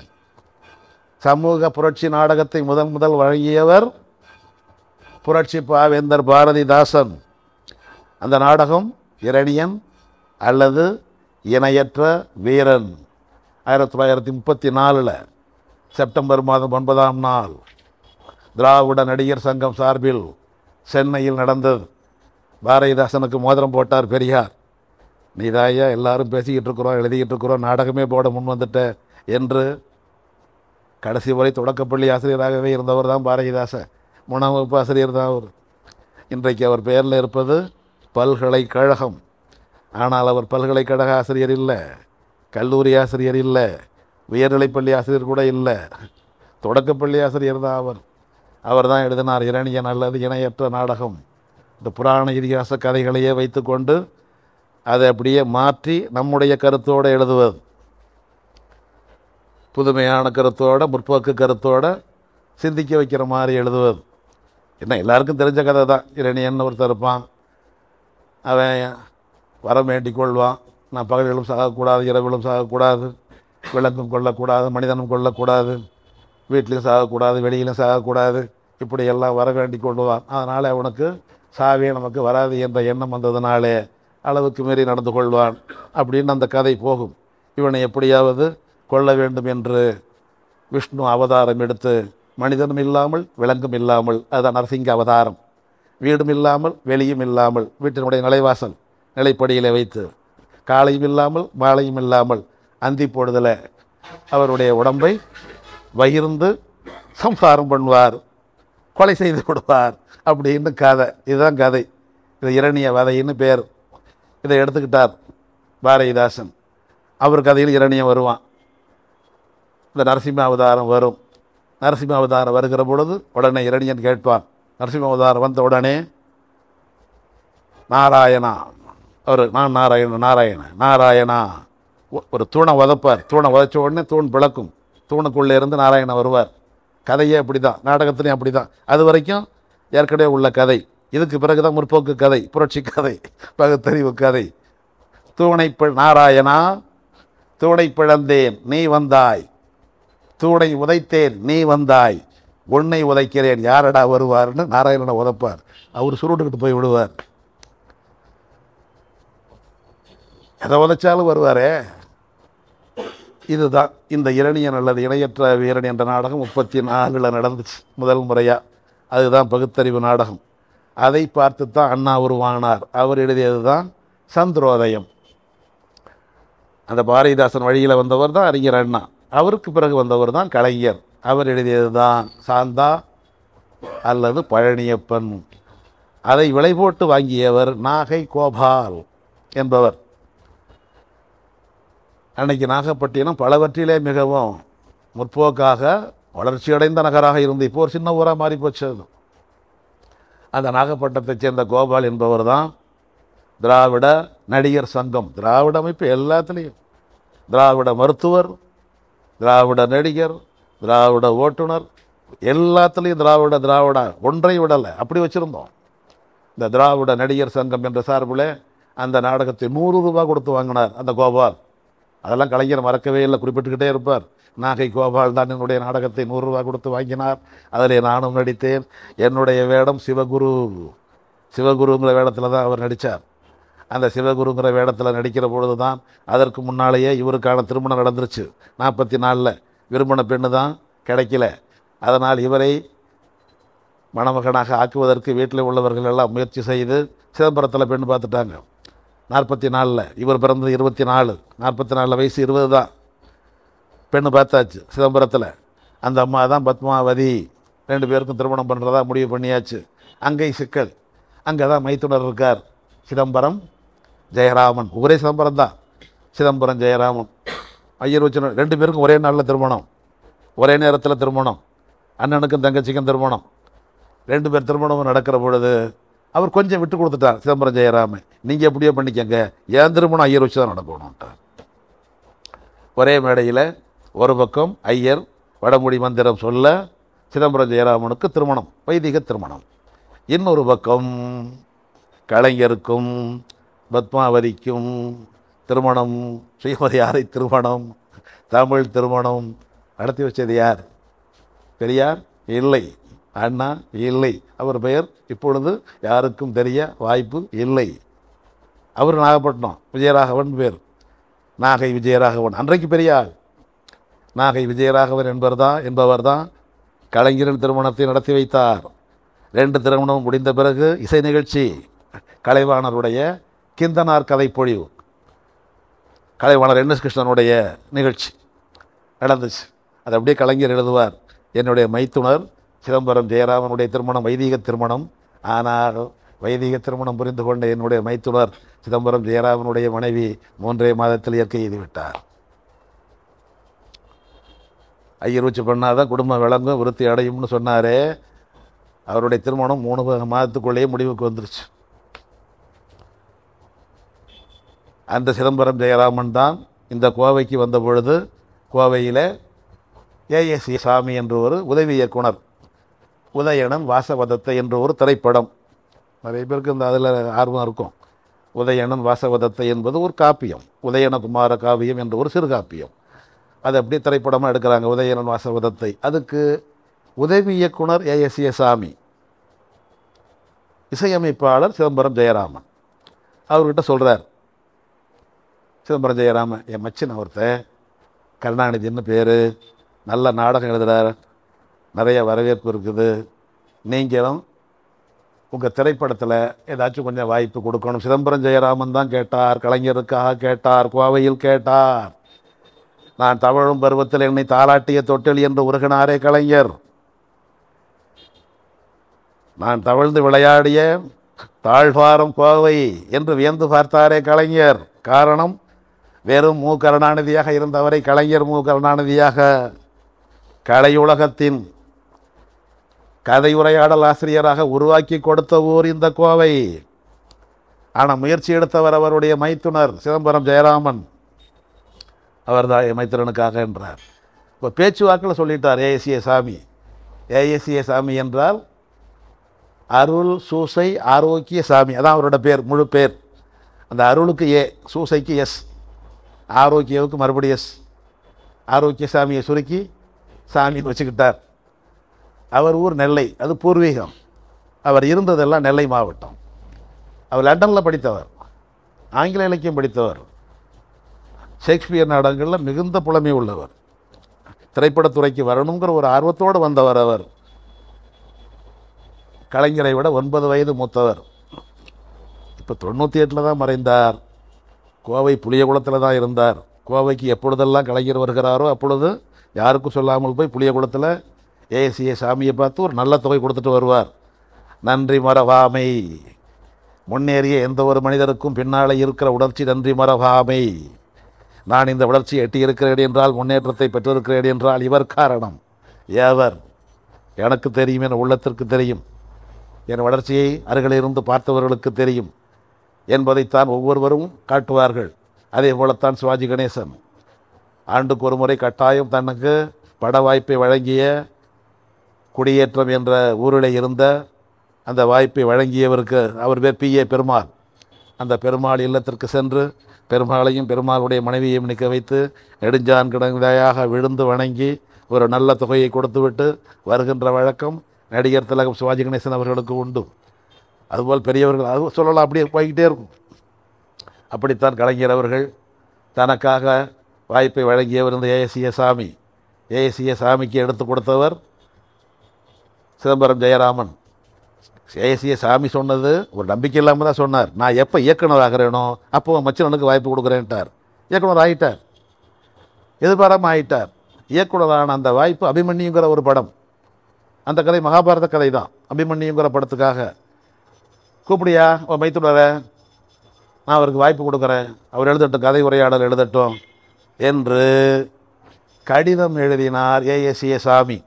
சமூக புரட்சி நாடகத்தை முதன் முதல் வழங்கியவர் புரட்சி பாவேந்தர் பாரதிதாசன். அந்த நாடகம் இரணியன் அல்லது இணையற்ற வீரன். ஆயிரத்தி தொள்ளாயிரத்தி முப்பத்தி நாலில் செப்டம்பர் மாதம் ஒன்பதாம் நாள் திராவிட நடிகர் சங்கம் சார்பில் சென்னையில் நடந்தது. பாரதிதாசனுக்கு மோதிரம் போட்டார் பெரியார். நீதாயா எல்லாரும் பேசிக்கிட்டு இருக்கிறோம் எழுதிக்கிட்டு இருக்கிறோம் நாடகமே போட முன் வந்துட்ட என்று கடைசி வரை தொடக்கப்பள்ளி ஆசிரியராகவே இருந்தவர் தான் பாரதிதாசன் மூணாம் வகுப்பு ஆசிரியர் தான் அவர். இன்றைக்கு அவர் பெயரில் இருப்பது பல்கலைக்கழகம். ஆனால் அவர் பல்கலைக்கழக ஆசிரியர் இல்லை கல்லூரி ஆசிரியர் இல்லை உயர்நிலைப்பள்ளி ஆசிரியர் கூட இல்லை. தொடக்கப்பள்ளி ஆசிரியர் தான் அவர். அவர் தான் எழுதினார் இரணியன் அல்லது இணையற்ற நாடகம். இந்த புராண இதிகாச கதைகளையே வைத்துக்கொண்டு அதை அப்படியே மாற்றி நம்முடைய கருத்தோடு எழுதுவது. புதுமையான கருத்தோட முற்போக்கு கருத்தோட சிந்திக்க வைக்கிற மாதிரி எழுதுவது. என்ன எல்லாருக்கும் தெரிஞ்ச கதை தான். இரணியன் ஒருத்தர் இருப்பான். அவன் வரம் வேண்டிக் கொள்வான். நான் பகலிலும் சாகக்கூடாது இரவிலும் சாகக்கூடாது. விலங்கும் கொள்ளக்கூடாது மனிதனும் கொள்ளக்கூடாது. வீட்லேயும் சாகக்கூடாது வெளியிலும் சாகக்கூடாது. இப்படி எல்லாம் வர வேண்டிக் கொள்வான். அதனால் அவனுக்கு சாவே நமக்கு வராது என்ற எண்ணம் வந்ததுனாலே அளவுக்கு மீறி நடந்து கொள்வான் அப்படின்னு அந்த கதை போகும். இவனை எப்படியாவது கொள்ள வேண்டும் என்று விஷ்ணு அவதாரம் எடுத்து மனிதனும் இல்லாமல் விலங்கும் இல்லாமல் அதுதான் நரசிங்க அவதாரம். வீடும் இல்லாமல் வெளியும் இல்லாமல் வீட்டினுடைய நிலைவாசல் நிலைப்படியிலே வைத்து காலையும் இல்லாமல் மாலையும் இல்லாமல் அந்தி பொழுதில் அவருடைய உடம்பை வகிர்ந்து சம்சாரம் பண்ணுவார் கொலை செய்து விடுவார் அப்படின்னு கதை. இதுதான் கதை. இது இரணிய வதைன்னு பேர். இதை எடுத்துக்கிட்டார் பாரதிதாசன். அவர் கதையில் இரணியம் வருவான். இந்த நரசிம்ம அவதாரம் வரும். நரசிம்ம அவதாரம் வருகிற பொழுது உடனே இரணியன் கேட்பான் நரசிம்ம அவதாரம் வந்த உடனே நாராயணா. அவர் நான் நாராயண நாராயண நாராயணா. ஒ- ஒரு தூணை உதப்பார். தூணை உதச்ச உடனே தூண் பிளக்கும். தூணுக்குள்ளே இருந்து நாராயணன் வருவார். கதையே அப்படி தான் நாடகத்துலேயும் அப்படி தான் அது வரைக்கும் ஏற்கனவே உள்ள கதை. இதுக்கு பிறகு தான் முற்போக்கு கதை புரட்சி கதை பகுத்தறிவு கதை. தூணை பி- நாராயணா தூணை பிழந்தேன் நீ வந்தாய். தூணை உதைத்தேன் நீ வந்தாய். உன்னை உதைக்கிறேன் யாரடா வருவார்னு நாராயணனை உதைப்பார். அவர் சுருட்டுக்கிட்டு போய் விடுவார். எதை உதைச்சாலும் வருவாரே. இதுதான் இந்த இரணியன் அல்லது இணையற்ற வீரன் என்ற நாடகம் முப்பத்தி நாலில் நடந்துச்சு முதல் முறையாக அதுதான் பகுத்தறிவு நாடகம். அதை பார்த்து தான் அண்ணா உருவானார். அவர் எழுதியது தான் சந்திரோதயம். அந்த பாரதிதாசன் வழியில் வந்தவர் தான் அறிஞர் அண்ணா. அவருக்கு பிறகு வந்தவர் தான் கலைஞர். அவர் எழுதியது தான் சாந்தா அல்லது பழனியப்பன். அதை விலை போட்டு வாங்கியவர் நாகை கோபால் என்பவர். அன்னைக்கு நாகப்பட்டினம் பலவற்றிலே மிகவும் முற்போக்காக வளர்ச்சியடைந்த நகராக இருந்து இப்போ ஒரு சின்ன ஊராக மாறி போச்சு அது. அந்த நாகப்பட்டினத்தைச் சேர்ந்த கோபால் என்பவர் தான் திராவிட நடிகர் சங்கம். திராவிட அமைப்பு எல்லாத்துலேயும். திராவிட மருத்துவர் திராவிட நடிகர் திராவிட ஓட்டுநர் எல்லாத்துலேயும் திராவிட திராவிட ஒன்றை விடலை. அப்படி வச்சுருந்தோம். இந்த திராவிட நடிகர் சங்கம் என்ற சார்பில் அந்த நாடகத்தை நூறு ரூபாய் கொடுத்து வாங்கினார் அந்த கோபால். அதெல்லாம் கலைஞர் மறக்கவே இல்லை குறிப்பிட்டுக்கிட்டே இருப்பார். நாகை கோபால் தான் என்னுடைய நாடகத்தை நூறுரூவா கொடுத்து வாங்கினார். அதில் நானும் நடித்தேன். என்னுடைய வேடம் சிவகுரு சிவகுருங்கிற வேடத்தில் தான் அவர் நடித்தார் அந்த சிவகுருங்கிற வேடத்தில் நடிக்கிற பொழுது தான் அதற்கு முன்னாலேயே இவருக்கான திருமணம் நடந்துருச்சு. நாற்பத்தி நாலில் விரும்பின பெண்ணு தான் கிடைக்கல. அதனால் இவரை மணமகனாக ஆக்குவதற்கு வீட்டில் உள்ளவர்கள் எல்லாம் முயற்சி செய்து சிதம்பரத்தில் பெண் பார்த்துட்டாங்க. நாற்பத்தி நாலில். இவர் பிறந்தது இருபத்தி நாலு. நாற்பத்தி நாலு வயசு இருபது தான். பெண்ணு பார்த்தாச்சு சிதம்பரத்தில். அந்த அம்மா தான் பத்மாவதி. ரெண்டு பேருக்கும் திருமணம் பண்ணுறதா முடிவு பண்ணியாச்சு. அங்கே சிக்கல். அங்கே தான் மைத்துனர் இருக்கார். சிதம்பரம் ஜெயராமன். ஒரே சிதம்பரம் தான். சிதம்பரம் ஜெயராமன். ஐயர் வச்சு ரெண்டு பேருக்கும் ஒரே நாளில் திருமணம். ஒரே நேரத்தில் திருமணம். அண்ணனுக்கும் தங்கச்சிக்கும் திருமணம். ரெண்டு பேர் திருமணமும் நடக்கிற பொழுது அவர் கொஞ்சம் விட்டு கொடுத்துட்டார் சிதம்பரம் ஜெயராமன். நீங்கள் எப்படியோ பண்ணிக்கங்க. ஏன் திருமணம் ஐயர் வச்சு தான் நடக்கணும்ட்டார். ஒரே மேடையில் ஒரு பக்கம் ஐயர் வடமொழி மந்திரம் சொல்ல சிதம்பரம் ஜெயராமனுக்கு திருமணம் வைதிக திருமணம். இன்னொரு பக்கம் கலைஞருக்கும் பத்மாவதிக்கும் திருமணம் ஸ்ரீமதியாரை திருமணம் தமிழ் திருமணம். நடத்தி வச்சது யார்? பெரியார்? இல்லை. அண்ணா இல்லை. அவர் பெயர் இப்பொழுது யாருக்கும் தெரிய வாய்ப்பு இல்லை. அவர் நாகப்பட்டினம் விஜயராகவன் பேர். நாகை விஜயராகவன். அன்றைக்கு பெரியாள். நாகை விஜயராகவன் என்பவர் தான் என்பவர் தான் கலைஞரின் திருமணத்தை நடத்தி வைத்தார். ரெண்டு திருமணம் முடிந்த பிறகு இசை நிகழ்ச்சி கலைவாணருடைய கிந்தனார் கதைப்பொழிவு கலைவாணர் என் எஸ் கிருஷ்ணனுடைய நிகழ்ச்சி நடந்துச்சு. அது அப்படியே கலைஞர் எழுதுவார். என்னுடைய மைத்துனர் சிதம்பரம் ஜெயராமனுடைய திருமணம் வைதீக திருமணம். ஆனால் வைதீக திருமணம் புரிந்து கொண்ட என்னுடைய மைத்துனர் சிதம்பரம் ஜெயராமனுடைய மனைவி மூன்றே மாதத்தில் இயற்கை எய்து விட்டார். ஐயர் வச்சு பண்ணாதான் குடும்பம் விளங்கும் விருத்தி அடையும்னு சொன்னாரே. அவருடைய திருமணம் மூணு மாதத்துக்குள்ளேயே முடிவுக்கு வந்துருச்சு. அந்த சிதம்பரம் ஜெயராமன் தான் இந்த கோவைக்கு வந்த பொழுது கோவையில் ஏஎஸ்சி சாமி என்ற ஒரு உதவி இயக்குனர் உதயணன் வாசவதத்தை என்ற ஒரு திரைப்படம். நிறைய பேருக்கு இந்த அதில் ஆர்வம் இருக்கும். உதயணன் வாசவதத்தை என்பது ஒரு காப்பியம். உதயணகுமார காவியம் என்ற ஒரு சிறுகாப்பியம். அது அப்படியே திரைப்படமாக எடுக்கிறாங்க உதயணன் வாசவதத்தை. அதுக்கு உதவி இயக்குனர் ஏஎஸ்ஏ சாமி இசையமைப்பாளர் சிதம்பரம் ஜெயராமன். அவர்கிட்ட சொல்கிறார் சிதம்பரம் ஜெயராமன் என் மச்சின் ஒருத்தன் கருணாநிதின்னு பேர் நல்ல நாடகம் எழுதுகிறார் நிறைய வரவேற்பு இருக்குது. நீங்களும் உங்கள் திரைப்படத்தில் ஏதாச்சும் கொஞ்சம் வாய்ப்பு கொடுக்கணும். சிதம்பரம் ஜெயராமன் தான் கேட்டார் கலைஞருக்காக கேட்டார் கோவையில் கேட்டார். நான் தவழும் பருவத்தில் என்னை தாளாட்டிய தொட்டில் என்று உருகினாரே கலைஞர். நான் தவழ்ந்து விளையாடிய தாழ்வாரம் கோவை என்று வியந்து பார்த்தாரே கலைஞர். காரணம் வெறும் மு. கருணாநிதியாக இருந்தவரை கலைஞர் மு. கருணாநிதியாக கலையுலகத்தின் கதை உரையாடல் ஆசிரியராக உருவாக்கி கொடுத்த ஊர் இந்த கோவை. ஆனால் முயற்சி எடுத்தவர் அவருடைய மைத்துனர் சிதம்பரம் ஜெயராமன். அவர் தான் என் மைத்திரனுக்காக என்றார். இப்போ பேச்சுவாக்கில் சொல்லிட்டார் ஏஎஸ்ஏ சாமி. ஏஎஸ்ஏ சாமி என்றால் அருள் சூசை ஆரோக்கிய சாமி. அதான் அவரோட பேர் முழு பேர். அந்த அருளுக்கு ஏ சூசைக்கு எஸ். ஆரோக்கியவுக்கு மறுபடியும் எஸ். ஆரோக்கிய சாமியை சுருக்கி சாமின்னு வச்சுக்கிட்டார். அவர் ஊர் நெல்லை அது பூர்வீகம். அவர் இருந்ததெல்லாம் நெல்லை மாவட்டம். அவர் லண்டனில் படித்தவர் ஆங்கில இலக்கியம் படித்தவர். ஷேக்ஸ்பியர் நாடகங்களில் மிகுந்த புலமை உள்ளவர். திரைப்படத்துறைக்கு வரணுங்கிற ஒரு ஆர்வத்தோடு வந்தவர் அவர். கலைஞரை விட ஒன்பது வயது மூத்தவர். இப்போ தொண்ணூற்றி எட்டில் தான் மறைந்தார். கோவை புளியகுளத்தில் தான் இருந்தார். கோவைக்கு எப்பொழுதெல்லாம் கலைஞர் வருகிறாரோ அப்பொழுது யாருக்கும் சொல்லாமல் போய் புளியகுளத்தில் ஏஎஸ்சிஏ சாமியை பார்த்து ஒரு நல்ல தொகை கொடுத்துட்டு வருவார். நன்றி மறவாமை. முன்னேறிய எந்த ஒரு மனிதருக்கும் பின்னாலே இருக்கிற உணர்ச்சி நன்றி மறவாமை. நான் இந்த வளர்ச்சியை எட்டியிருக்கிறேன் என்றால் முன்னேற்றத்தை பெற்றிருக்கிறேன் என்றால் இவர் காரணம். ஏவர் எனக்கு தெரியும் என் உள்ளத்திற்கு தெரியும். என் வளர்ச்சியை அருகிலிருந்து பார்த்தவர்களுக்கு தெரியும். என்பதைத்தான் ஒவ்வொருவரும் காட்டுவார்கள். அதே போலத்தான் சிவாஜி கணேசன். ஆண்டுக்கு ஒரு முறை கட்டாயம் தனக்கு பட வாய்ப்பை வழங்கிய குடியேற்றம் என்ற ஊரில் இருந்த அந்த வாய்ப்பை வழங்கியவருக்கு அவர் பேர் பி ஏ பெருமாள். அந்த பெருமாள் இல்லத்திற்கு சென்று பெருமாளையும் பெருமாளுடைய மனைவியையும் நிற்க வைத்து நெடுஞ்சான் கிடந்தையாக விழுந்து வணங்கி ஒரு நல்ல தொகையை கொடுத்துவிட்டு வருகின்ற வழக்கம் நடிகர் திலகம் சிவாஜி கணேசன் அவர்களுக்கு உண்டு. அதுபோல் பெரியவர்கள் அது சொல்லலாம் அப்படியே போய்கிட்டே இருக்கும். அப்படித்தான் கலைஞர் அவர்கள் தனக்காக வாய்ப்பை வழங்கியவர் இந்த ஏஎஸ்ஏ சாமி. ஏஎஸ்ஏ சாமிக்கு எடுத்து கொடுத்தவர் சிதம்பரம் ஜெயராமன். ஏஎஸ்சிய சாமி சொன்னது ஒரு நம்பிக்கை இல்லாமல் தான் சொன்னார். நான் எப்போ இயக்குனர் ஆகிறேனோ அப்போ மச்சனனுக்கு வாய்ப்பு கொடுக்குறேன்ட்டார். இயக்குனர் ஆகிட்டார் எதிர்பாராமல் ஆகிட்டார் இயக்குனரான அந்த வாய்ப்பு அபிமன்யுங்கிற ஒரு படம். அந்த கதை மகாபாரத கதை தான். அபிமன்யுங்கிற படத்துக்காக. கூப்பிடியா? உன் மைத்துனர நான் அவருக்கு வாய்ப்பு கொடுக்குறேன். அவர் எழுதட்டும் கதை உரையாடல் எழுதட்டும் என்று கடிதம் எழுதினார் ஏஎஸ்ஏ சாமி.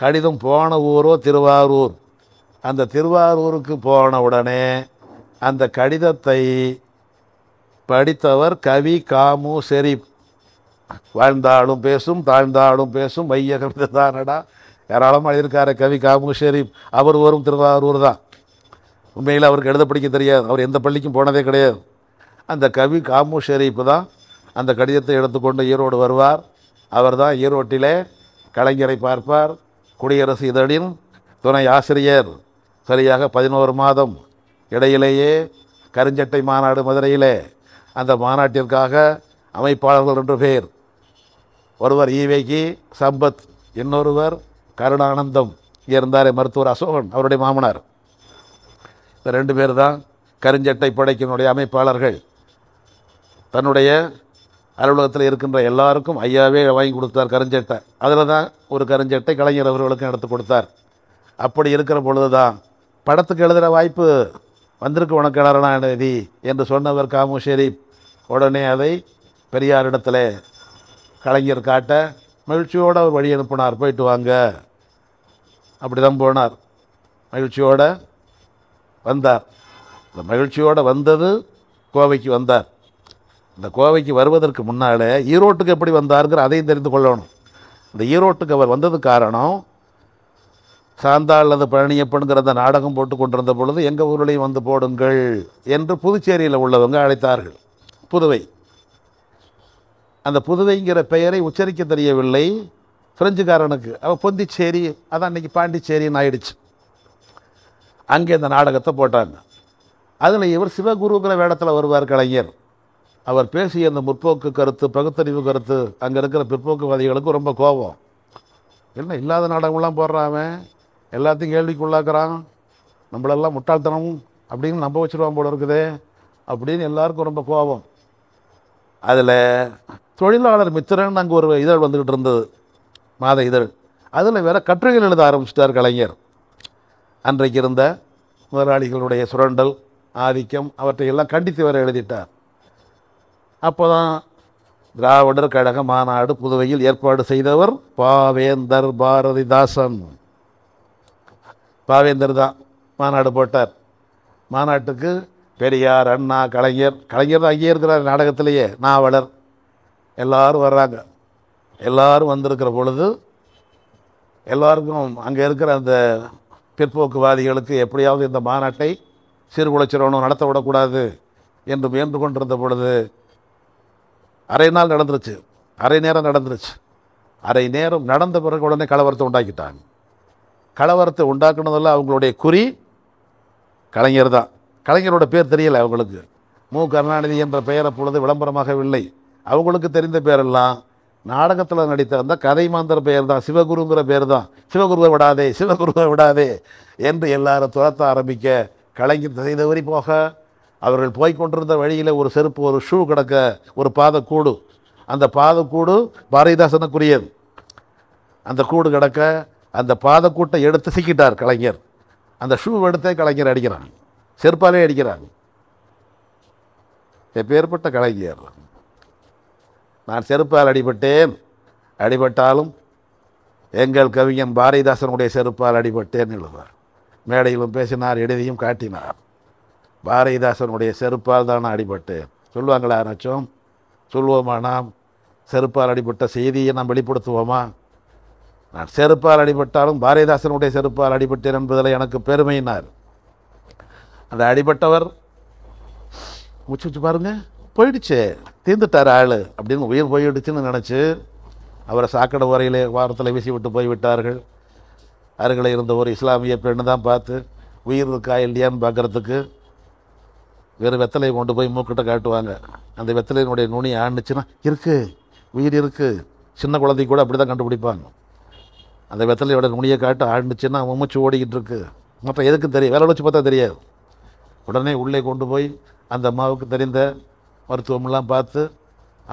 கடிதம் போன ஊரோ திருவாரூர். அந்த திருவாரூருக்கு போன உடனே அந்த கடிதத்தை படித்தவர் கவி காமு ஷெரீப் வாழ்ந்தாலும் பேசும் தாழ்ந்தாலும் பேசும் மைய கவிதை தானடா ஏராளமாக எழுதியிருக்காரு கவி காமு ஷெரீப் அவர் வரும் திருவாரூர் தான். உண்மையில் அவருக்கு எழுத படிக்க தெரியாது. அவர் எந்த பள்ளிக்கும் போனதே கிடையாது. அந்த கவி காமு ஷெரீப் தான் அந்த கடிதத்தை எடுத்துக்கொண்டு ஈரோடு வருவார். அவர் தான் ஈரோட்டிலே கலைஞரை பார்ப்பார். குடியரசு இதழின் துணை ஆசிரியர் சரியாக பதினோரு மாதம் இடையிலேயே கருஞ்சட்டை மாநாடு மதுரையிலே அந்த மாநாட்டிற்காக அமைப்பாளர்கள் ரெண்டு பேர். ஒருவர் ஈவேகி சம்பத் இன்னொருவர் கருணானந்தம். இருந்தார் மருத்துவர் அசோகன் அவருடைய மாமனார். இந்த ரெண்டு பேர் தான் கருஞ்சட்டை படைக்கினுடைய அமைப்பாளர்கள். தன்னுடைய அலுவலகத்தில் இருக்கின்ற எல்லாருக்கும் ஐயாவே வாங்கி கொடுத்தார் கருஞ்சட்டை. அதில் தான் ஒரு கருஞ்சட்டை கலைஞர் அவர்களுக்கும் எடுத்து கொடுத்தார். அப்படி இருக்கிற பொழுது தான் படத்துக்கு எழுதுகிற வாய்ப்பு வந்திருக்கு உனக்கு கருணாநிதி என்று சொன்னவர் காமு ஷெரீப். உடனே அதை பெரியாரிடத்தில் கலைஞர் காட்ட மகிழ்ச்சியோடு அவர் வழி அனுப்பினார். போயிட்டு வாங்க. அப்படி தான் போனார். மகிழ்ச்சியோடு வந்தார். இந்த மகிழ்ச்சியோடு வந்தது கோவைக்கு வந்தார். இந்த கோவைக்கு வருவதற்கு முன்னாலே ஈரோட்டுக்கு எப்படி வந்தாருங்கிற அதையும் தெரிந்து கொள்ளணும். இந்த ஈரோட்டுக்கு அவர் வந்தது காரணம் சாந்தா அல்லது பழனியப்பனுங்கிற அந்த நாடகம் போட்டு கொண்டிருந்த பொழுது எங்கள் ஊரிலையும் வந்து போடுங்கள் என்று புதுச்சேரியில் உள்ளவங்க அழைத்தார்கள். புதுவை. அந்த புதுவைங்கிற பெயரை உச்சரிக்க தெரியவில்லை. பிரெஞ்சுக்காரனுக்கு. அவள் பொந்திச்சேரி அதான் அன்றைக்கி பாண்டிச்சேரின்னு ஆயிடுச்சு. அங்கே இந்த நாடகத்தை போட்டாங்க. அதில் இவர் சிவகுருங்கிற வேடத்தில் வருவார் கலைஞர். அவர் பேசிய அந்த முற்போக்கு கருத்து பகுத்தறிவு கருத்து அங்கே இருக்கிற பிற்போக்குவாதிகளுக்கு ரொம்ப கோபம். என்ன இல்லாத நாடகம்லாம் போடுறான் எல்லாத்தையும் கேள்விக்குள்ளாக்குறான். நம்மளெல்லாம் முட்டாள்தனம் அப்படின்னு நம்ப வச்சுருவான் போல இருக்குதே அப்படின்னு எல்லாருக்கும் ரொம்ப கோபம். அதில் தொழிலாளர் மித்திரன் அங்கே ஒரு இதழ் வந்துக்கிட்டு இருந்தது. மாத இதழ். அதில் வேற கட்டுரைகள் எழுத ஆரம்பிச்சிட்டார் கலைஞர். அன்றைக்கு இருந்த முதலாளிகளுடைய சுரண்டல் ஆதிக்கம் அவற்றையெல்லாம் கண்டித்து வர எழுதிட்டார். அப்போ தான் திராவிடர் கழக மாநாடு புதுவையில் ஏற்பாடு செய்தவர் பாவேந்தர் பாரதிதாசன். பாவேந்தர் தான் மாநாடு போட்டார். மாநாட்டுக்கு பெரியார் அண்ணா கலைஞர் கலைஞர் தான் அங்கேயே இருக்கிறார் நாடகத்திலேயே நாவலர். எல்லாரும் வர்றாங்க. எல்லாரும் வந்திருக்கிற பொழுது எல்லாருக்கும் அங்கே இருக்கிற அந்த பிற்போக்குவாதிகளுக்கு எப்படியாவது இந்த மாநாட்டை சீர்குலைச்சிடணும் நடத்த விடக்கூடாது என்று முயன்று கொண்டிருந்த பொழுது அரை நாள் நடந்துருச்சு. அரை நேரம் நடந்துருச்சு. அரை நேரம் நடந்த பிறகு உடனே கலவரத்தை உண்டாக்கிட்டாங்க. கலவரத்தை உண்டாக்குனதில் அவங்களுடைய குறி கலைஞர் தான். கலைஞரோட பேர் தெரியலை அவங்களுக்கு. மு. கருணாநிதி என்ற பெயர் அப்பொழுது விளம்பரமாகவில்லை. அவங்களுக்கு தெரிந்த பேரெல்லாம் நாடகத்தில் நடித்த அந்த கதை மாந்தர் பெயர் தான் சிவகுருங்கிற பேர் தான். சிவகுருவை விடாதே சிவகுருவை விடாதே என்று எல்லாரும் துரத்த ஆரம்பிக்க கலைஞர் திசை தவறி போக அவர்கள் போய்கொண்டிருந்த வழியில் ஒரு செருப்பு ஒரு ஷூ கிடக்க ஒரு பாதக்கூடு. அந்த பாதக்கூடு பாரதிதாசனுக்குரியது. அந்த கூடு கிடக்க அந்த பாதக்கூட்டை எடுத்து சிக்கிட்டார் கலைஞர். அந்த ஷூ எடுத்தே கலைஞர் அடிக்கிறான் செருப்பாலே அடிக்கிறாங்க எப்பேற்பட்ட கலைஞர்? நான் செருப்பால் அடிபட்டேன். அடிபட்டாலும் எங்கள் கவிஞன் பாரதிதாசனுடைய செருப்பால் அடிபட்டேன் எழுதுவார். மேடையிலும் பேசினார் எழுதியும் காட்டினார். பாரதிதாசனுடைய செருப்பால் தான் அடிபட்டு. சொல்லுவாங்களா யாராச்சும் சொல்லுவோமா நாம்? செருப்பால் அடிபட்ட செய்தியை நாம் வெளிப்படுத்துவோமா? நான் செருப்பால் அடிபட்டாலும் பாரதிதாசனுடைய செருப்பால் அடிபட்டேன் என்பதில் எனக்கு பெருமையினார் அந்த அடிபட்டவர் முச்சு முச்சு பாருங்க போயிடுச்சே. தீர்ந்துட்டார் ஆள். அப்படின்னு உயிர் போயிடுச்சுன்னு நினச்சி அவரை சாக்கடை உரையிலே வாரத்தில் வீசி விட்டு போய்விட்டார்கள் அருகில் இருந்த ஒரு இஸ்லாமிய பெண்ணு தான் பார்த்து உயிர் இருக்கா இல்லையான்னு பார்க்குறதுக்கு வெறும் வெத்தலையை கொண்டு போய் மூக்கிட்ட காட்டுவாங்க. அந்த வெத்தலையினுடைய நுனி ஆண்டுச்சுன்னா இருக்குது உயிர் இருக்குது சின்ன குழந்தைக்கு கூட அப்படி தான் கண்டுபிடிப்பாங்க. அந்த வெத்தலையோட நுனியை காட்டு ஆண்டுச்சுன்னா மூச்சு ஓடிக்கிட்டு இருக்கு மற்ற எதுக்கும் தெரியும்? வேலை வச்சு பார்த்தா தெரியாது. உடனே உள்ளே கொண்டு போய் அந்த அம்மாவுக்கு தெரிந்த மருத்துவமெல்லாம் பார்த்து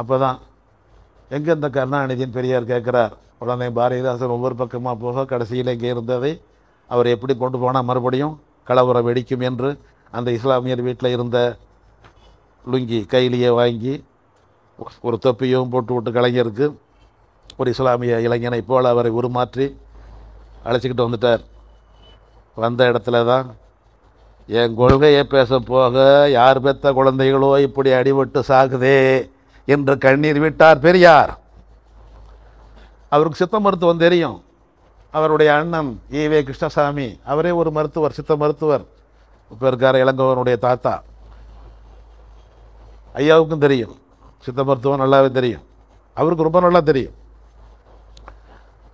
அப்போ தான் எங்கே இந்த கருணாநிதியின் பெரியார் கேட்குறார் உடனே பாரதிதாசன் ஒவ்வொரு பக்கமாக போக கடைசியில் இங்கே இருந்ததை அவர் எப்படி கொண்டு போனால் மறுபடியும் கலவரம் வெடிக்கும் என்று அந்த இஸ்லாமியர் வீட்டில் இருந்த லுங்கி கையிலேயே வாங்கி ஒரு தொப்பியும் போட்டு விட்டு கலைஞருக்கு ஒரு இஸ்லாமிய இளைஞனை போல் அவரை உருமாற்றி அழைச்சிக்கிட்டு வந்துட்டார். வந்த இடத்துல தான் என் கொள்கையை பேச போக யார் பெத்த குழந்தைகளோ இப்படி அடிபட்டு சாகுதே என்று கண்ணீர் விட்டார் பெரியார். அவருக்கு சித்த மருத்துவம் தெரியும். அவருடைய அண்ணன் ஈவே கிருஷ்ணசாமி அவரே ஒரு மருத்துவர் சித்த மருத்துவர். இப்போ இருக்கார் இளங்கோவனுடைய தாத்தா. ஐயாவுக்கும் தெரியும். சித்த மருத்துவம் நல்லாவே தெரியும். அவருக்கு ரொம்ப நல்லா தெரியும்.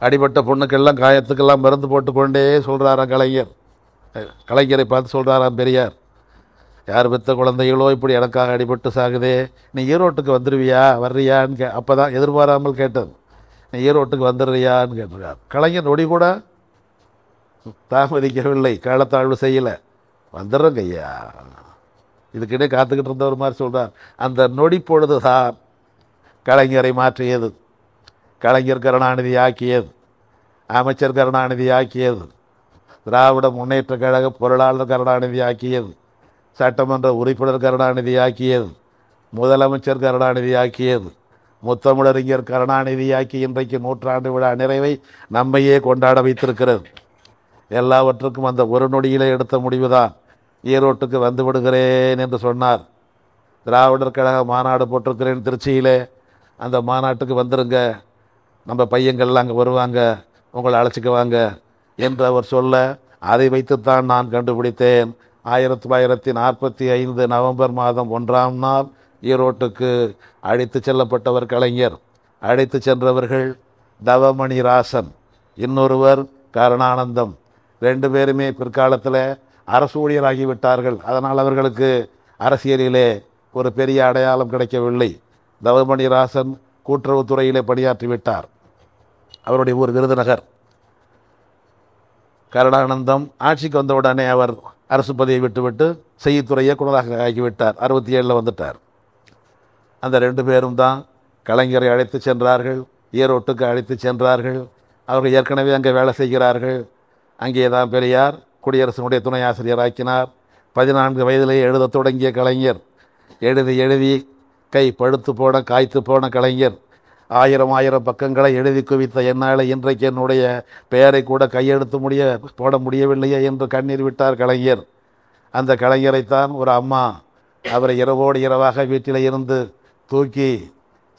அடிபட்ட பொண்ணுக்கெல்லாம் காயத்துக்கெல்லாம் மருந்து போட்டுக்கொண்டே சொல்கிறாராம் கலைஞர். கலைஞரை பார்த்து சொல்கிறாராம் பெரியார். யார் பெற்ற குழந்தைகளோ இப்படி எனக்காக அடிபட்டு சாகுதே. நீ ஈரோட்டுக்கு வந்துடுவியா வர்றியான்னு கே அப்போ தான் எதிர்பாராமல் கேட்டது. நீ ஈரோட்டுக்கு வந்துடுறியான்னு கேட்டிருக்கார். கலைஞர் நொடி கூட தாமதிக்கவில்லை. காலத்தாழ்வு செய்யலை. வந்துடுறோங்க ஐயா. இதுக்கிட்டே காத்துக்கிட்டு இருந்தவர் மாதிரி சொல்கிறார் அந்த நொடி பொழுது தான் கலைஞரை மாற்றியது. கலைஞர் கருணாநிதி ஆக்கியது. அமைச்சர் கருணாநிதி ஆக்கியது. திராவிட முன்னேற்ற கழக பொருளாளர் கருணாநிதி ஆக்கியது. சட்டமன்ற உறுப்பினர் கருணாநிதி ஆக்கியது. முதலமைச்சர் கருணாநிதி ஆக்கியது. முத்தமிழறிஞர் கருணாநிதி ஆக்கி இன்றைக்கு நூற்றாண்டு விழா நிறைவை நம்மையே கொண்டாட வைத்திருக்கிறது. எல்லாவற்றுக்கும் அந்த ஒரு நொடியிலே எடுத்த முடிவுதான். ஈரோட்டுக்கு வந்து விடுகிறேன் என்று சொன்னார். திராவிடர் கழக மாநாடு போட்டிருக்கிறேன் திருச்சியிலே. அந்த மாநாட்டுக்கு வந்துருங்க. நம்ம பையங்கள்லாம் அங்கே வருவாங்க. உங்களை அழைச்சிக்குவாங்க என்று அவர் சொல்ல அதை வைத்துத்தான் நான் கண்டுபிடித்தேன். ஆயிரத்தி தொள்ளாயிரத்தி நாற்பத்தி ஐந்து நவம்பர் மாதம் ஒன்றாம் நாள் ஈரோட்டுக்கு அழைத்து செல்லப்பட்டவர் கலைஞர். அழைத்து சென்றவர்கள் தவமணி ராசன் இன்னொருவர் கருணானந்தம். ரெண்டு பேருமே பிற்காலத்தில் அரசு ஊழியராகிவிட்டார்கள் அதனால் அவர்களுக்கு அரசியலிலே ஒரு பெரிய அடையாளம் கிடைக்கவில்லை. தவமணி ராசன் கூட்டுறவுத்துறையிலே பணியாற்றி விட்டார். அவருடைய ஊர் விருதுநகர். கருணானந்தம் ஆட்சிக்கு வந்தவுடனே அவர் அரசு பதவியை விட்டுவிட்டு செய்தித்துறை இயக்குநராக ஆகிவிட்டார். அறுபத்தி ஏழில் வந்துட்டார். அந்த ரெண்டு பேரும் தான் கலைஞரை அழைத்து சென்றார்கள். ஈரோட்டுக்கு அழைத்து சென்றார்கள். அவர்கள் ஏற்கனவே அங்கே வேலை செய்கிறார்கள். அங்கே தான் பெரியார் குடியரசனுடைய துணை ஆசிரியராக்கினார். பதினான்கு வயதிலேயே எழுதத் தொடங்கிய கலைஞர். எழுதி எழுதி கை பழுத்து போன காய்த்து போன கலைஞர். ஆயிரம் ஆயிரம் பக்கங்களை எழுதி குவித்த என்னால் இன்றைக்கு என்னுடைய பெயரை கூட கையெழுத்து முடிய போட முடியவில்லையே என்று கண்ணீர் விட்டார் கலைஞர். அந்த கலைஞரைத்தான் ஒரு அம்மா அவரை இரவோடு இரவாக வீட்டில் இருந்து தூக்கி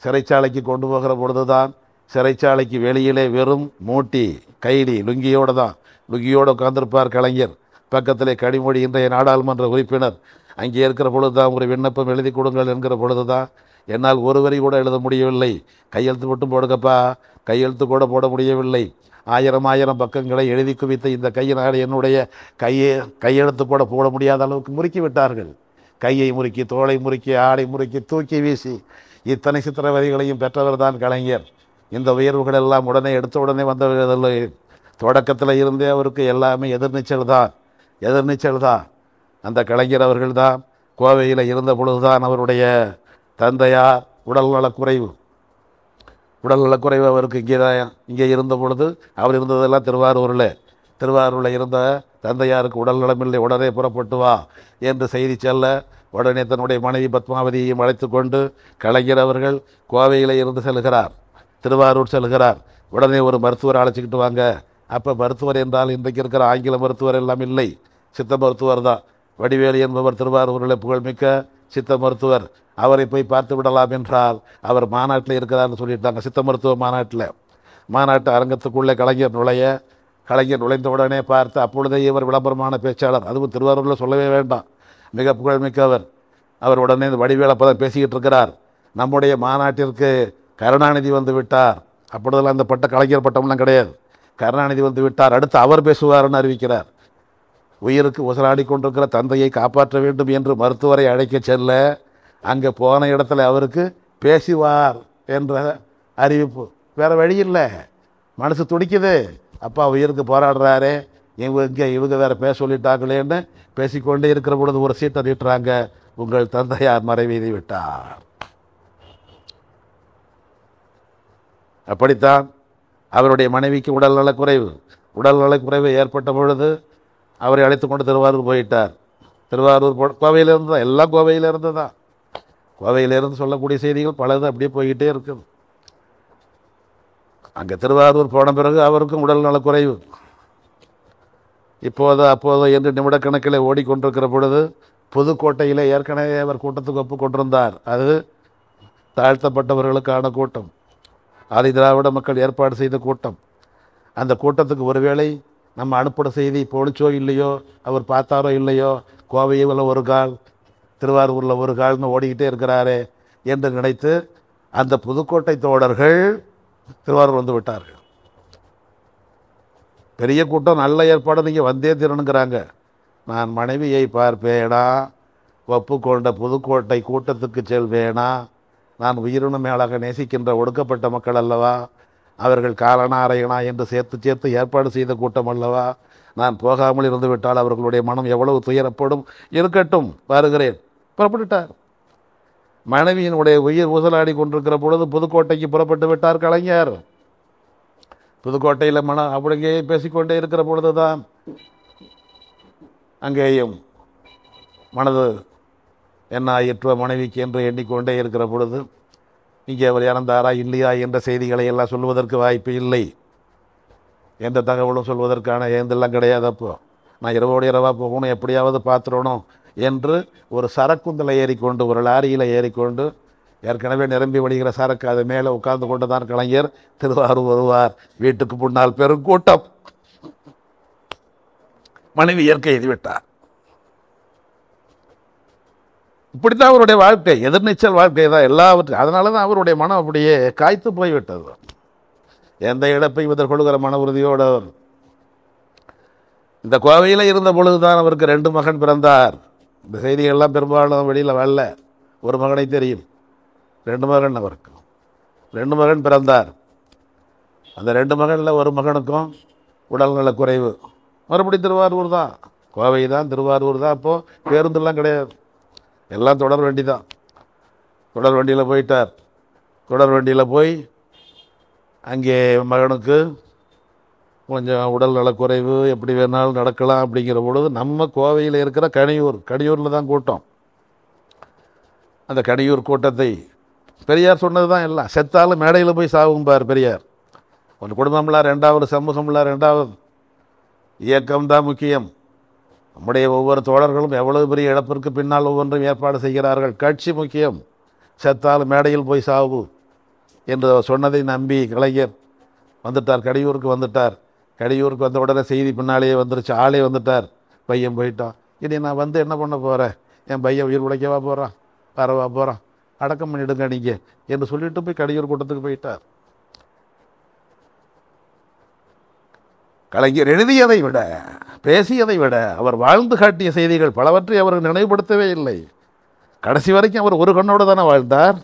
சிறைச்சாலைக்கு கொண்டு போகிற பொழுதுதான் சிறைச்சாலைக்கு வெளியிலே வெறும் மூட்டி கைலி லுங்கியோடு தான் லுகியோடு உட்கார்ந்திருப்பார் கலைஞர். பக்கத்திலே கனிமொழி இன்றைய நாடாளுமன்ற உறுப்பினர். அங்கே இருக்கிற பொழுது தான் ஒரு விண்ணப்பம் எழுதி கொடுங்கள் என்கிற பொழுது தான் என்னால் ஒருவரை கூட எழுத முடியவில்லை. கையெழுத்து மட்டும் போடுங்கப்பா. கையெழுத்து கூட போட முடியவில்லை. ஆயிரம் ஆயிரம் பக்கங்களை எழுதி குவித்த இந்த கையினால் என்னுடைய கையை கையெழுத்து கூட போட முடியாத அளவுக்கு முறுக்கி விட்டார்கள். கையை முறுக்கி தோளை முறுக்கி ஆடை முறுக்கி தூக்கி வீசி இத்தனை சித்திரவதைகளையும் பெற்றவர் தான் கலைஞர். இந்த உயர்வுகள் எல்லாம் உடனே எடுத்த உடனே வந்தவர்கள். தொடக்கத்தில் இருந்தே அவருக்கு எல்லாமே எதிர்நீச்சல் தான் எதிர்நீச்சல் தான். அந்த கலைஞர் அவர்கள் தான் கோவையில் இருந்த பொழுதுதான் அவருடைய தந்தையார் உடல்நலக்குறைவு உடல்நலக்குறைவு அவருக்கு இங்கே தான் இங்கே இருந்த பொழுது அவர் இருந்ததெல்லாம் திருவாரூரில். திருவாரூரில் இருந்த தந்தையாருக்கு உடல் நலமில்லை உடனே புறப்பட்டு வா என்று செய்தி செல்ல உடனே தன்னுடைய மனைவி பத்மாவதியையும் அழைத்து கொண்டு கலைஞர் அவர்கள் கோவையில் இருந்து செல்கிறார் திருவாரூர் செல்கிறார். உடனே ஒரு மருத்துவர் அழைச்சிக்கிட்டு வாங்க அப்போ மருத்துவர் என்றால் இன்றைக்கு இருக்கிற ஆங்கில மருத்துவர் எல்லாம் இல்லை. சித்த மருத்துவர் தான். வடிவேலி என்பவர் திருவாரூரில் புகழ்மிக்க சித்த மருத்துவர். அவரை போய் பார்த்து விடலாம் என்றால் அவர் மாநாட்டில் இருக்கிறார்னு சொல்லிட்டாங்க சித்த மருத்துவ மாநாட்டில். மாநாட்டு அரங்கத்துக்குள்ளே கலைஞர் நுழைய கலைஞர் நுழைந்த உடனே பார்த்து அப்பொழுதே இவர் விளம்பரமான பேச்சாளர். அதுவும் திருவாரூரில் சொல்லவே வேண்டாம். மிக புகழ்மிக்கவர். அவர் உடனே இந்த வடிவேல பதம் பேசிக்கிட்டு இருக்கிறார். நம்முடைய மாநாட்டிற்கு கருணாநிதி வந்து விட்டார். அப்பொழுதெல்லாம் அந்த பட்ட கலைஞர் பட்டம்லாம் கிடையாது. கருணாநிதி வந்து விட்டார். அடுத்து அவர் பேசுவார்னு அறிவிக்கிறார். உயிருக்கு உசலாடி கொண்டிருக்கிற தந்தையை காப்பாற்ற வேண்டும் என்று மருத்துவரை அழைக்க செல்ல அங்கே போன இடத்துல அவருக்கு பேசுவார் என்ற அறிவிப்பு. வேறு வழி இல்லை. மனசு துடிக்குது. அப்பா உயிருக்கு போராடுறாரே. இவங்க இங்கே இவங்க வேறு பேச சொல்லிட்டாங்களேன்னு பேசிக்கொண்டே இருக்கிற பொழுது ஒரு சீட்டை நீட்டுறாங்க. உங்கள் தந்தையார் மறைவெய்தி விட்டார். அப்படித்தான் அவருடைய மனைவிக்கு உடல்நலக்குறைவு. குறைவு குறைவு ஏற்பட்ட பொழுது அவரை அழைத்து கொண்டு திருவாரூர் போயிட்டார். திருவாரூர் போ கோவையிலிருந்து தான். எல்லாம் கோவையிலிருந்து தான். கோவையிலிருந்து சொல்லக்கூடிய செய்திகள் பலது அப்படியே போய்கிட்டே இருக்குது. அங்கே திருவாரூர் போன பிறகு அவருக்கும் உடல்நலக் குறைவு இப்போதோ அப்போதோ என்று நிமிடக்கணக்கில் ஓடிக்கொண்டிருக்கிற பொழுது புதுக்கோட்டையில் ஏற்கனவே அவர் கூட்டத்துக்கு ஒப்பு கொண்டிருந்தார் அது தாழ்த்தப்பட்டவர்களுக்கான கூட்டம். ஆதி திராவிட மக்கள் ஏற்பாடு செய்த கூட்டம். அந்த கூட்டத்துக்கு ஒருவேளை நம்ம அனுப்பின செய்தி போலிச்சோ இல்லையோ அவர் பார்த்தாரோ இல்லையோ கோவையில் ஒரு கால் திருவாரூரில் ஒரு கால்னு ஓடிக்கிட்டே இருக்கிறாரே என்று நினைத்து அந்த புதுக்கோட்டை தோழர்கள் திருவாரூர் வந்து விட்டார்கள். பெரிய கூட்டம் நல்ல ஏற்பாடு நீங்கள் வந்தே திறனுங்கிறாங்க நான் மனைவியை பார்ப்பேனா? ஒப்புக்கொண்ட புதுக்கோட்டை கூட்டத்துக்கு செல்வேனா? நான் உயிரினு மேலாக நேசிக்கின்ற ஒடுக்கப்பட்ட மக்கள் அல்லவா? அவர்கள் காலனா என்று சேர்த்து சேர்த்து ஏற்பாடு செய்த கூட்டம் அல்லவா? நான் போகாமல் இருந்து விட்டால் அவர்களுடைய மனம் எவ்வளவு துயரப்படும்? இருக்கட்டும் வருகிறேன். புறப்பட்டுட்டார். மனைவியினுடைய உயிர் ஊசலாடி கொண்டிருக்கிற பொழுது புதுக்கோட்டைக்கு புறப்பட்டு விட்டார் கலைஞர். புதுக்கோட்டையில் மன அப்படியே பேசிக்கொண்டே இருக்கிற பொழுது தான் அங்கேயும் மனது என்ன ஆயிற்று மனைவிக்கு என்று எண்ணிக்கொண்டே இருக்கிற பொழுது இங்கே அவர் இறந்தாரா இல்லையா என்ற செய்திகளை எல்லாம் சொல்வதற்கு வாய்ப்பு இல்லை. எந்த தகவலும் சொல்வதற்கான ஏந்தெல்லாம் கிடையாது அப்போ. நான் இரவோடு இரவாக போகணும் எப்படியாவது பார்த்துடணும் என்று ஒரு சரக்குந்தில் ஏறிக்கொண்டு ஒரு லாரியில் ஏறிக்கொண்டு ஏற்கனவே நிரம்பி வழிகிற சரக்கு அது மேலே உட்கார்ந்து கொண்டு தான் கலைஞர் திருவாரூர் வருவார். வீட்டுக்கு முன்னால் பெருங்கூட்டம் மனைவி இயற்கை எழுதிவிட்டார் இப்படித்தான் அவருடைய வாழ்க்கை எதிர்நீச்சல் வாழ்க்கை தான் எல்லாவற்றையும். அதனால தான் அவருடைய மனம் அப்படியே காய்த்து போய்விட்டது. எந்த இழப்பையும் எதிர்கொள்கிற மன உறுதியோடு அவர். இந்த கோவையில் இருந்த பொழுதுதான் அவருக்கு ரெண்டு மகன் பிறந்தார். இந்த செய்திகள்லாம் பெரும்பாலும் வெளியில் வரல. ஒரு மகனை தெரியும். ரெண்டு மகன் அவருக்கு. ரெண்டு மகன் பிறந்தார். அந்த ரெண்டு மகனில் ஒரு மகனுக்கும் உடல்நல குறைவு மறுபடியும் திருவாரூர் தான். கோவை தான் திருவாரூர் தான். அப்போது பேருந்துலாம் கிடையாது. எல்லாம் தொடர் வண்டி தான் தொடர் வண்டியில் போயிட்டார். தொடர் வண்டியில் போய் அங்கே மகனுக்கு கொஞ்சம் உடல் நலக்குறைவு எப்படி வேணாலும் நடக்கலாம் அப்படிங்கிற பொழுது நம்ம கோவையில் இருக்கிற கனியூர் கனியூரில் தான் கூட்டம். அந்த கனியூர் கூட்டத்தை பெரியார் சொன்னது தான் எல்லாம். செத்தாலும் மேடையில் போய் சாகும்பார் பெரியார். ஒரு குடும்பம்லாம் ரெண்டாவது சமூகம்லாம் ரெண்டாவது இயக்கம் தான் முக்கியம். நம்முடைய ஒவ்வொரு தோழர்களும் எவ்வளவு பெரிய இழப்பிற்கு பின்னால் ஒவ்வொன்றும் ஏற்பாடு செய்கிறார்கள். கட்சி முக்கியம். செத்தாலும் மேடையில் போய் சாவு என்று சொன்னதை நம்பி கலைஞர் வந்துட்டார். கடியூருக்கு வந்துட்டார். கடியூருக்கு வந்த உடனே செய்தி பின்னாலேயே வந்துருச்சு. ஆளே வந்துட்டார். பையன் போயிட்டான். இனி நான் வந்து என்ன பண்ண போகிறேன் என் பையன் உயிர் உழைக்கவா போகிறான் வரவா போகிறான் அடக்கம் பண்ணிடுங்க நீங்கள் என்று சொல்லிட்டு போய் கடியூர் கூட்டத்துக்கு போயிட்டார். கலைஞர் எழுதியதை விட பேசியதை விட அவர் வாழ்ந்து காட்டிய செய்திகள் பலவற்றை அவர் நினைவுபடுத்தவே இல்லை. கடைசி வரைக்கும் அவர் ஒரு கண்ணோடு தானே வாழ்ந்தார்.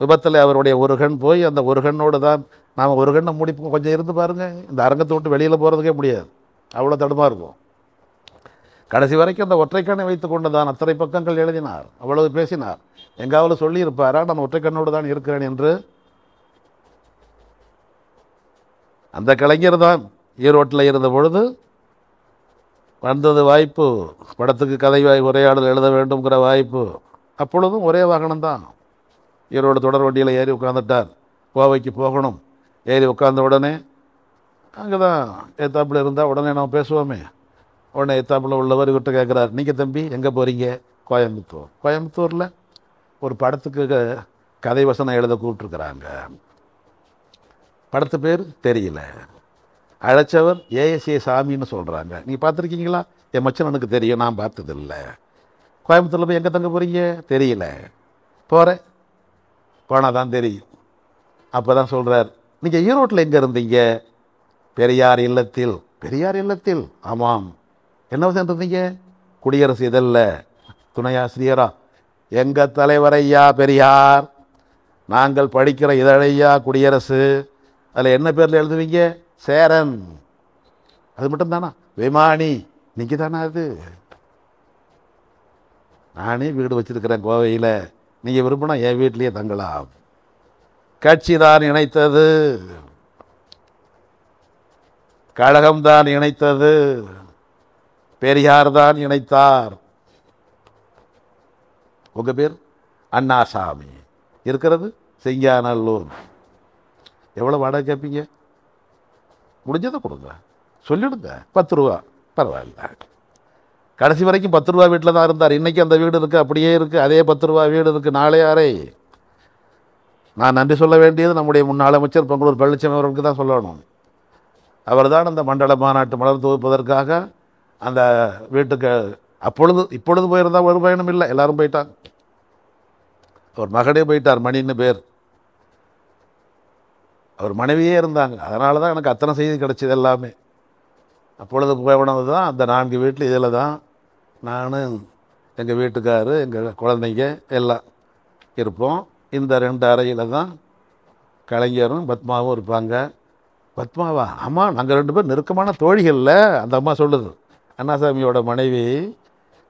விபத்தில் அவருடைய ஒரு கண் போய் அந்த ஒரு கண்ணோடு தான் நாம் ஒரு கண்ணை முடிப்போம். கொஞ்சம் இருந்து பாருங்கள் இந்த அரங்கத்தை விட்டு வெளியில் போகிறதுக்கே முடியாது. அவ்வளோ தடுமா இருக்கும். கடைசி வரைக்கும் அந்த ஒற்றைக்கண்ணை வைத்து கொண்டு தான் அத்தனை பக்கங்கள் எழுதினார். அவ்வளவு பேசினார். எங்காவது சொல்லியிருப்பாரா? நான் ஒற்றைக்கண்ணோடு தான் இருக்கிறேன் என்று. அந்த கலைஞர் தான் ஈரோட்டில் இருந்த பொழுது வந்தது வாய்ப்பு படத்துக்கு கதை வாய் உரையாடல் எழுத வேண்டும்ங்கிற வாய்ப்பு அப்பொழுதும் ஒரே வாகனம் தான். ஈரோடு தொடர் வண்டியில் ஏறி உட்காந்துட்டார் கோவைக்கு போகணும். ஏறி உட்கார்ந்த உடனே அங்கே தான் ஏத்தாப்பில் இருந்தால் உடனே நம்ம பேசுவோமே. உடனே ஏத்தாப்பில் உள்ளவர் இவர்கிட்ட கேட்குறாரு நீங்கள் தம்பி எங்கே போகிறீங்க கோயம்புத்தூர். கோயம்புத்தூரில் ஒரு படத்துக்கு க- கதை வசனம் எழுத கூப்பிட்ருக்குறாங்க படத்து பேர் தெரியல. அழைச்சவர் ஏஎஸ்ஏ சாமின்னு சொல்கிறாங்க நீங்கள் பார்த்துருக்கீங்களா? என் மச்சனனுக்கு தெரியும் நான் பார்த்ததில்ல. கோயம்புத்தூரில் போய் எங்கே தங்க போகிறீங்க தெரியல. போகிறேன் போனால் தான் தெரியும். அப்போ தான் சொல்கிறார் நீங்கள் ஈரோட்டில் எங்கே இருந்தீங்க? பெரியார் இல்லத்தில். பெரியார் இல்லத்தில். ஆமாம். என்ன இருந்தீங்க? குடியரசு இதழில் துணையாசிரியரா? எங்கள் தலைவர் ஐயா பெரியார்? நாங்கள் படிக்கிற இதழையா குடியரசு. அதில் என்ன பேரில் எழுதுவீங்க? சேரன். அது மட்டும் தானா விமானி நீங்கள் தானா அது? நானே வீடு வச்சிருக்கிறேன் கோவையில். நீங்கள் விரும்பினா என் வீட்லேயே தங்கலாம். கட்சி தான் இணைத்தது. கழகம்தான் இணைத்தது. பெரியார் தான் இணைத்தார். உங்கள் பேர்? அண்ணாசாமி. இருக்கிறது செங்காநல்லூர் எவ்வளோ வாடகை கேட்பீங்க முடிஞ்சதை கொடுங்க. சொல்லிடுங்க. பத்து ரூபா. பரவாயில்ல. கடைசி வரைக்கும் பத்து ரூபா வீட்டில் தான் இருந்தார். இன்றைக்கி அந்த வீடு இருக்குது அப்படியே இருக்குது அதே பத்து ரூபா வீடு இருக்குது நாளே அறை நான் நன்றி சொல்ல வேண்டியது நம்முடைய முன்னாள் அமைச்சர் பெங்களூர் பழனிசாமி அவர்களுக்கு தான் சொல்லணும். அவர் தான் அந்த மண்டல மாநாட்டு மலர் தொகுப்பதற்காக அந்த வீட்டுக்கு அப்பொழுது இப்பொழுது போயிருந்தால் ஒரு பயணம் இல்லை. எல்லோரும் போயிட்டாங்க. அவர் மகனே போயிட்டார் மணின்னு பேர். அவர் மனைவியே இருந்தாங்க. அதனால தான் எனக்கு அத்தனை செய்தி கிடைச்சது எல்லாமே. அப்பொழுது போனது தான் அந்த நான்கு வீட்டில் இதில் தான் நான் எங்கள் வீட்டுக்காரு எங்கள் குழந்தைங்க எல்லாம் இருப்போம். இந்த ரெண்டு அறையில் தான் கலைஞரும் பத்மாவும் இருப்பாங்க. பத்மாவா? ஆமாம் நாங்கள் ரெண்டு பேரும் நெருக்கமான தோழிகளில் அந்த அம்மா சொல்லுது. அண்ணாசாமியோட மனைவி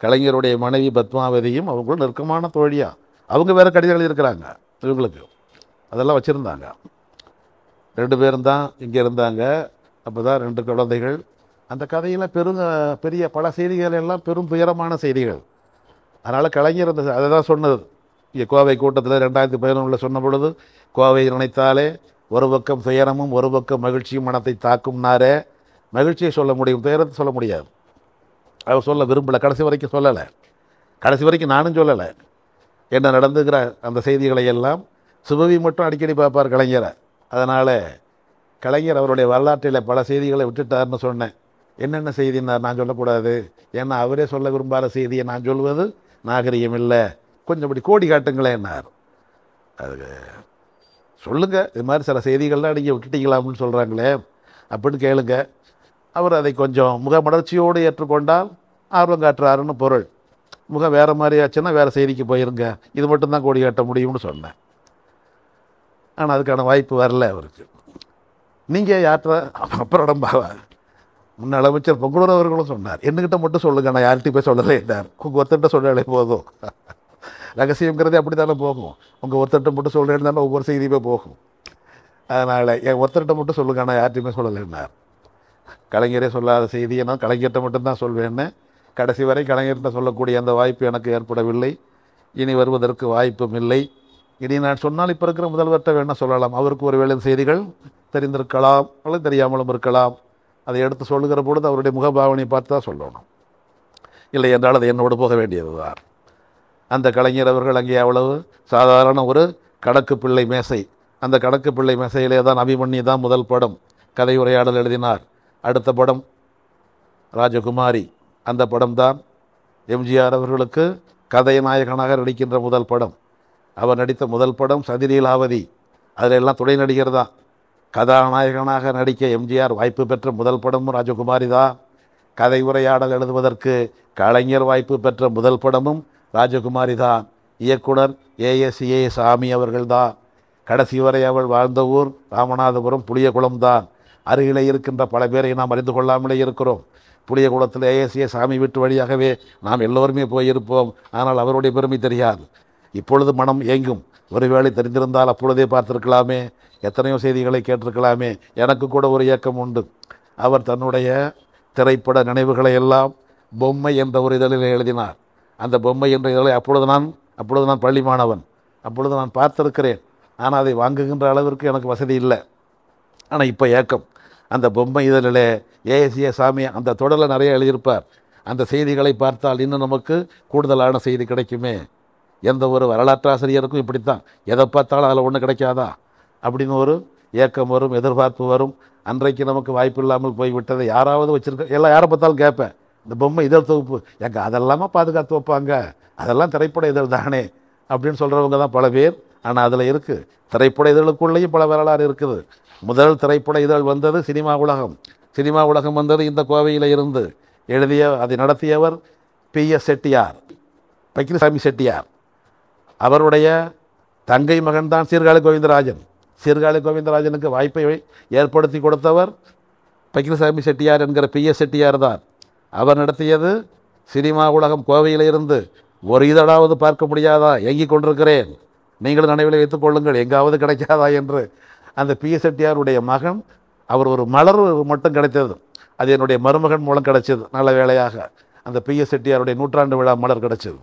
கலைஞருடைய மனைவி பத்மாவதியும் அவங்களும் நெருக்கமான தோழியாக அவங்க வேறு கடிதங்கள் இருக்கிறாங்க இவங்களுக்கு. அதெல்லாம் வச்சுருந்தாங்க. ரெண்டு பேரும் தான் இங்கே இருந்தாங்க. அப்போ தான் ரெண்டு குழந்தைகள். அந்த கதையில் பெரும் பெரிய பல செய்திகள் எல்லாம் பெரும் துயரமான செய்திகள். அதனால் கலைஞர் அந்த அதை தான் சொன்னது. இங்கே கோவை கூட்டத்தில் ரெண்டாயிரத்தி பதினொன்றில் சொன்ன பொழுது கோவை நினைத்தாலே ஒரு பக்கம் துயரமும் ஒரு பக்கம் மகிழ்ச்சியும் மனத்தை தாக்கும்னாரே. மகிழ்ச்சியை சொல்ல முடியும் துயரத்தை சொல்ல முடியாது. அவர் சொல்ல விரும்பலை கடைசி வரைக்கும் சொல்லலை. கடைசி வரைக்கும் நானும் சொல்லலை. என்ன நடந்துக்கிற அந்த செய்திகளை எல்லாம் சுபவி மட்டும் அடிக்கடி பார்ப்பார் கலைஞரை. அதனால் கலைஞர் அவருடைய வரலாற்றில் பல செய்திகளை விட்டுட்டார்னு சொன்னேன். என்னென்ன செய்தினார் நான் சொல்லக்கூடாது. ஏன்னா அவரே சொல்ல விரும்பாத செய்தியை நான் சொல்வது நாகரிகம் இல்லை. கொஞ்சம் இப்படி கோடி காட்டுங்களேன்னார். அது சொல்லுங்கள் இது மாதிரி சில செய்திகள்லாம் நீங்கள் விட்டுட்டீங்களாம்னு சொல்கிறாங்களே அப்படின்னு கேளுங்க. அவர் அதை கொஞ்சம் முகமலர்ச்சியோடு ஏற்றுக்கொண்டால் ஆர்வம் காட்டுறாருன்னு பொருள். முகம் வேறு மாதிரி ஆச்சுன்னா வேறு செய்திக்கு போயிருங்க. இது மட்டும்தான் கோடி காட்ட முடியும்னு சொன்னேன். ஆனால் அதுக்கான வாய்ப்பு வரல அவருக்கு. நீங்கள் யார்கிட்ட அப்புறம் பாவா முன்னாள் அமைச்சர் பொங்கலூர் அவர்களும் சொன்னார். என்கிட்ட மட்டும் சொல்லுங்க நான் யார்கிட்டையும் போய் சொல்லலை என்றார் உங்கள் ஒருத்தர்கிட்ட சொன்னாலே போதும். ரகசியங்கிறதே அப்படி தானே போகும். உங்கள் ஒருத்தர்கிட்ட மட்டும் சொல்கிறேன்னு தானே ஒவ்வொரு செய்தியுமே போகும். அதனால் என் ஒருத்தர்கிட்ட மட்டும் சொல்லுங்க நான் யார்கிட்டையுமே சொல்லலைன்னார். கலைஞரே சொல்லாத செய்தியை நான் கலைஞர்கிட்ட மட்டும்தான் சொல்வேன்னு. கடைசி வரை கலைஞர்கிட்ட சொல்லக்கூடிய அந்த வாய்ப்பு எனக்கு ஏற்படவில்லை. இனி வருவதற்கு வாய்ப்பும் இல்லை. இனி நான் சொன்னால் இப்போ இருக்கிற முதல்வர்கிட்ட வேணால் சொல்லலாம். அவருக்கு ஒரு வேலை செய்திகள் தெரிந்திருக்கலாம் அல்லது தெரியாமலும் இருக்கலாம். அதை எடுத்து சொல்லுகிற பொழுது அவருடைய முகபாவனையை பார்த்து தான் சொல்லணும். இல்லை என்றால் அது என்னோடு போக வேண்டியது தான் அந்த கலைஞர் அவர்கள் அங்கே அவ்வளவு சாதாரண ஒரு கடக்கு பிள்ளை மேசை. அந்த கடக்கு பிள்ளை மேசையிலே தான் அபிமன்யு தான் முதல் படம். கதை உரையாடல் எழுதினார். அடுத்த படம் ராஜகுமாரி. அந்த படம் தான் எம்ஜிஆர் அவர்களுக்கு கதை நாயகனாக நடிக்கின்ற முதல் படம். அவர் நடித்த முதல் படம் சதிலீலாவதி அதில் எல்லாம் துணை நடிகர் தான். கதாநாயகனாக நடிக்க எம்ஜிஆர் வாய்ப்பு பெற்ற முதல் படமும் ராஜகுமாரி தான். கதை உரையாடல் எழுதுவதற்கு கலைஞர் வாய்ப்பு பெற்ற முதல் படமும் ராஜகுமாரி தான். இயக்குனர் ஏஎஸ்ஏ சாமி அவர்கள்தான் கடைசி வரை அவள் வாழ்ந்த ஊர் ராமநாதபுரம் புளியகுளம் தான். அருகிலே இருக்கின்ற பல பேரை நாம் அறிந்து கொள்ளாமலே இருக்கிறோம். புளியகுளத்தில் ஏஎஸ்ஏ சாமி வீட்டு வழியாகவே நாம் எல்லோருமே போயிருப்போம். ஆனால் அவருடைய பெருமை தெரியாது. இப்பொழுது மனம் ஏங்கும். ஒருவேளை தெரிந்திருந்தால் அப்பொழுதே பார்த்திருக்கலாமே. எத்தனையோ செய்திகளை கேட்டிருக்கலாமே. எனக்கு கூட ஒரு இயக்கம் உண்டு. அவர் தன்னுடைய திரைப்பட நினைவுகளை எல்லாம் பொம்மை என்ற ஒரு இதழில் எழுதினார். அந்த பொம்மை என்ற இதழை அப்பொழுது நான் அப்பொழுது நான் பள்ளி மாணவன். அப்பொழுது நான் பார்த்திருக்கிறேன். ஆனால் அதை வாங்குகின்ற அளவிற்கு எனக்கு வசதி இல்லை. ஆனால் இப்போ ஏக்கம். அந்த பொம்மை இதழிலே ஏஎஸ்ஏ சாமி அந்த தொடரில் நிறைய எழுதியிருப்பார். அந்த செய்திகளை பார்த்தால் இன்னும் நமக்கு கூடுதலான செய்தி கிடைக்குமே. எந்த ஒரு வரலாற்றாசிரியருக்கும் இப்படித்தான். எதை பார்த்தாலும் அதில் ஒன்றும் கிடைக்காதா? அப்படின்னு ஒரு ஏக்கம் வரும் எதிர்பார்ப்பு வரும். அன்றைக்கு நமக்கு வாய்ப்பு இல்லாமல் போய்விட்டதை யாராவது வச்சுருக்க எல்லாம் யாரை பார்த்தாலும் கேட்பேன். இந்த பொம்மை இதழ் தொகுப்பு எங்க அதெல்லாமா பாதுகாத்து வைப்பாங்க? அதெல்லாம் திரைப்பட இதழ் தானே? அப்படின்னு சொல்கிறவங்க தான் பல பேர். ஆனால் அதில் இருக்குது திரைப்பட இதழுக்குள்ளேயும் பல வரலாறு இருக்குது. முதல் திரைப்பட இதழ் வந்தது சினிமா உலகம். சினிமா உலகம் வந்தது இந்த கோவையில் இருந்து. எழுதிய அதை நடத்தியவர் பி எஸ் செட்டியார். பக்கிரசாமி செட்டியார். அவருடைய தங்கை மகன்தான் சீர்காழி கோவிந்தராஜன். சீர்காழி கோவிந்தராஜனுக்கு வாய்ப்பை ஏற்படுத்தி கொடுத்தவர் பக்கிரசாமி செட்டியார் என்கிற பி எஸ் செட்டியார் தான். அவர் நடத்தியது சினிமா உலகம் கோவையில் இருந்து ஒரு இதழாவது பார்க்க முடியாதா? ஏங்கிக் கொண்டிருக்கிறேன். நீங்களும் நினைவில் வைத்துக் கொள்ளுங்கள் எங்காவது கிடைக்காதா என்று. அந்த பி எஸ் செட்டியாருடைய மகன் அவர் ஒரு மலர் மட்டும் கிடைத்தது. அது என்னுடைய மருமகன் மூலம் கிடைச்சது நல்ல வேளையாக. அந்த பி எஸ் செட்டியாருடைய நூற்றாண்டு விழா மலர் கிடைச்சது.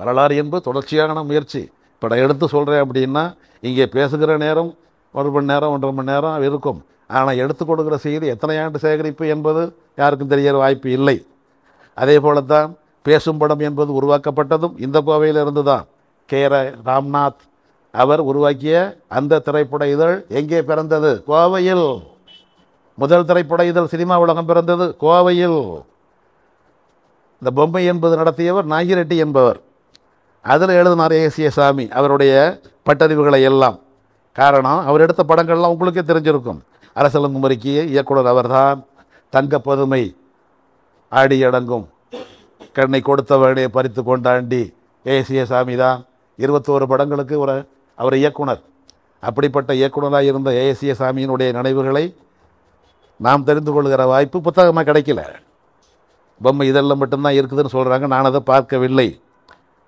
வரலாறு என்பது தொடர்ச்சியான முயற்சி. இப்போ நான் எடுத்து சொல்கிறேன் அப்படின்னா இங்கே பேசுகிற நேரம் ஒரு மணி நேரம் ஒன்றரை மணி நேரம் இருக்கும். ஆனால் எடுத்து கொடுக்குற செய்தி எத்தனை ஆண்டு சேகரிப்பு என்பது யாருக்கும் தெரியற வாய்ப்பு இல்லை. அதே போல தான் பேசும் படம் என்பது உருவாக்கப்பட்டதும் இந்த கோவையிலிருந்து தான். கே ராம்நாத் அவர் உருவாக்கிய அந்த திரைப்பட இதழ் எங்கே பிறந்தது? கோவையில். முதல் திரைப்பட இதழ் சினிமா உலகம் பிறந்தது கோவையில். இந்த பொம்மை என்பது நடத்தியவர் நாகிரெட்டி என்பவர். அதில் எழுதினார் ஏசிய சாமி அவருடைய பட்டறிவுகளை எல்லாம். காரணம் அவர் எடுத்த படங்கள்லாம் உங்களுக்கே தெரிஞ்சிருக்கும். அரசலங்குமரிக்கு இயக்குனர் அவர்தான். தங்க பதுமை ஆடி அடங்கும். கண்ணை கொடுத்தவனே பறித்து கொண்டாண்டி. ஏசிய சாமி தான் இருபத்தோரு படங்களுக்கு ஒரு அவர் இயக்குனர். அப்படிப்பட்ட இயக்குனராக இருந்த ஏசிய சாமியினுடைய நினைவுகளை நாம் தெரிந்து கொள்கிற வாய்ப்பு புத்தகமாக கிடைக்கல. பொம்மை இதெல்லாம் மட்டும்தான் இருக்குதுன்னு சொல்கிறாங்க நான் அதை பார்க்கவில்லை.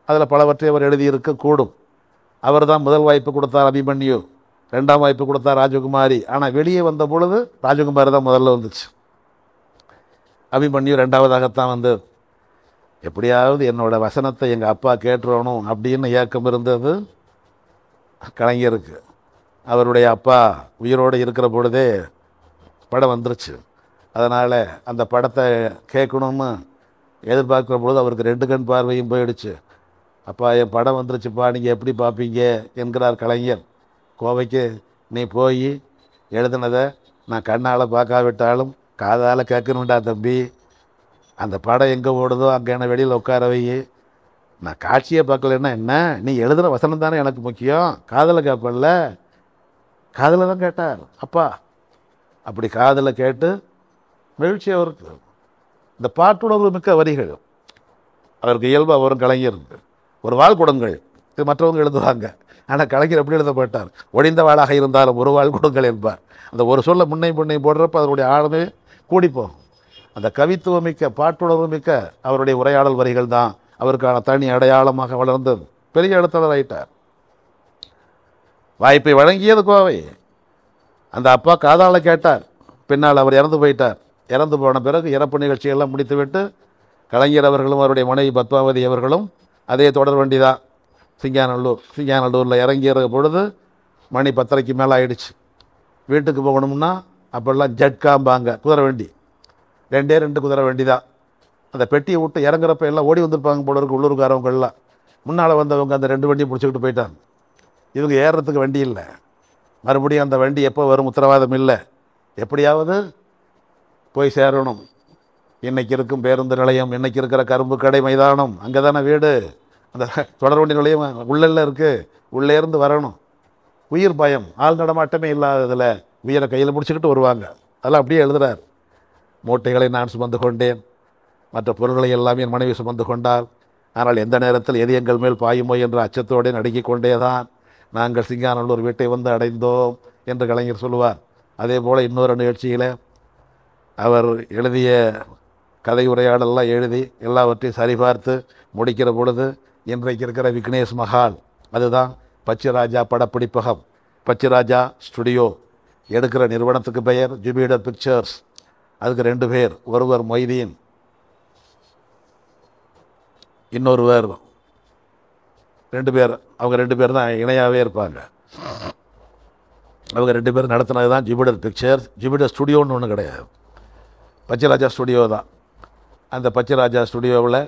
அதில் பலவற்றை அவர் எழுதியிருக்கக்கூடும் அவர் தான் முதல் வாய்ப்பு கொடுத்தார் அபிமன்யு. ரெண்டாம் வாய்ப்பு கொடுத்தார் ராஜகுமாரி. ஆனால் வெளியே வந்த பொழுது ராஜகுமாரி தான் முதல்ல வந்துச்சு. அபிமன்யு ரெண்டாவதாகத்தான் வந்தது எப்படியாவது என்னோடய வசனத்தை எங்கள் அப்பா கேட்டுறணும் அப்படின்னு ஏக்கம் இருந்தது. கலைஞருக்கு. அவருடைய அப்பா உயிரோடு இருக்கிற பொழுதே படம் வந்துருச்சு. அதனால் அந்த படத்தை கேட்கணும்னு எதிர்பார்க்குற பொழுது அவருக்கு ரெண்டு கண் பார்வையும் போயிடுச்சு. அப்பா என் படம் வந்துருச்சுப்பா நீங்கள் எப்படி பார்ப்பீங்க என்கிறார் கலைஞர். கோவைக்கு நீ போய் எழுதுனதை நான் கண்ணால் பார்க்காவிட்டாலும் காதால் கேட்கணுண்டா தம்பி. அந்த படம் எங்கே ஓடுதோ அங்கே என்ன வெளியில் உட்கார வை. நான் காட்சியை பார்க்கலன்னா என்ன? நீ எழுதுகிற வசனம் தானே எனக்கு முக்கியம். காதில் கேட்பல்ல காதில் தான் கேட்டார். அப்பா அப்படி காதில் கேட்டு மகிழ்ச்சி அவருக்கு. இந்த பாட்டுணர்வு மிக்க வரிகள். அவருக்கு இயல்பாக வரும் கலைஞருக்கு ஒரு வாழ்குடங்கள் இது மற்றவங்க எழுதுவாங்க. ஆனால் கலைஞர் எப்படி எழுதப்பட்டார் ஒடிந்த வாளாக இருந்தாலும் ஒரு வாழ்குடங்கள் என்பார். அந்த ஒரு சொல்ல முன்னை முன்னை போடுறப்ப அதனுடைய ஆழமே கூடிப்போகும் அந்த கவித்துவமிக்க பாட்டுணர்வு மிக்க அவருடைய உரையாடல் வரிகள் தான் அவருக்கான தனி அடையாளமாக வளர்ந்தது. பெரிய எழுத்தாளர் ஆயிட்டார். வாய்ப்பை வழங்கியது கோவை. அந்த அப்பா காதால் கேட்டார். பின்னால் அவர் இறந்து போயிட்டார். இறந்து போன பிறகு இறப்பு நிகழ்ச்சியெல்லாம் முடித்துவிட்டு கலைஞர் அவர்களும் அவருடைய மனைவி பத்மாவதி அவர்களும் அதே தொடர் வண்டி தான் சிங்காநல்லூர் சிங்காநல்லூரில் இறங்கிற பொழுது மணி பத்தரைக்கு மேலே ஆயிடுச்சு. வீட்டுக்கு போகணும்னா அப்போல்லாம் ஜட்காம்பாங்க குதிரை வண்டி. ரெண்டே ரெண்டு குதிரை வண்டி தான் அந்த பெட்டியை விட்டு இறங்குறப்ப எல்லாம் ஓடி வந்திருப்பாங்க போல இருக்கு உள்ளூர்காரவங்கள்லாம் முன்னால் வந்தவங்க அந்த ரெண்டு வண்டியை பிடிச்சிக்கிட்டு போயிட்டாங்க. இவங்க ஏறுறதுக்கு வண்டி இல்லை. மறுபடியும் அந்த வண்டி எப்போ வரும் உத்தரவாதம் இல்லை. எப்படியாவது போய் சேரணும். இன்றைக்கி இருக்கும் பேருந்து நிலையம் இன்றைக்கி இருக்கிற கரும்பு கடை மைதானம் அங்கே தானே வீடு. அந்த தொடர் வண்டி நிலையம் உள்ளெல்லாம் இருக்குது உள்ளே இருந்து வரணும். உயிர் பயம். ஆள் நடமாட்டமே இல்லாததில் உயிரை கையில் முடிச்சுக்கிட்டு வருவாங்க. அதெல்லாம் அப்படியே எழுதுறார். மூட்டைகளை நான் சுமந்து கொண்டேன். மற்ற பொருள்களை எல்லாம் என் மனைவி சுமந்து கொண்டால் ஆனால் எந்த நேரத்தில் எது எங்கள் மேல் பாயுமோ என்ற அச்சத்தோடு நடுங்கிக் கொண்டேதான் நாங்கள் சிங்கானல்லூர் வீட்டை வந்து அடைந்தோம் என்று கலைஞர் சொல்லுவார். அதே போல் இன்னொரு நிகழ்ச்சியில் அவர் எழுதிய கதை உரையாடலாம் எழுதி எல்லாவற்றையும் சரிபார்த்து முடிக்கிற பொழுது இன்றைக்கு இருக்கிற விக்னேஷ் மஹால் அதுதான் பச்சிராஜா படப்பிடிப்பகம். பச்சிராஜா ஸ்டுடியோ. எடுக்கிற நிறுவனத்துக்கு பெயர் ஜுபிடர் பிக்சர்ஸ். அதுக்கு ரெண்டு பேர். ஒருவர் மொய்தீன். இன்னொருவர் ரெண்டு பேர். அவங்க ரெண்டு பேர் தான் இணையாகவே இருப்பாங்க. அவங்க ரெண்டு பேரும் நடத்தினது தான் ஜூபிடர் பிக்சர்ஸ். ஜூபிடர் ஸ்டுடியோன்னு ஒன்று கிடையாது. பச்சராஜா ஸ்டுடியோ தான். அந்த பச்சராஜா ஸ்டுடியோவில்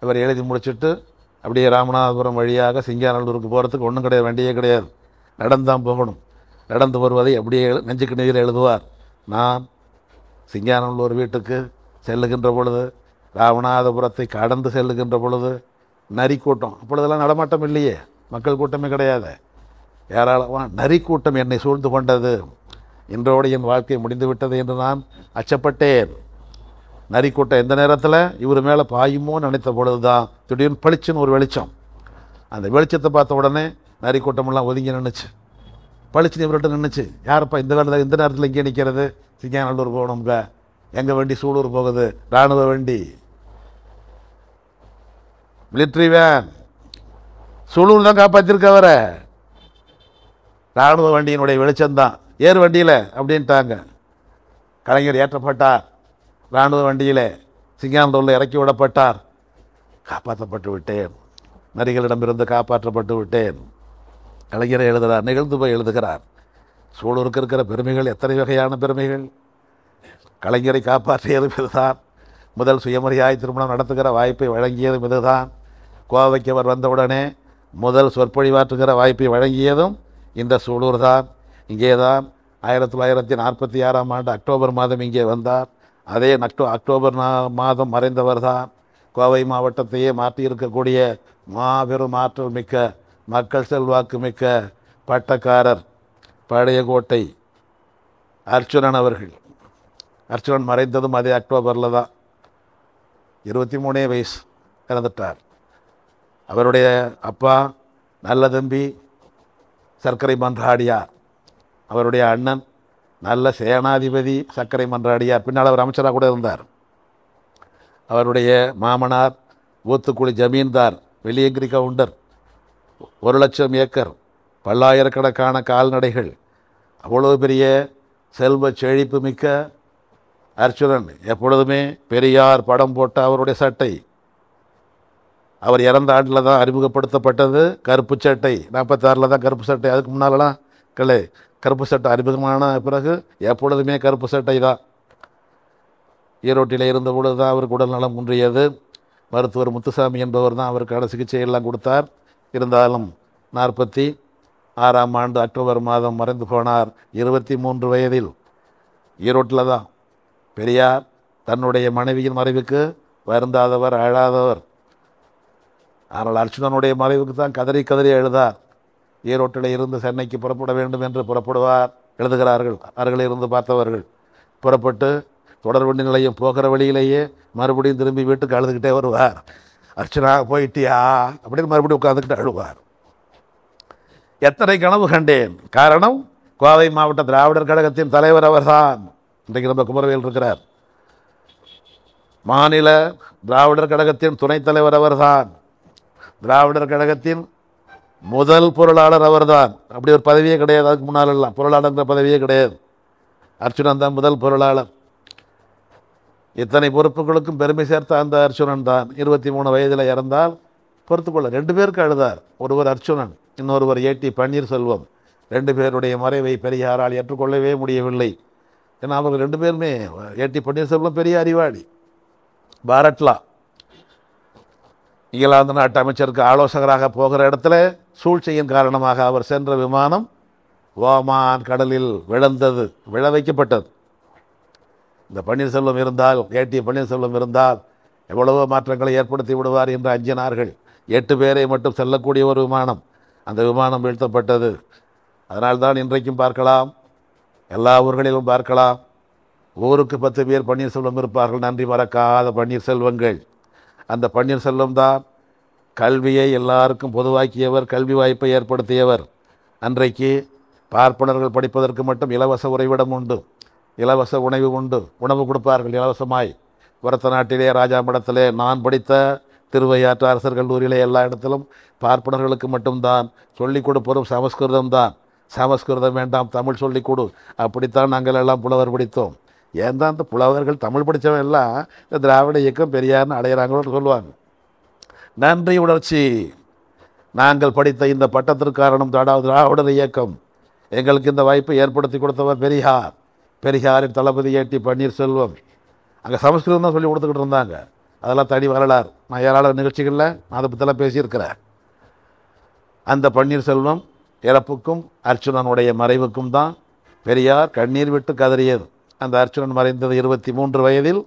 இவர் எழுதி முடிச்சுட்டு அப்படியே ராமநாதபுரம் வழியாக சிங்காநல்லூருக்கு போகிறதுக்கு ஒன்றும் கிடையாது வண்டியே கிடையாது. நடந்தான் போகணும். நடந்து வருவதை அப்படியே எழு- நெஞ்சுக்கு நீர் எழுதுவார். நான் சிங்காநல்லூர் வீட்டுக்கு செல்லுகின்ற பொழுது ராமநாதபுரத்தை கடந்து செல்லுகின்ற பொழுது நரி கூட்டம் அப்பொழுதெல்லாம் நடமாட்டம் இல்லையே. மக்கள் கூட்டமே கிடையாது. ஏராளமான நரி கூட்டம் என்னை சூழ்ந்து கொண்டது. இன்றோடு என் வாழ்க்கை முடிந்து விட்டது என்று நான் அச்சப்பட்டேன். நரிக்கூட்டம் எந்த நேரத்தில்? இவர் மேலே பாயுமோ நினைத்த பொழுது தான் திடீர்னு பளிச்சுன்னு ஒரு வெளிச்சம். அந்த வெளிச்சத்தை பார்த்த உடனே நரி கூட்டமெல்லாம் ஒதுங்கி நின்றுச்சு பளிச்சுன்னு இவர்கிட்ட நின்றுச்சு யாரப்பா இந்த வேலை இந்த நேரத்தில் இங்கே நிற்கிறது சிங்காநல்லூர் போகணும்ங்க. எங்கள் வண்டி சூலூர் போகுது? இராணுவ வண்டி. மிலிட்ரி வேன் சூலூர் தான் காப்பாற்றிருக்க வர இராணுவ வண்டியினுடைய வெளிச்சம்தான். ஏறு வண்டியில் அப்படின்ட்டாங்க. கலைஞர் ஏற்றப்பட்டார். இராணுவ வண்டியில் சிங்காந்தூரில் இறக்கி விடப்பட்டார். காப்பாற்றப்பட்டு விட்டேன். நரிகளிடமிருந்து காப்பாற்றப்பட்டு விட்டேன். கலைஞரை எழுதுகிறார் நிகழ்ந்து போய் எழுதுகிறார். சூழலுக்கு இருக்கிற பெருமைகள் எத்தனை வகையான பெருமைகள்? கலைஞரை காப்பாற்றியதும் இதுதான். முதல் சுயமரியாதை திருமணம் நடத்துகிற வாய்ப்பை வழங்கியதும் இதுதான். கோவைக்கு அவர் வந்தவுடனே முதல் சொற்பொழிவாற்றுகிற வாய்ப்பை வழங்கியதும் இந்த சூலூர் தான் இங்கே தான் ஆயிரத்தி தொள்ளாயிரத்தி நாற்பத்தி ஆறாம் ஆண்டு அக்டோபர் மாதம் இங்கே வந்தார். அதே அக்டோ அக்டோபர் நா- மாதம் மறைந்தவர் தான் கோவை மாவட்டத்தையே மாற்றியிருக்கக்கூடிய மாபெரும் ஆற்றல் மிக்க மக்கள் செல்வாக்கு மிக்க பட்டக்காரர் பழைய கோட்டை அர்ச்சுனன் அவர்கள். அர்ச்சுனன் மறைந்ததும் அதே அக்டோபரில் தான். இருபத்தி மூணே வயசு இறந்துட்டார். அவருடைய அப்பா நல்ல தம்பி சர்க்கரை மன்றாடியார். அவருடைய அண்ணன் நல்ல சேனாதிபதி சர்க்கரை மன்றாடியார். பின்னால் அவர் அமைச்சராக கூட இருந்தார். அவருடைய மாமனார் ஊத்துக்குழி ஜமீன்தார் வெளியங்கிரி கவுண்டர் ஒரு லட்சம் ஏக்கர் பல்லாயிரக்கணக்கான கால்நடைகள் அவ்வளவு பெரிய செல்வ செழிப்பு மிக்க அர்ச்சுனன் எப்பொழுதுமே பெரியார் படம் போட்ட அவருடைய சட்டை. அவர் இறந்த ஆண்டில் தான் அறிமுகப்படுத்தப்பட்டது கருப்பு சட்டை நாற்பத்தாறில் தான் கருப்பு சட்டை அதுக்கு முன்னாலலாம் கிளை கருப்பு சட்டை அறிமுகமான பிறகு எப்பொழுதுமே கருப்பு சட்டை தான். ஈரோட்டில் இருந்த பொழுது தான் அவருக்கு உடல் நலம் குன்றியது. மருத்துவர் முத்துசாமி என்பவர் தான் அவருக்கான சிகிச்சை எல்லாம் கொடுத்தார். இருந்தாலும் நாற்பத்தி ஆறாம் ஆண்டு அக்டோபர் மாதம் மறைந்து போனார். இருபத்தி மூன்று வயதில் ஈரோட்டில் தான். பெரியார் தன்னுடைய மனைவியின் மறைவுக்கு வருந்தாதவர் அழாதவர். ஆனால் அர்ச்சுனனுடைய மறைவுக்கு தான் கதறி கதறி எழுதார். ஈரோட்டில் இருந்து சென்னைக்கு புறப்பட வேண்டும் என்று புறப்படுவார். எழுதுகிறார்கள். அருகில் இருந்து பார்த்தவர்கள். புறப்பட்டு தொடர்வண்டி நிலையம் போகிற வழியிலேயே மறுபடியும் திரும்பி வீட்டுக்கு அழுதுகிட்டே வருவார். அர்ச்சனா போயிட்டியா? அப்படின்னு மறுபடியும் உட்காந்துக்கிட்டு அழுவார். எத்தனை கனவு கண்டேன். காரணம் கோவை மாவட்ட திராவிடர் கழகத்தின் தலைவர் அவர்தான். இன்றைக்கு நம்ம குமரவேல் இருக்கிறார். மாநில திராவிடர் கழகத்தின் துணைத் தலைவர் அவர்தான். திராவிடர் கழகத்தின் முதல் பொருளாளர் அவர்தான். அப்படி ஒரு பதவியே கிடையாது அதுக்கு முன்னால் எல்லாம் பதவியே கிடையாது. அர்ச்சுனன் தான் முதல் பொருளாளர். இத்தனை பொறுப்புகளுக்கும் பெருமை சேர்த்த அந்த அர்ச்சுனன் தான். இருபத்தி மூணு வயதில் இறந்தால் பொறுத்துக்கொள்ள. ரெண்டு பேருக்கு அழுதார். ஒருவர் அர்ச்சுனன் இன்னொருவர் ஏடி பன்னீர்செல்வம். ரெண்டு பேருடைய மறைவை பெரியாரால் ஏற்றுக்கொள்ளவே முடியவில்லை. ஏன்னா அவர்கள் ரெண்டு பேருமே ஏடி பன்னீர்செல்வம் பெரிய அறிவாளி. பாரட்லா இங்கிலாந்து நாட்டு அமைச்சருக்கு ஆலோசகராக போகிற இடத்துல சூழ்ச்சியின் காரணமாக அவர் சென்ற விமானம் ஓமான் கடலில் விழுந்தது விழ வைக்கப்பட்டது. இந்த பன்னீர்செல்வம் இருந்தால் ஏடி பன்னீர்செல்வம் இருந்தால் எவ்வளவோ மாற்றங்களை ஏற்படுத்தி விடுவார் என்று அஞ்சினார்கள். எட்டு பேரை மட்டும் செல்லக்கூடிய ஒரு விமானம். அந்த விமானம் வீழ்த்தப்பட்டது. அதனால்தான் இன்றைக்கும் பார்க்கலாம் எல்லா ஊர்களிலும் பார்க்கலாம். ஊருக்கு பத்து பேர் பன்னீர்செல்வம் இருப்பார்கள். நன்றி மறக்காத பன்னீர்செல்வங்கள். அந்த பன்னீர்செல்வம் தான் கல்வியை எல்லாருக்கும் பொதுவாக்கியவர் கல்வி வாய்ப்பை ஏற்படுத்தியவர். அன்றைக்கு பார்ப்பனர்கள் படிப்பதற்கு மட்டும் இலவச உறைவிடம் உண்டு. இலவச உணவு உண்டு. உணவு கொடுப்பார்கள் இலவசமாய். உரத்த நாட்டிலே ராஜாமடத்திலே நான் படித்த திருவையாற்று அரசர் கல்லூரியிலே எல்லா இடத்திலும் பார்ப்பனர்களுக்கு மட்டும்தான். சொல்லிக் கொடுப்பதும் சமஸ்கிருதம் தான். சமஸ்கிருதம் வேண்டாம் தமிழ் சொல்லிக் கொடு. அப்படித்தான் நாங்கள் எல்லாம் புலவர் படித்தோம். ஏன் தான் இந்த புலவர்கள் தமிழ் படித்தவன் எல்லாம் இந்த திராவிட இயக்கம் பெரியார்னு அடையிறாங்களோன்னு சொல்லுவாங்க. நன்றி உணர்ச்சி. நாங்கள் படித்த இந்த பட்டத்திற்கு காரணம் தாடா திராவிடர் இயக்கம். எங்களுக்கு இந்த வாய்ப்பை ஏற்படுத்தி கொடுத்தவர் பெரியார். பெரியாரின் தளபதி ஏடி பன்னீர்செல்வம். அங்கே சமஸ்கிருதம் தான் சொல்லி கொடுத்துக்கிட்டு இருந்தாங்க. அதெல்லாம் தனி வரலாறு. நான் ஏராள நிகழ்ச்சிகளில் நான் அதை பற்றிலாம் பேசியிருக்கிறேன். அந்த பன்னீர்செல்வம் இறப்புக்கும் அர்ச்சுனனுடைய மறைவுக்கும் தான் பெரியார் கண்ணீர் விட்டு கதறியது. அந்த அர்ச்சுனன் மறைந்தது இருபத்தி மூன்று வயதில்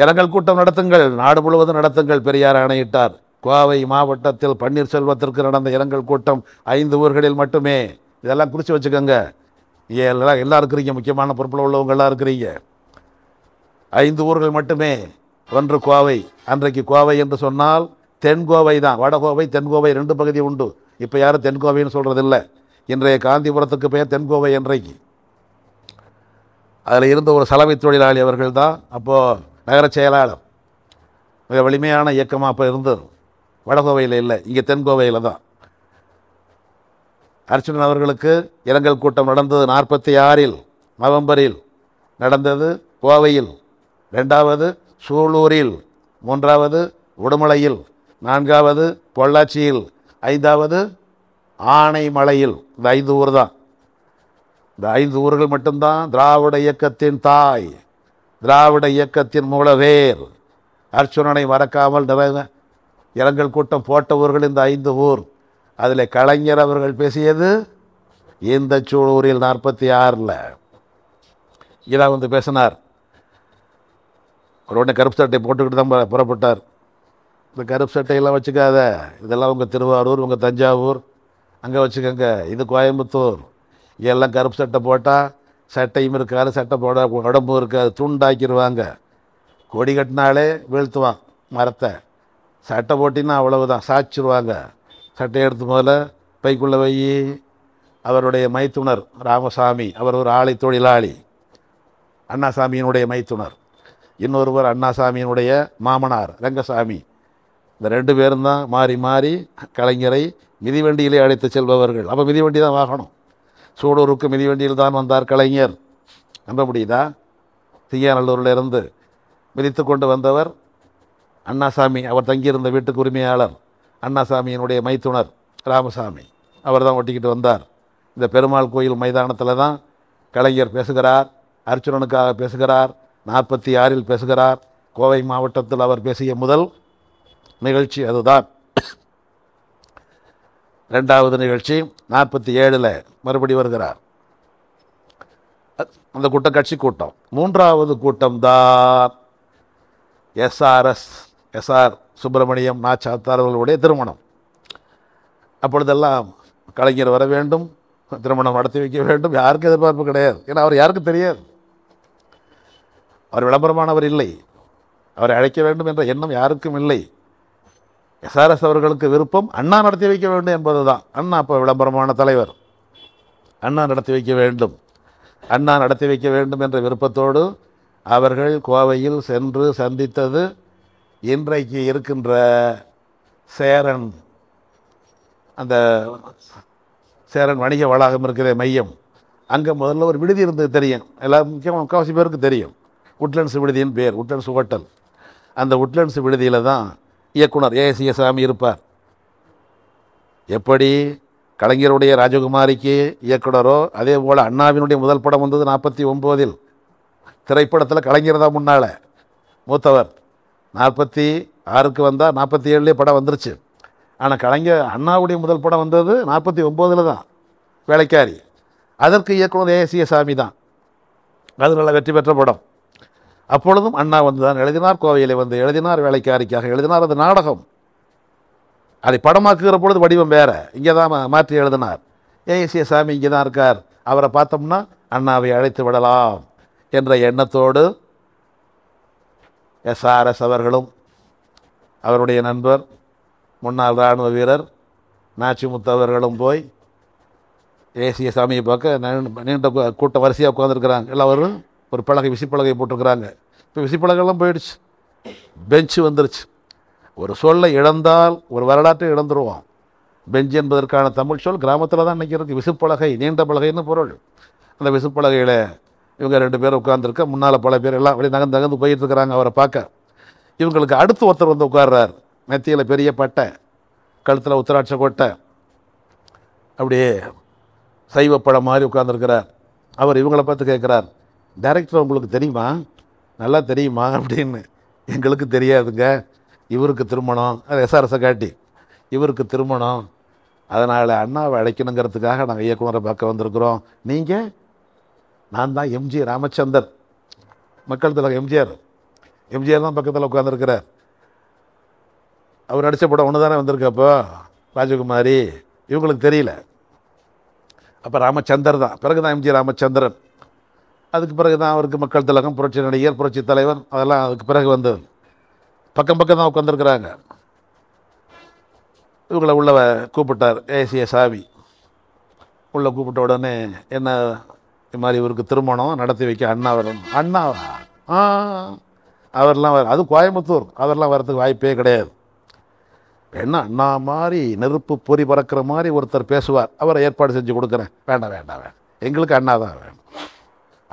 இரங்கல் கூட்டம் நடத்துங்கள் நாடு முழுவதும் நடத்துங்கள் பெரியார் ஆணையிட்டார். கோவை மாவட்டத்தில் பன்னீர்செல்வத்திற்கு நடந்த இரங்கல் கூட்டம் ஐந்து ஊர்களில் மட்டுமே. இதெல்லாம் குறித்து வச்சுக்கோங்க. எல்லாம் எல்லாம் இருக்கிறீங்க முக்கியமான பொறுப்பில் உள்ளவங்க எல்லாம் இருக்கிறீங்க. ஐந்து ஊர்கள் மட்டுமே. ஒன்று கோவை. அன்றைக்கு கோவை என்று சொன்னால் தென்கோவை தான். வடகோவை தென்கோவை ரெண்டு பகுதி உண்டு. இப்போ யாரும் தென்கோவைன்னு சொல்கிறதில்ல இன்றைய காந்திபுரத்துக்கு பெயர் தென்கோவை என்றைக்கு? அதில் இருந்த ஒரு சலவை தொழிலாளி அவர்கள் தான் அப்போது நகர செயலாளர். மிக வலிமையான இயக்கமாக அப்போ இருந்தது. வடகோவையில் இல்லை இங்கே தென்கோவையில் தான். அர்ச்சுனன் அவர்களுக்கு இரங்கல் கூட்டம் நடந்தது நாற்பத்தி ஆறில் நவம்பரில் நடந்தது. கோவையில் ரெண்டாவது சூலூரில் மூன்றாவது உடுமலையில் நான்காவது பொள்ளாச்சியில் ஐந்தாவது ஆனைமலையில். இந்த ஐந்து ஊர் தான். இந்த ஐந்து ஊர்கள் மட்டும்தான் திராவிட இயக்கத்தின் தாய் திராவிட இயக்கத்தின் மூலவேர். அர்ச்சுனனை மறக்காமல் நிறைய இரங்கல் கூட்டம் போட்ட ஊர்கள் இந்த ஐந்து ஊர். அதில் கலைஞர் அவர்கள் பேசியது இந்த சூழூரில் நாற்பத்தி ஆறில். இதான் வந்து பேசினார். ஒரு உடனே கருப்பு சட்டை போட்டுக்கிட்டு தான் புறப்பட்டார். இந்த கருப்பு சட்டையெல்லாம் வச்சுக்காத. இதெல்லாம் உங்கள் திருவாரூர் உங்கள் தஞ்சாவூர். அங்கே வச்சுக்கோங்க. இது கோயம்புத்தூர். எல்லாம் கருப்பு சட்டை போட்டால் சட்டையும் இருக்காது சட்டை போட உடம்பும் இருக்காது துண்டாக்கிடுவாங்க கொடி கட்டினாலே வீழ்த்துவான் மரத்தை. சட்டை போட்டின்னா அவ்வளவுதான் சாய்ச்சிருவாங்க. சட்டை எடுத்து முதல்ல பைக்குள்ளே வை அவருடைய மைத்துனர் ராமசாமி அவர் ஒரு ஆலை தொழிலாளி. அண்ணாசாமியினுடைய மைத்துனர். இன்னொருவர் அண்ணாசாமியினுடைய மாமனார் ரங்கசாமி. இந்த ரெண்டு பேரும் தான் மாறி மாறி கலைஞரை மிதிவண்டியிலே அழைத்து செல்பவர்கள். அப்போ மிதிவண்டி தான் வாகனம். சூடூருக்கு மிதிவண்டியில் தான் வந்தார் கலைஞர். நம்ப முடியுதா தீயாநல்லூரிலிருந்து மிதித்து கொண்டு வந்தவர் அண்ணாசாமி. அவர் தங்கியிருந்த வீட்டுக்கு உரிமையாளர் அண்ணாசாமியினுடைய மைத்துனர் ராமசாமி. அவர் தான் ஒட்டிக்கிட்டு வந்தார். இந்த பெருமாள் கோயில் மைதானத்தில் தான் கலைஞர் பேசுகிறார் அர்ச்சுனனுக்காக பேசுகிறார் நாற்பத்தி ஆறில் பேசுகிறார். கோவை மாவட்டத்தில் அவர் பேசிய முதல் நிகழ்ச்சி அதுதான். ரெண்டாவது நிகழ்ச்சி நாற்பத்தி ஏழில் மறுபடி வருகிறார். அந்த கூட்டம் கட்சி கூட்டம். மூன்றாவது கூட்டம் தான் எஸ்ஆர்எஸ் எஸ்ஆர் சுப்பிரமணியம் நாச்சாத்தார் அவர்களுடைய திருமணம். அப்பொழுதெல்லாம் கலைஞர் வர வேண்டும் திருமணம் நடத்தி வைக்க வேண்டும் யாருக்கும் எதிர்பார்ப்பு கிடையாது. ஏன்னா அவர் யாருக்கும் தெரியாது. அவர் விளம்பரமானவர் இல்லை. அவரை அழைக்க வேண்டும் என்ற எண்ணம் யாருக்கும் இல்லை. எஸ்ஆர்எஸ் அவர்களுக்கு விருப்பம் அண்ணா நடத்தி வைக்க வேண்டும் என்பது தான் அண்ணா அப்போ விளம்பரமான தலைவர். அண்ணா நடத்தி வைக்க வேண்டும். அண்ணா நடத்தி வைக்க வேண்டும் என்ற விருப்பத்தோடு அவர்கள் கோவையில் சென்று சந்தித்தது இன்றைக்கு இருக்கின்ற சேரன் அந்த சேரன் வணிக வளாகம் இருக்கிற மையம். அங்கே முதல்ல ஒரு விடுதி இருந்தது தெரியும். எல்லாம் முக்கியமாக முக்கால்வாசி பேருக்கு தெரியும். உட்லண்ட்ஸ் விடுதியின் பேர் உட்லண்ட்ஸ் ஹோட்டல் அந்த உட்லண்ட்ஸ் விடுதியில் தான் இயக்குனர் ஏஎஸ்ஏ சாமி இருப்பார். எப்படி கலைஞருடைய ராஜகுமாரிக்கு இயக்குனரோ அதே போல் அண்ணாவினுடைய முதல் படம் வந்தது நாற்பத்தி ஒம்போதில். திரைப்படத்தில் கலைஞர் தான் முன்னால் மூத்தவர். நாற்பத்தி ஆறுக்கு வந்தால் நாற்பத்தி ஏழுலேயே படம் வந்துருச்சு. ஆனால் கலைஞர் அண்ணாவுடைய முதல் படம் வந்தது நாற்பத்தி ஒம்போதில் தான் வேலைக்காரி. அதற்கு இயக்குனர் ஏசிய சாமி தான். அது நல்ல வெற்றி பெற்ற படம். அப்பொழுதும் அண்ணா வந்து தான் எழுதினார் கோவையிலே வந்து எழுதினார் வேலைக்காரிக்காக எழுதினார் அது நாடகம். அதை படமாக்குகிற பொழுது வடிவம் வேற. இங்கே தான் மாற்றி எழுதினார். ஏசிய சாமி இங்கே தான் இருக்கார். அவரை பார்த்தோம்னா அண்ணாவை அழைத்து விடலாம் என்ற எண்ணத்தோடு எஸ்ஆர்எஸ் அவர்களும் அவருடைய நண்பர் முன்னாள் இராணுவ வீரர் நாச்சிமுத்து அவர்களும் போய் ஏசிய சாமியை பார்க்க நீண்ட- கூட்ட வரிசையாக உட்காந்துருக்குறாங்க எல்லோரும் ஒரு பலகை விசிப்பலகை போட்டிருக்கிறாங்க. இப்போ விசிப்பலகெல்லாம் போயிடுச்சு. பெஞ்சு வந்துருச்சு. ஒரு சொல்லை இழந்தால் ஒரு வரலாற்றை இழந்துருவோம். பெஞ்ச் என்பதற்கான தமிழ் சொல் கிராமத்தில் தான் நிற்கிறது விசுப்பலகை நீண்ட பலகைன்னு பொருள். அந்த விசுப்பலகையில் இவங்க ரெண்டு பேரும் உட்காந்துருக்க முன்னால் பல பேர் எல்லாம் அப்படியே நகர்ந்து நகர்ந்து போயிட்டு இருக்கிறாங்க அவரை பார்க்க. இவங்களுக்கு அடுத்து ஒருத்தர் வந்து உட்கார்றார். நெத்தியில் பெரிய பட்டை கழுத்தில் உத்தராட்ச கொட்டை. அப்படியே சைவப்பழம் மாதிரி உட்காந்துருக்கிறார் அவர் இவங்களை பார்த்து கேட்குறார். டைரக்டர் உங்களுக்கு தெரியுமா? நல்லா தெரியுமா அப்படின்னு? எங்களுக்கு தெரியாதுங்க. இவருக்கு திருமணம். அது எஸ்ஆர்எஸை காட்டி. இவருக்கு திருமணம். அதனால் அண்ணாவை அழைக்கணுங்கிறதுக்காக நாங்கள் இயக்குனரை பார்க்க வந்திருக்கிறோம். நீங்கள் நான் தான் எம்ஜி ராமச்சந்தர். மக்கள் தலைவர் எம்ஜிஆர் எம்ஜிஆர் தான் பக்கத்தில் உட்காந்துருக்கிறார் அவர் நடித்த படம் ஒன்று தானே வந்திருக்கப்போ ராஜகுமாரி. இவங்களுக்கு தெரியல. அப்போ ராமச்சந்தர் தான். பிறகு தான் எம்ஜி ராமச்சந்திரன். அதுக்கு பிறகு தான் அவருக்கு மக்கள் திலகம் புரட்சி நடிகர் புரட்சி தலைவர் அதெல்லாம் அதுக்கு பிறகு வந்தது பக்கம் பக்கம் தான் உட்காந்துருக்குறாங்க இவங்களை உள்ள கூப்பிட்டார் ஏசிய சாவி. உள்ள கூப்பிட்ட உடனே என்ன இது மாதிரி இவருக்கு திருமணம் நடத்தி வைக்க அண்ணா வரணும் அண்ணாவா ஆ அவர்லாம் வர அது கோயம்புத்தூர். அவர்லாம் வரதுக்கு வாய்ப்பே கிடையாது. என்ன அண்ணா மாதிரி நெருப்பு பொறி பறக்கிற மாதிரி ஒருத்தர் பேசுவார். அவரை ஏற்பாடு செஞ்சு கொடுக்குறேன். வேண்டாம் வேண்டாம் வேண்டாம். எங்களுக்கு அண்ணா தான் வேணும்.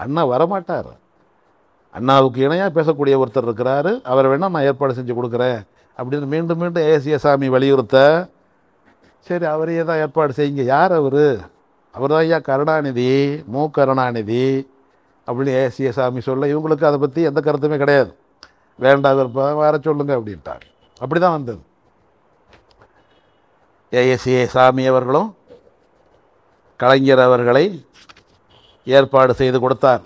அண்ணா வரமாட்டார். அண்ணாவுக்கு இணையாக பேசக்கூடிய ஒருத்தர் இருக்கிறாரு. அவர் வேணால் நான் ஏற்பாடு செஞ்சு கொடுக்குறேன். அப்படின்னு மீண்டும் மீண்டும் ஏசிய சாமி வலியுறுத்த சரி அவரையே தான் ஏற்பாடு செய்யுங்க. யார் அவர்? அவர் தான் ஐயா கருணாநிதி மு. கருணாநிதி அப்படின்னு ஏசிய சாமி சொல்ல இவங்களுக்கு அதை பற்றி எந்த கருத்துமே கிடையாது. வேண்டாம் விருப்பம் வர சொல்லுங்க அப்படின்ட்டாங்க அப்படி தான் வந்தது ஏஎஸ்ஏ சாமி அவர்களும் கலைஞர் அவர்களை ஏற்பாடு செய்து கொடுத்தார்.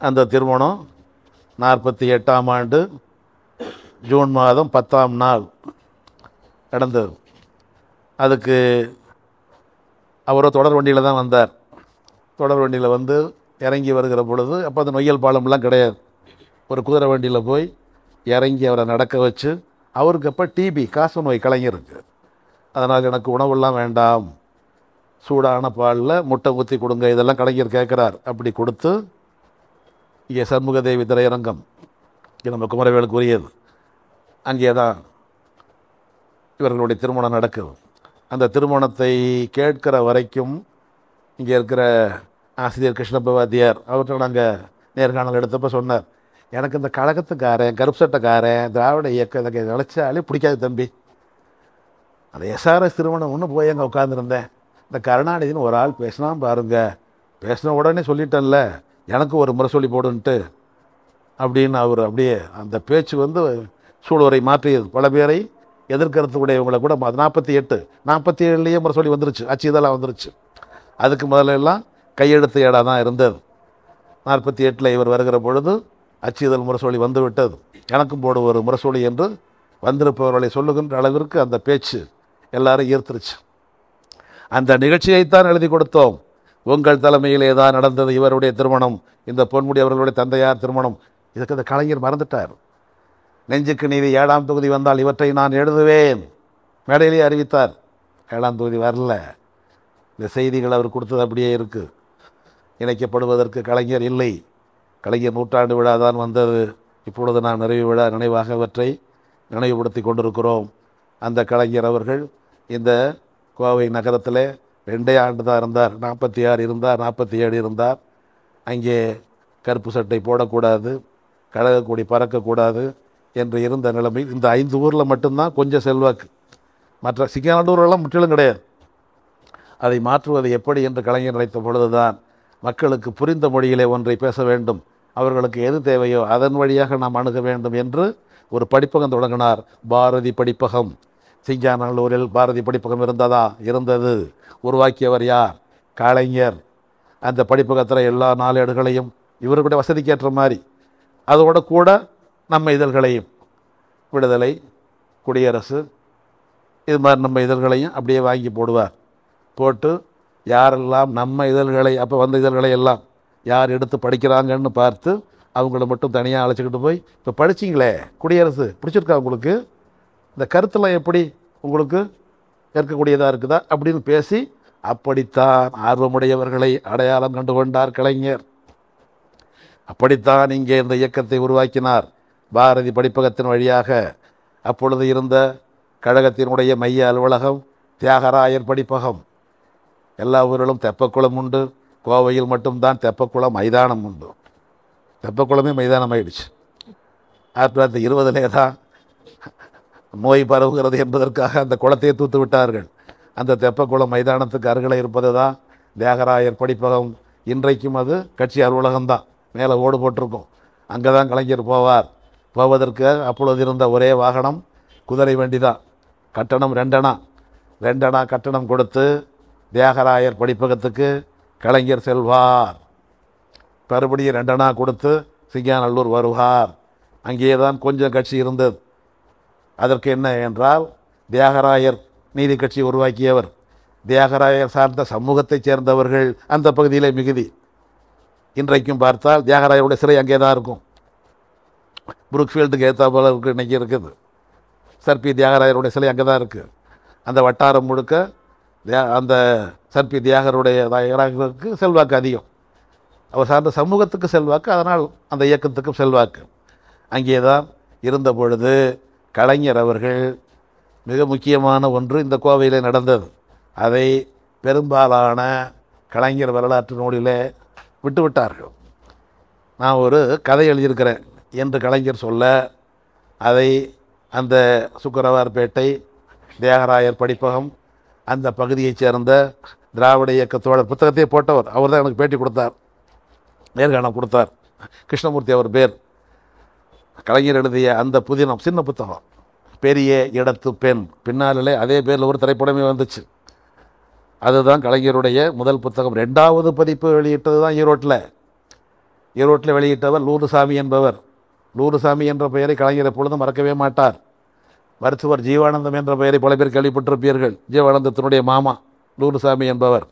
அந்த திருமணம் நாற்பத்தி எட்டாம் ஆண்டு ஜூன் மாதம் பத்தாம் நாள் நடந்தது. அதுக்கு அவரோ தொடர் வண்டியில் தான் வந்தார். தொடர் வண்டியில் வந்து இறங்கி வருகிற பொழுது அப்போ அந்த நொய்யல் பாலம்லாம் கிடையாது. ஒரு குதிரை வண்டியில் போய் இறங்கி அவரை நடக்க வச்சு அவருக்கு அப்போ டிபி காச நோய் கலைஞருக்கு அதனால் எனக்கு உணவெல்லாம் வேண்டாம். சூடான பாலில் முட்டை ஊற்றி கொடுங்க இதெல்லாம் கலைஞர் கேட்குறார் அப்படி கொடுத்து இங்கே சண்முகதேவி திரையரங்கம் இது நம்ம குமரவேலுக்கு உரியது. அங்கே தான் இவர்களுடைய திருமணம் நடக்குது. அந்த திருமணத்தை கேட்கிற வரைக்கும் இங்கே இருக்கிற ஆசிரியர் கிருஷ்ணபவாத்தியார் அவர்கிட்ட நாங்கள் நேர்காணல் எடுத்தப்போ சொன்னார் எனக்கு இந்த கழகத்துக்காரன் கருப்பு சட்டைக்காரன் திராவிட இயக்கம் இதை நினச்சாலே பிடிக்காது தம்பி. அந்த எஸ்ஆர்எஸ் திருமணம் ஒன்று போய் அங்கே உட்காந்துருந்தேன் இந்த கருணாநிதினு ஒரு ஆள் பேசினா பாருங்க. பேசின உடனே சொல்லிட்டேன்ல எனக்கு ஒரு முறை சொல்லி போடுன்ட்டு. அப்படின்னு அவர் அப்படியே அந்த பேச்சு வந்து சூழலை மாற்றியது. பல பேரை எதிர்கருத்து உடையவங்களை கூட நாற்பத்தி எட்டு நாற்பத்தி ஏழுலேயே முரசொலி வந்துருச்சு. அச்சு இதெல்லாம் வந்துருச்சு. அதுக்கு முதல்ல எல்லாம் கையெழுத்து ஏடாக தான் இருந்தது. நாற்பத்தி எட்டில் இவர் வருகிற பொழுது அச்சுதல் முரசொலி வந்து விட்டது. எனக்கும் போடு ஒரு முரசொலி என்று வந்திருப்பவர்களை சொல்லுகின்ற அளவிற்கு அந்த பேச்சு எல்லாரும் ஈர்த்துருச்சு. அந்த நிகழ்ச்சியைத்தான் எழுதி கொடுத்தோம். உங்கள் தலைமையிலே தான் நடந்தது இவருடைய திருமணம். இந்த பொன்முடி அவர்களுடைய தந்தையார் திருமணம். இதுக்கு அந்த கலைஞர் மறந்துட்டார். நெஞ்சுக்கு நீதி ஏழாம் தொகுதி வந்தால் இவற்றை நான் எழுதுவேன். மேடையிலே அறிவித்தார். ஏழாம் தொகுதி வரல. இந்த செய்திகள் அவர் கொடுத்தது அப்படியே இருக்குது இணைக்கப்படுவதற்கு கலைஞர் இல்லை. கலைஞர் நூற்றாண்டு விழா தான் வந்தது. இப்பொழுது நான் நிறைவு விழா நினைவாக அவற்றை நினைவுபடுத்தி கொண்டிருக்கிறோம். அந்த கலைஞர் அவர்கள் இந்த கோவை நகரத்தில் ரெண்டே ஆண்டு தான் இருந்தார். நாற்பத்தி ஆறு இருந்தார் நாற்பத்தி ஏழு இருந்தார். அங்கே கருப்பு சட்டை போடக்கூடாது கழகக்கூடி பறக்கக்கூடாது என்று இருந்த நிலைமை இந்த ஐந்து ஊரில் மட்டும்தான் கொஞ்சம் செல்வாக்கு. மற்ற சிங்கநல்லூரெல்லாம் முற்றிலும் கிடையாது. அதை மாற்றுவது எப்படி என்று கலைஞர் நினைத்த பொழுதுதான் மக்களுக்கு புரிந்த மொழியிலே ஒன்றை பேச வேண்டும். அவர்களுக்கு எது தேவையோ அதன் வழியாக நாம் அணுக வேண்டும் என்று ஒரு படிப்பகம் தொடங்கினார். பாரதி படிப்பகம். சிங்காநல்லூரில் பாரதி படிப்பகம் இருந்ததா? இருந்தது. உருவாக்கியவர் யார்? கலைஞர். அந்த படிப்பகத்தில் எல்லா நாளேடுகளையும் இவர்களுடைய வசதிக்கேற்ற மாதிரி. அதோட கூட நம்ம இதழ்களையும். விடுதலை குடியரசு இது மாதிரி நம்ம இதழ்களையும் அப்படியே வாங்கி போடுவார். போட்டு யாரெல்லாம் நம்ம இதழ்களை அப்போ வந்த இதழ்களை எல்லாம் யார் எடுத்து படிக்கிறாங்கன்னு பார்த்து அவங்கள மட்டும் தனியாக அழைச்சிக்கிட்டு போய் இப்போ படிச்சிங்களே குடியரசு பிடிச்சிருக்கா உங்களுக்கு? இந்த கருத்தெல்லாம் எப்படி உங்களுக்கு ஏற்கக்கூடியதாக இருக்குதா அப்படின்னு பேசி அப்படித்தான் ஆர்வமுடையவர்களை அடையாளம் கண்டு கொண்டார் கலைஞர். அப்படித்தான் இங்கே இந்த இயக்கத்தை உருவாக்கினார். பாரதி படிப்பகத்தின் வழியாக அப்பொழுது இருந்த கழகத்தினுடைய மைய அலுவலகம் தியாகராயர் படிப்பகம். எல்லா ஊரிலும் தெப்பக்குளம் உண்டு. கோவையில் மட்டும்தான் தெப்பக்குளம் மைதானம் உண்டு. தெப்பக்குளமே மைதானம் ஆயிடுச்சு ஆயிரத்தி தொள்ளாயிரத்தி இருபதுலே தான் நோய் பரவுகிறது என்பதற்காக அந்த குளத்தையே தூத்து விட்டார்கள். அந்த தெப்பக்குளம் மைதானத்துக்கு அருகில் இருப்பது தான் தியாகராயர் படிப்பகம். இன்றைக்கும் அது கட்சி அலுவலகம்தான். மேலே ஓடு போட்டிருக்கும். அங்கே தான் கலைஞர் போவார். போவதற்கு அப்பொழுது இருந்த ஒரே வாகனம் குதிரை வண்டி தான் கட்டணம் ரெண்டணா. ரெண்டணா கட்டணம் கொடுத்து தியாகராயர் படிப்பகத்துக்கு கலைஞர் செல்வார். மறுபடியும் ரெண்டணா கொடுத்து சிங்காநல்லூர் வருவார். அங்கேயே தான் கொஞ்சம் கட்சி இருந்தது. அதற்கு என்ன என்றால் தியாகராயர் நீதி கட்சி உருவாக்கியவர். தியாகராயர் சார்ந்த சமூகத்தைச் சேர்ந்தவர்கள் அந்த பகுதியிலே மிகுதி. இன்றைக்கும் பார்த்தால் தியாகராயருடைய சிலை அங்கே தான் இருக்கும். புருக்ஃபீல்டுக்கு ஏற்ற போல இருக்குது இன்றைக்கி இருக்குது. சர்பி தியாகராயருடைய சிலை அங்கே தான் இருக்குது அந்த வட்டாரம் முழுக்க தியா அந்த சர்பி தியாகருடைய தியாகராயருக்கு செல்வாக்கு அதிகம். அவர் சார்ந்த சமூகத்துக்கு செல்வாக்கு அதனால் அந்த இயக்கத்துக்கும் செல்வாக்கு. அங்கே தான் இருந்த பொழுது கலைஞர் அவர்கள் மிக முக்கியமான ஒன்று இந்த கோவையில் நடந்தது. அதை பெரும்பாலான கலைஞர் வரலாற்று நூலில் விட்டு விட்டார்கள் நான் ஒரு கதை எழுதியிருக்கிறேன் என்று கலைஞர் சொல்ல அதை அந்த சுக்கரவார்பேட்டை தியாகராயர் படிப்பகம் அந்த பகுதியைச் சேர்ந்த திராவிட இயக்கத்தோட புத்தகத்தையே போட்டவர். அவர் தான் எனக்கு பேட்டி கொடுத்தார். நேர்காணம் கொடுத்தார். கிருஷ்ணமூர்த்தி அவர் பேர். கலைஞர் எழுதிய அந்த புதினம் சின்ன புத்தகம் பெரிய இடத்து பெண். பின்னாலே அதே பேரில் ஒரு திரைப்படமே வந்துச்சு. அதுதான் கலைஞருடைய முதல் புத்தகம். ரெண்டாவது பதிப்பு வெளியிட்டது தான் ஈரோட்டில். ஈரோட்டில் வெளியிட்டவர் லூருசாமி என்பவர். லூருசாமி என்ற பெயரை கலைஞர் எப்பொழுதும் மறக்கவே மாட்டார். மருத்துவர் ஜீவானந்தம் என்ற பெயரை பல பேர் கேள்விப்பட்டிருப்பீர்கள். ஜீவானந்தத்தினுடைய மாமா லூருசாமி என்பவர்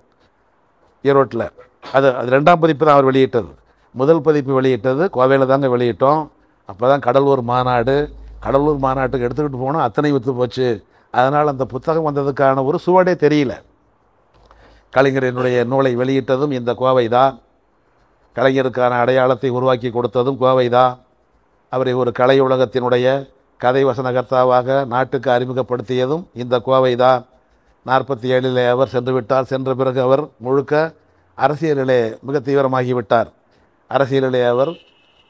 ஈரோட்டில். அது அது ரெண்டாம் பதிப்பு தான் அவர் வெளியிட்டது. முதல் பதிப்பு வெளியிட்டது கோவையில் தாங்க வெளியிட்டோம். அப்போ தான் கடலூர் மாநாடு கடலூர் மாநாட்டுக்கு எடுத்துக்கிட்டு போனால் அத்தனை விற்று போச்சு. அதனால் அந்த புத்தகம் வந்ததுக்கான ஒரு சுவடே தெரியல. கலைஞரினுடைய நூலை வெளியிட்டதும் இந்த கோவை தான். கலைஞருக்கான அடையாளத்தை உருவாக்கி கொடுத்ததும் கோவை தான். அவரை ஒரு கலை உலகத்தினுடைய கதை வசனகர்த்தாவாக நாட்டுக்கு அறிமுகப்படுத்தியதும் இந்த கோவை தான். நாற்பத்தி ஏழிலே அவர் சென்று விட்டார். சென்ற பிறகு அவர் முழுக்க அரசியலிலே மிக தீவிரமாகிவிட்டார் அரசியலிலே அவர்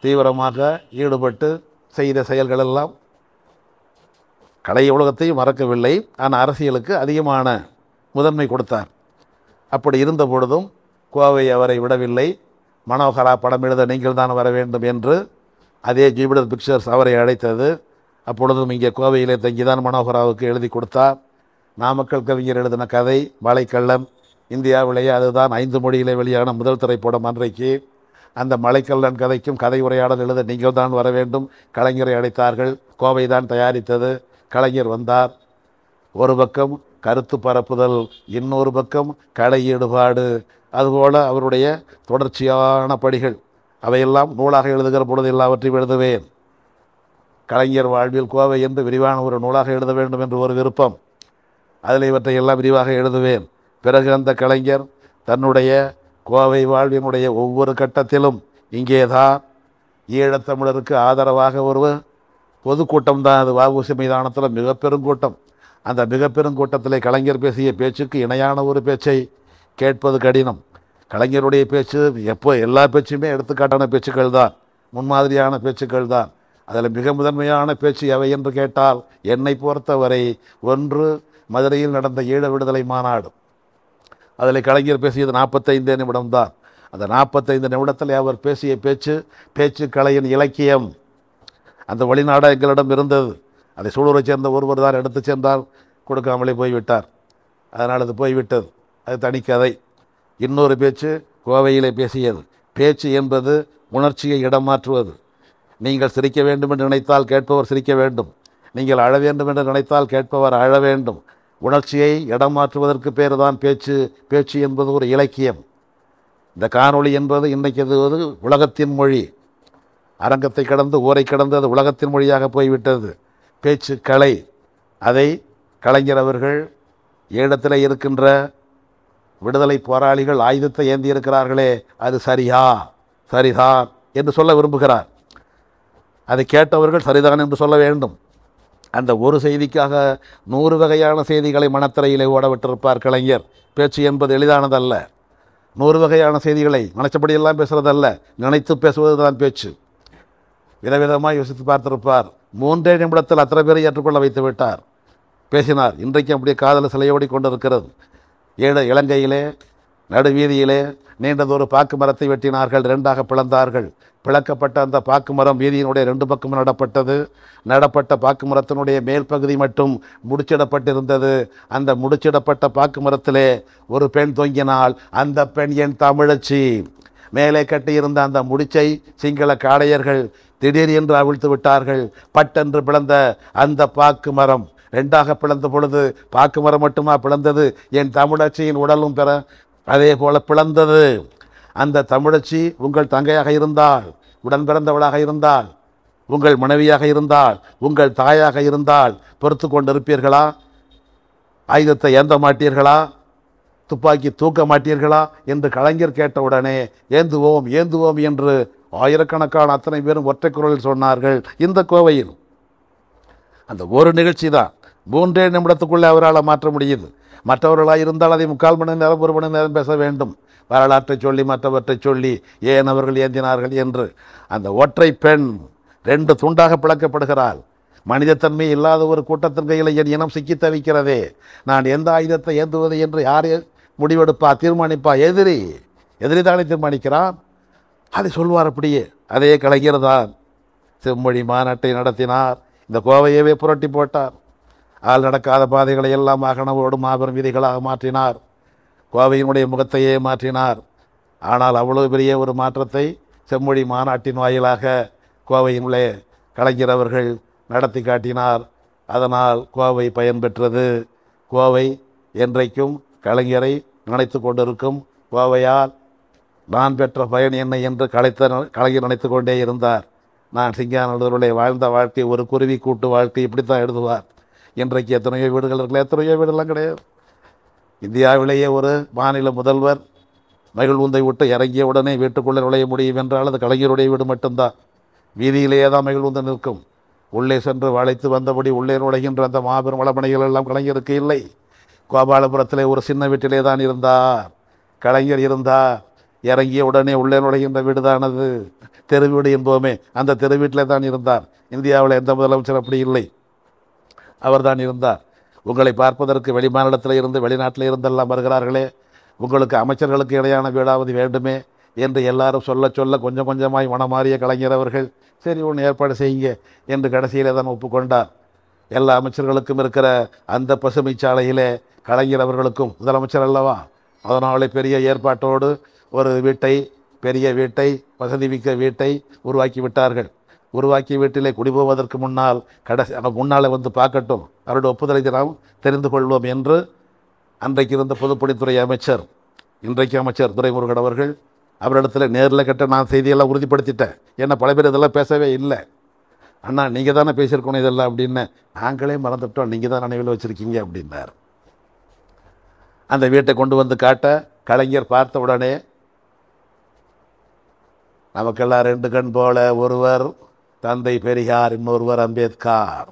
தீவிரமாக ஈடுபட்டு செய்த செயல்களெல்லாம் கலை உலகத்தையும் மறக்கவில்லை. ஆனால் அரசியலுக்கு அதிகமான முதன்மை கொடுத்தார். அப்படி இருந்த பொழுதும் கோவை அவரை விடவில்லை. மனோகரா படம் எழுத நீங்கள் தான் வர வேண்டும் என்று அதே ஜூபிடர் பிக்சர்ஸ் அவரை அழைத்தது. அப்பொழுதும் இங்கே கோவையிலே தங்கிதான் மனோகராவுக்கு எழுதி கொடுத்தார். நாமக்கல் கவிஞர் எழுதின கதை மலைக்கள்ளன் இந்தியாவிலேயே அதுதான் ஐந்து மொழியிலே வெளியான முதல் திரைப்படம் அன்றைக்கு. அந்த மலைக்கல்லன் கதைக்கும் கதை உரையாடல் எழுத நீங்கள் தான் வர வேண்டும். கலைஞரை அழைத்தார்கள். கோவை தான் தயாரித்தது. கலைஞர் வந்தார். ஒரு பக்கம் கருத்து பரப்புதல் இன்னொரு பக்கம் கலை ஈடுபாடு. அதுபோல் அவருடைய தொடர்ச்சியான படிகள். அவையெல்லாம் நூலாக எழுதுகிற பொழுது எல்லாவற்றையும் எழுதுவேன். கலைஞர் வாழ்வில் கோவை என்று விரிவான ஒரு நூலாக எழுத வேண்டும் என்று ஒரு விருப்பம். அதில் இவற்றை எல்லாம் விரிவாக எழுதுவேன். பிறகு அந்த கலைஞர் தன்னுடைய கோவை வாழ்வினுடைய ஒவ்வொரு கட்டத்திலும் இங்கேதான் ஈழத்தமிழருக்கு ஆதரவாக ஒரு பொதுக்கூட்டம் தான். அது வஉசி மைதானத்தில் மிக பெருங்கூட்டம் அந்த மிக பெருங்கூட்டத்தில் கலைஞர் பேசிய பேச்சுக்கு இணையான ஒரு பேச்சை கேட்பது கடினம். கலைஞருடைய பேச்சு எப்போ எல்லா பேச்சுமே எடுத்துக்காட்டான பேச்சுக்கள் தான். முன்மாதிரியான பேச்சுக்கள் தான். அதில் மிக முதன்மையான பேச்சு எவை என்று கேட்டால் என்னை பொறுத்தவரை ஒன்று மதுரையில் நடந்த ஈழ விடுதலை மாநாடு. அதில் கலைஞர் பேசியது நாற்பத்தைந்து நிமிடம்தான். அந்த நாற்பத்தைந்து நிமிடத்தில் அவர் பேசிய பேச்சு பேச்சு கலையின் இலக்கியம். அந்த வழிநாடாக எங்களிடம் இருந்தது. அதை சூழலை சேர்ந்த ஒருவர் தான் எடுத்து சென்றார் கொடுக்காமலே போய்விட்டார். அதனால் அது போய்விட்டது. அது தனிக்கதை இன்னொரு பேச்சு கோவையிலே பேசியது. பேச்சு என்பது உணர்ச்சியை இடமாற்றுவது. நீங்கள் சிரிக்க வேண்டும் என்று நினைத்தால் கேட்பவர் சிரிக்க வேண்டும். நீங்கள் அழ வேண்டும் என்று நினைத்தால் கேட்பவர் அழ வேண்டும். உணர்ச்சியை இடம் மாற்றுவதற்கு பேர் தான் பேச்சு பேச்சு என்பது ஒரு இலக்கியம். இந்த காணொளி என்பது இன்றைக்கு அது ஒரு உலகத்தின் மொழி. அரங்கத்தை கடந்து ஊரை கடந்து அது உலகத்தின் மொழியாக போய்விட்டது. பேச்சு கலை. அதை கலைஞர் அவர்கள் ஈழத்தில் இருக்கின்ற விடுதலை போராளிகள் ஆயுதத்தை ஏந்தி இருக்கிறார்களே அது சரியா? சரிதான் என்று சொல்ல விரும்புகிறார். அதை கேட்டவர்கள் சரிதான் என்று சொல்ல வேண்டும். அந்த ஒரு செய்திக்காக நூறு வகையான செய்திகளை மனத்திரையிலே ஓட விட்டிருப்பார் கலைஞர். பேச்சு என்பது எளிதானதல்ல. நூறு வகையான செய்திகளை நினச்சபடியெல்லாம் பேசுறதல்ல. நினைத்து பேசுவது தான் பேச்சு. விதவிதமாக யோசித்து பார்த்திருப்பார். மூன்றே நிமிடத்தில் அத்தனை பேரை ஏற்றுக்கொள்ள வைத்து விட்டார். பேசினார். இன்றைக்கு அப்படியே காதல் சிலையோடி கொண்டிருக்கிறது. ஏழு இலங்கையிலே நடுவீதியிலே நீண்டதொரு பாக்கு மரத்தை வெட்டினார்கள். ரெண்டாக பிளந்தார்கள். பிளக்கப்பட்ட அந்த பாக்குமரம் வீதியினுடைய ரெண்டு பக்கமும் நடப்பட்டது. நடப்பட்ட பாக்குமரத்தினுடைய மேல் பகுதி மட்டும் முடிச்சிடப்பட்டிருந்தது. அந்த முடிச்சிடப்பட்ட பாக்குமரத்திலே ஒரு பெண் தொங்கினால் அந்த பெண் என் தமிழச்சி. மேலே கட்டியிருந்த அந்த முடிச்சை சிங்கள காடையர்கள் திடீர் என்று அவிழ்த்து விட்டார்கள். பட்டென்று பிளந்த அந்த பாக்கு மரம் ரெண்டாக பிளந்த பொழுது பாக்கு மரம் மட்டுமா பிளந்தது? என் தமிழச்சியின் உடலும் பெற அதே போல பிளந்தது. அந்த தமிழச்சி உங்கள் தங்கையாக இருந்தால் உடன் பிறந்தவளாக இருந்தால் உங்கள் மனைவியாக இருந்தால் உங்கள் தாயாக இருந்தால் பொறுத்து கொண்டிருப்பீர்களா? ஆயுதத்தை ஏந்த மாட்டீர்களா? துப்பாக்கி தூக்க மாட்டீர்களா? என்று கலைஞர் கேட்டவுடனே ஏந்துவோம் ஏந்துவோம் என்று ஆயிரக்கணக்கான அத்தனை பேரும் ஒற்றை குரலில் சொன்னார்கள் இந்த கோவையில். அந்த ஒரு நிகழ்ச்சி தான் மூன்றே நிமிடத்துக்குள்ளே அவரால் மாற்ற முடியுது. மற்றவர்களாக இருந்தால் அதை முக்கால் மணி நேரம் ஒரு மணி நேரம் பேச வேண்டும். வரலாற்றை சொல்லி மற்றவற்றை சொல்லி ஏன் அவர்கள் ஏந்தினார்கள் என்று. அந்த ஒற்றை பெண் ரெண்டு துண்டாக பிளக்கப்படுகிறாள். மனிதத்தன்மை இல்லாத ஒரு கூட்டத்தின் கையில் என் இனம் சிக்கி தவிக்கிறதே. நான் எந்த ஆயுதத்தை ஏந்துவது என்று யார் முடிவெடுப்பா தீர்மானிப்பா? எதிரி. எதிரி தானே தீர்மானிக்கிறான். அதை சொல்வார் அப்படியே. அதே கலைஞர் தான். செம்மொழி மாநாட்டை நடத்தினார். இந்த கோவையவே புரட்டி போட்டார். ஆள் நடக்காத பாதைகளை எல்லாம் வாகனவோடு மாபெரும் விதிகளாக மாற்றினார். கோவையினுடைய முகத்தையே மாற்றினார். ஆனால் அவ்வளவு பெரிய ஒரு மாற்றத்தை செம்மொழி மாநாட்டின் வாயிலாக கோவையினுள்ளே கலைஞர் அவர்கள் நடத்தி காட்டினார். அதனால் கோவை பயன்பெற்றது. கோவை என்றைக்கும் கலைஞரை நினைத்து கொண்டிருக்கும் கோவையால் நான் பெற்ற பயன் என்ன என்று கலைத்த கலைஞர் நினைத்து கொண்டே இருந்தார். நான் சிங்கானந்தருடைய வாழ்ந்த வாழ்க்கை ஒரு குருவி கூட்டு வாழ்க்கை இப்படித்தான் எழுதுவார். இன்றைக்கு எத்தனையோ வீடுகள் இருக்குல்ல எத்தனையோ வீடெல்லாம் கிடையாது. இந்தியாவிலேயே ஒரு மாநில முதல்வர் மகிழ்வுந்தை விட்டு இறங்கிய உடனே வீட்டுக்குள்ளே நுழைய முடியும் என்றால் அது கலைஞருடைய வீடு மட்டும்தான். வீதியிலேயே தான் மகிழ்வுந்து நிற்கும். உள்ளே சென்று வளைத்து வந்தபடி உள்ளே நுழைகின்ற அந்த மாபெரும் வளமனைகள் எல்லாம் கலைஞருக்கு இல்லை. கோபாலபுரத்திலே ஒரு சின்ன வீட்டிலே தான் இருந்தார். கலைஞர் இருந்தார். இறங்கிய உடனே உள்ளே நுழைகின்ற வீடுதானது? தெரு வீடு என்போமே. அந்த தெரு வீட்டிலே தான் இருந்தார். இந்தியாவில் எந்த முதலமைச்சர் அப்படி இல்லை. அவர்தான் இருந்தார். உங்களை பார்ப்பதற்கு வெளிமாநிலத்தில் இருந்து வெளிநாட்டில் இருந்தெல்லாம் வருகிறார்களே. உங்களுக்கு அமைச்சர்களுக்கு இடையான வீடாவது வேண்டுமே என்று எல்லாரும் சொல்ல சொல்ல கொஞ்சம் கொஞ்சமாய் மனமாறிய கலைஞர் அவர்கள் சரி ஒன்று ஏற்பாடு செய்யுங்க என்று கடைசியில் தான் ஒப்புக்கொண்டார். எல்லா அமைச்சர்களுக்கும் இருக்கிற அந்த பசுமை சாலையிலே கலைஞர் அவர்களுக்கும் முதலமைச்சர் அல்லவா? அதனாலே பெரிய ஏற்பாட்டோடு ஒரு வீட்டை பெரிய வீட்டை வசதி மிக்க வீட்டை உருவாக்கி விட்டார்கள். உருவாக்கிய வீட்டிலே குடிபோவதற்கு முன்னால் கடைசி அவன் வந்து பார்க்கட்டும். அவருடைய ஒப்புதலை நாம் தெரிந்து கொள்வோம் என்று அன்றைக்கு இருந்த பொதுப்பணித்துறை அமைச்சர் இன்றைக்கு அமைச்சர் துரைமுருகன் அவர்கள் அவரிடத்தில் நேரில் கேட்ட நான் செய்தியெல்லாம் உறுதிப்படுத்திட்டேன். ஏன்னா பல பேர் இதெல்லாம் பேசவே இல்லை. அண்ணா நீங்கள் தானே பேசியிருக்கணும் இதெல்லாம் அப்படின்னு. நாங்களே மறந்துட்டோம். நீங்கள் தான் நினைவில் வச்சுருக்கீங்க அப்படின்னார். அந்த வீட்டை கொண்டு வந்து காட்ட கலைஞர் பார்த்த உடனே நமக்கெல்லாம் ரெண்டு கண் போல ஒருவர் தந்தை பெரியார் இன்னொருவர் அம்பேத்கார்.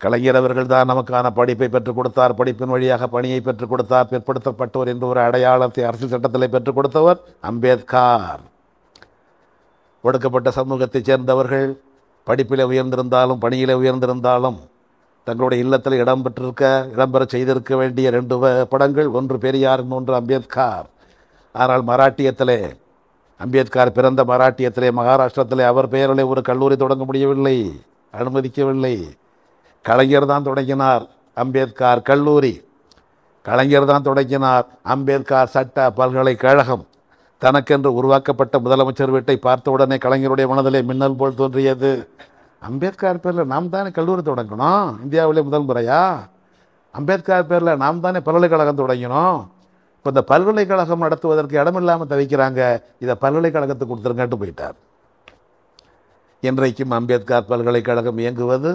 கலைஞர் அவர்கள் தான் நமக்கான படிப்பை பெற்றுக் கொடுத்தார். படிப்பின் வழியாக பணியை பெற்றுக் கொடுத்தார். பிற்படுத்தப்பட்டவர் என்ற ஒரு அடையாளத்தை அரசியல் சட்டத்தில் பெற்றுக் கொடுத்தவர் அம்பேத்கார். ஒடுக்கப்பட்ட சமூகத்தைச் சேர்ந்தவர்கள் படிப்பில் உயர்ந்திருந்தாலும் பணியில் உயர்ந்திருந்தாலும் தங்களுடைய இல்லத்தில் இடம் பெற்றிருக்க இடம்பெற செய்திருக்க வேண்டிய ரெண்டு படங்கள் ஒன்று பெரியார் இன்னொன்று அம்பேத்கார். ஆனால் மராட்டியத்திலே அம்பேத்கர் பிறந்த மராட்டியத்திலே மகாராஷ்டிரத்திலே அவர் பெயரிலே ஒரு கல்லூரி தொடங்க முடியவில்லை அனுமதிக்கவில்லை. கலைஞர் தான் தொடங்கினார் அம்பேத்கர் கல்லூரி. கலைஞர் தான் தொடங்கினார் அம்பேத்கர் சட்ட பல்கலைக்கழகம். தனக்கென்று உருவாக்கப்பட்ட முதலமைச்சர் வீட்டை பார்த்தவுடனே கலைஞருடைய மனதிலே மின்னல் போல் தோன்றியது. அம்பேத்கர் பேரில் நாம் தானே கல்லூரி தொடங்கணும்? இந்தியாவிலே முதல் முறையா? அம்பேத்கர் பேரில் நாம் தானே பல்கலைக்கழகம் தொடங்கினோம்? இப்போ இந்த பல்கலைக்கழகம் நடத்துவதற்கு இடமில்லாமல் தவிக்கிறாங்க. இதை பல்கலைக்கழகத்துக்கு கொடுத்துருங்கன்ட்டு போயிட்டார். இன்றைக்கும் அம்பேத்கர் பல்கலைக்கழகம் இயங்குவது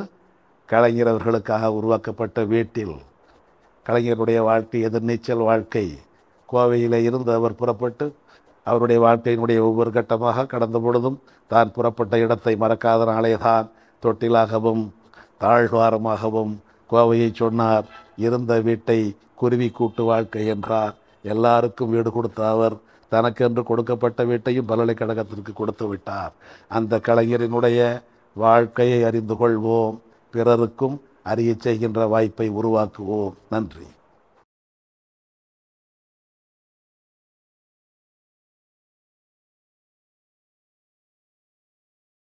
கலைஞர் அவர்களுக்காக உருவாக்கப்பட்ட வீட்டில். கலைஞருடைய வாழ்க்கை எதிர்நீச்சல் வாழ்க்கை. கோவையில் இருந்து அவர் புறப்பட்டு அவருடைய வாழ்க்கையினுடைய ஒவ்வொரு கட்டமாக கடந்த பொழுதும் தான் புறப்பட்ட இடத்தை மறக்காத நாளே தான் தொட்டிலாகவும் தாழ்வாரமாகவும் கோவையை சொன்னார். இருந்த வீட்டை குருவி கூட்டு வாழ்க்கை என்றார். எல்லாருக்கும் வீடு கொடுத்த அவர் தனக்கென்று கொடுக்கப்பட்ட வீட்டையும் பல்கலைக்கழகத்திற்கு கொடுத்து விட்டார். அந்த கலைஞரினுடைய வாழ்க்கையை அறிந்து கொள்வோம். பிறருக்கும் அறியச் செய்கின்ற வாய்ப்பை உருவாக்குவோம். நன்றி.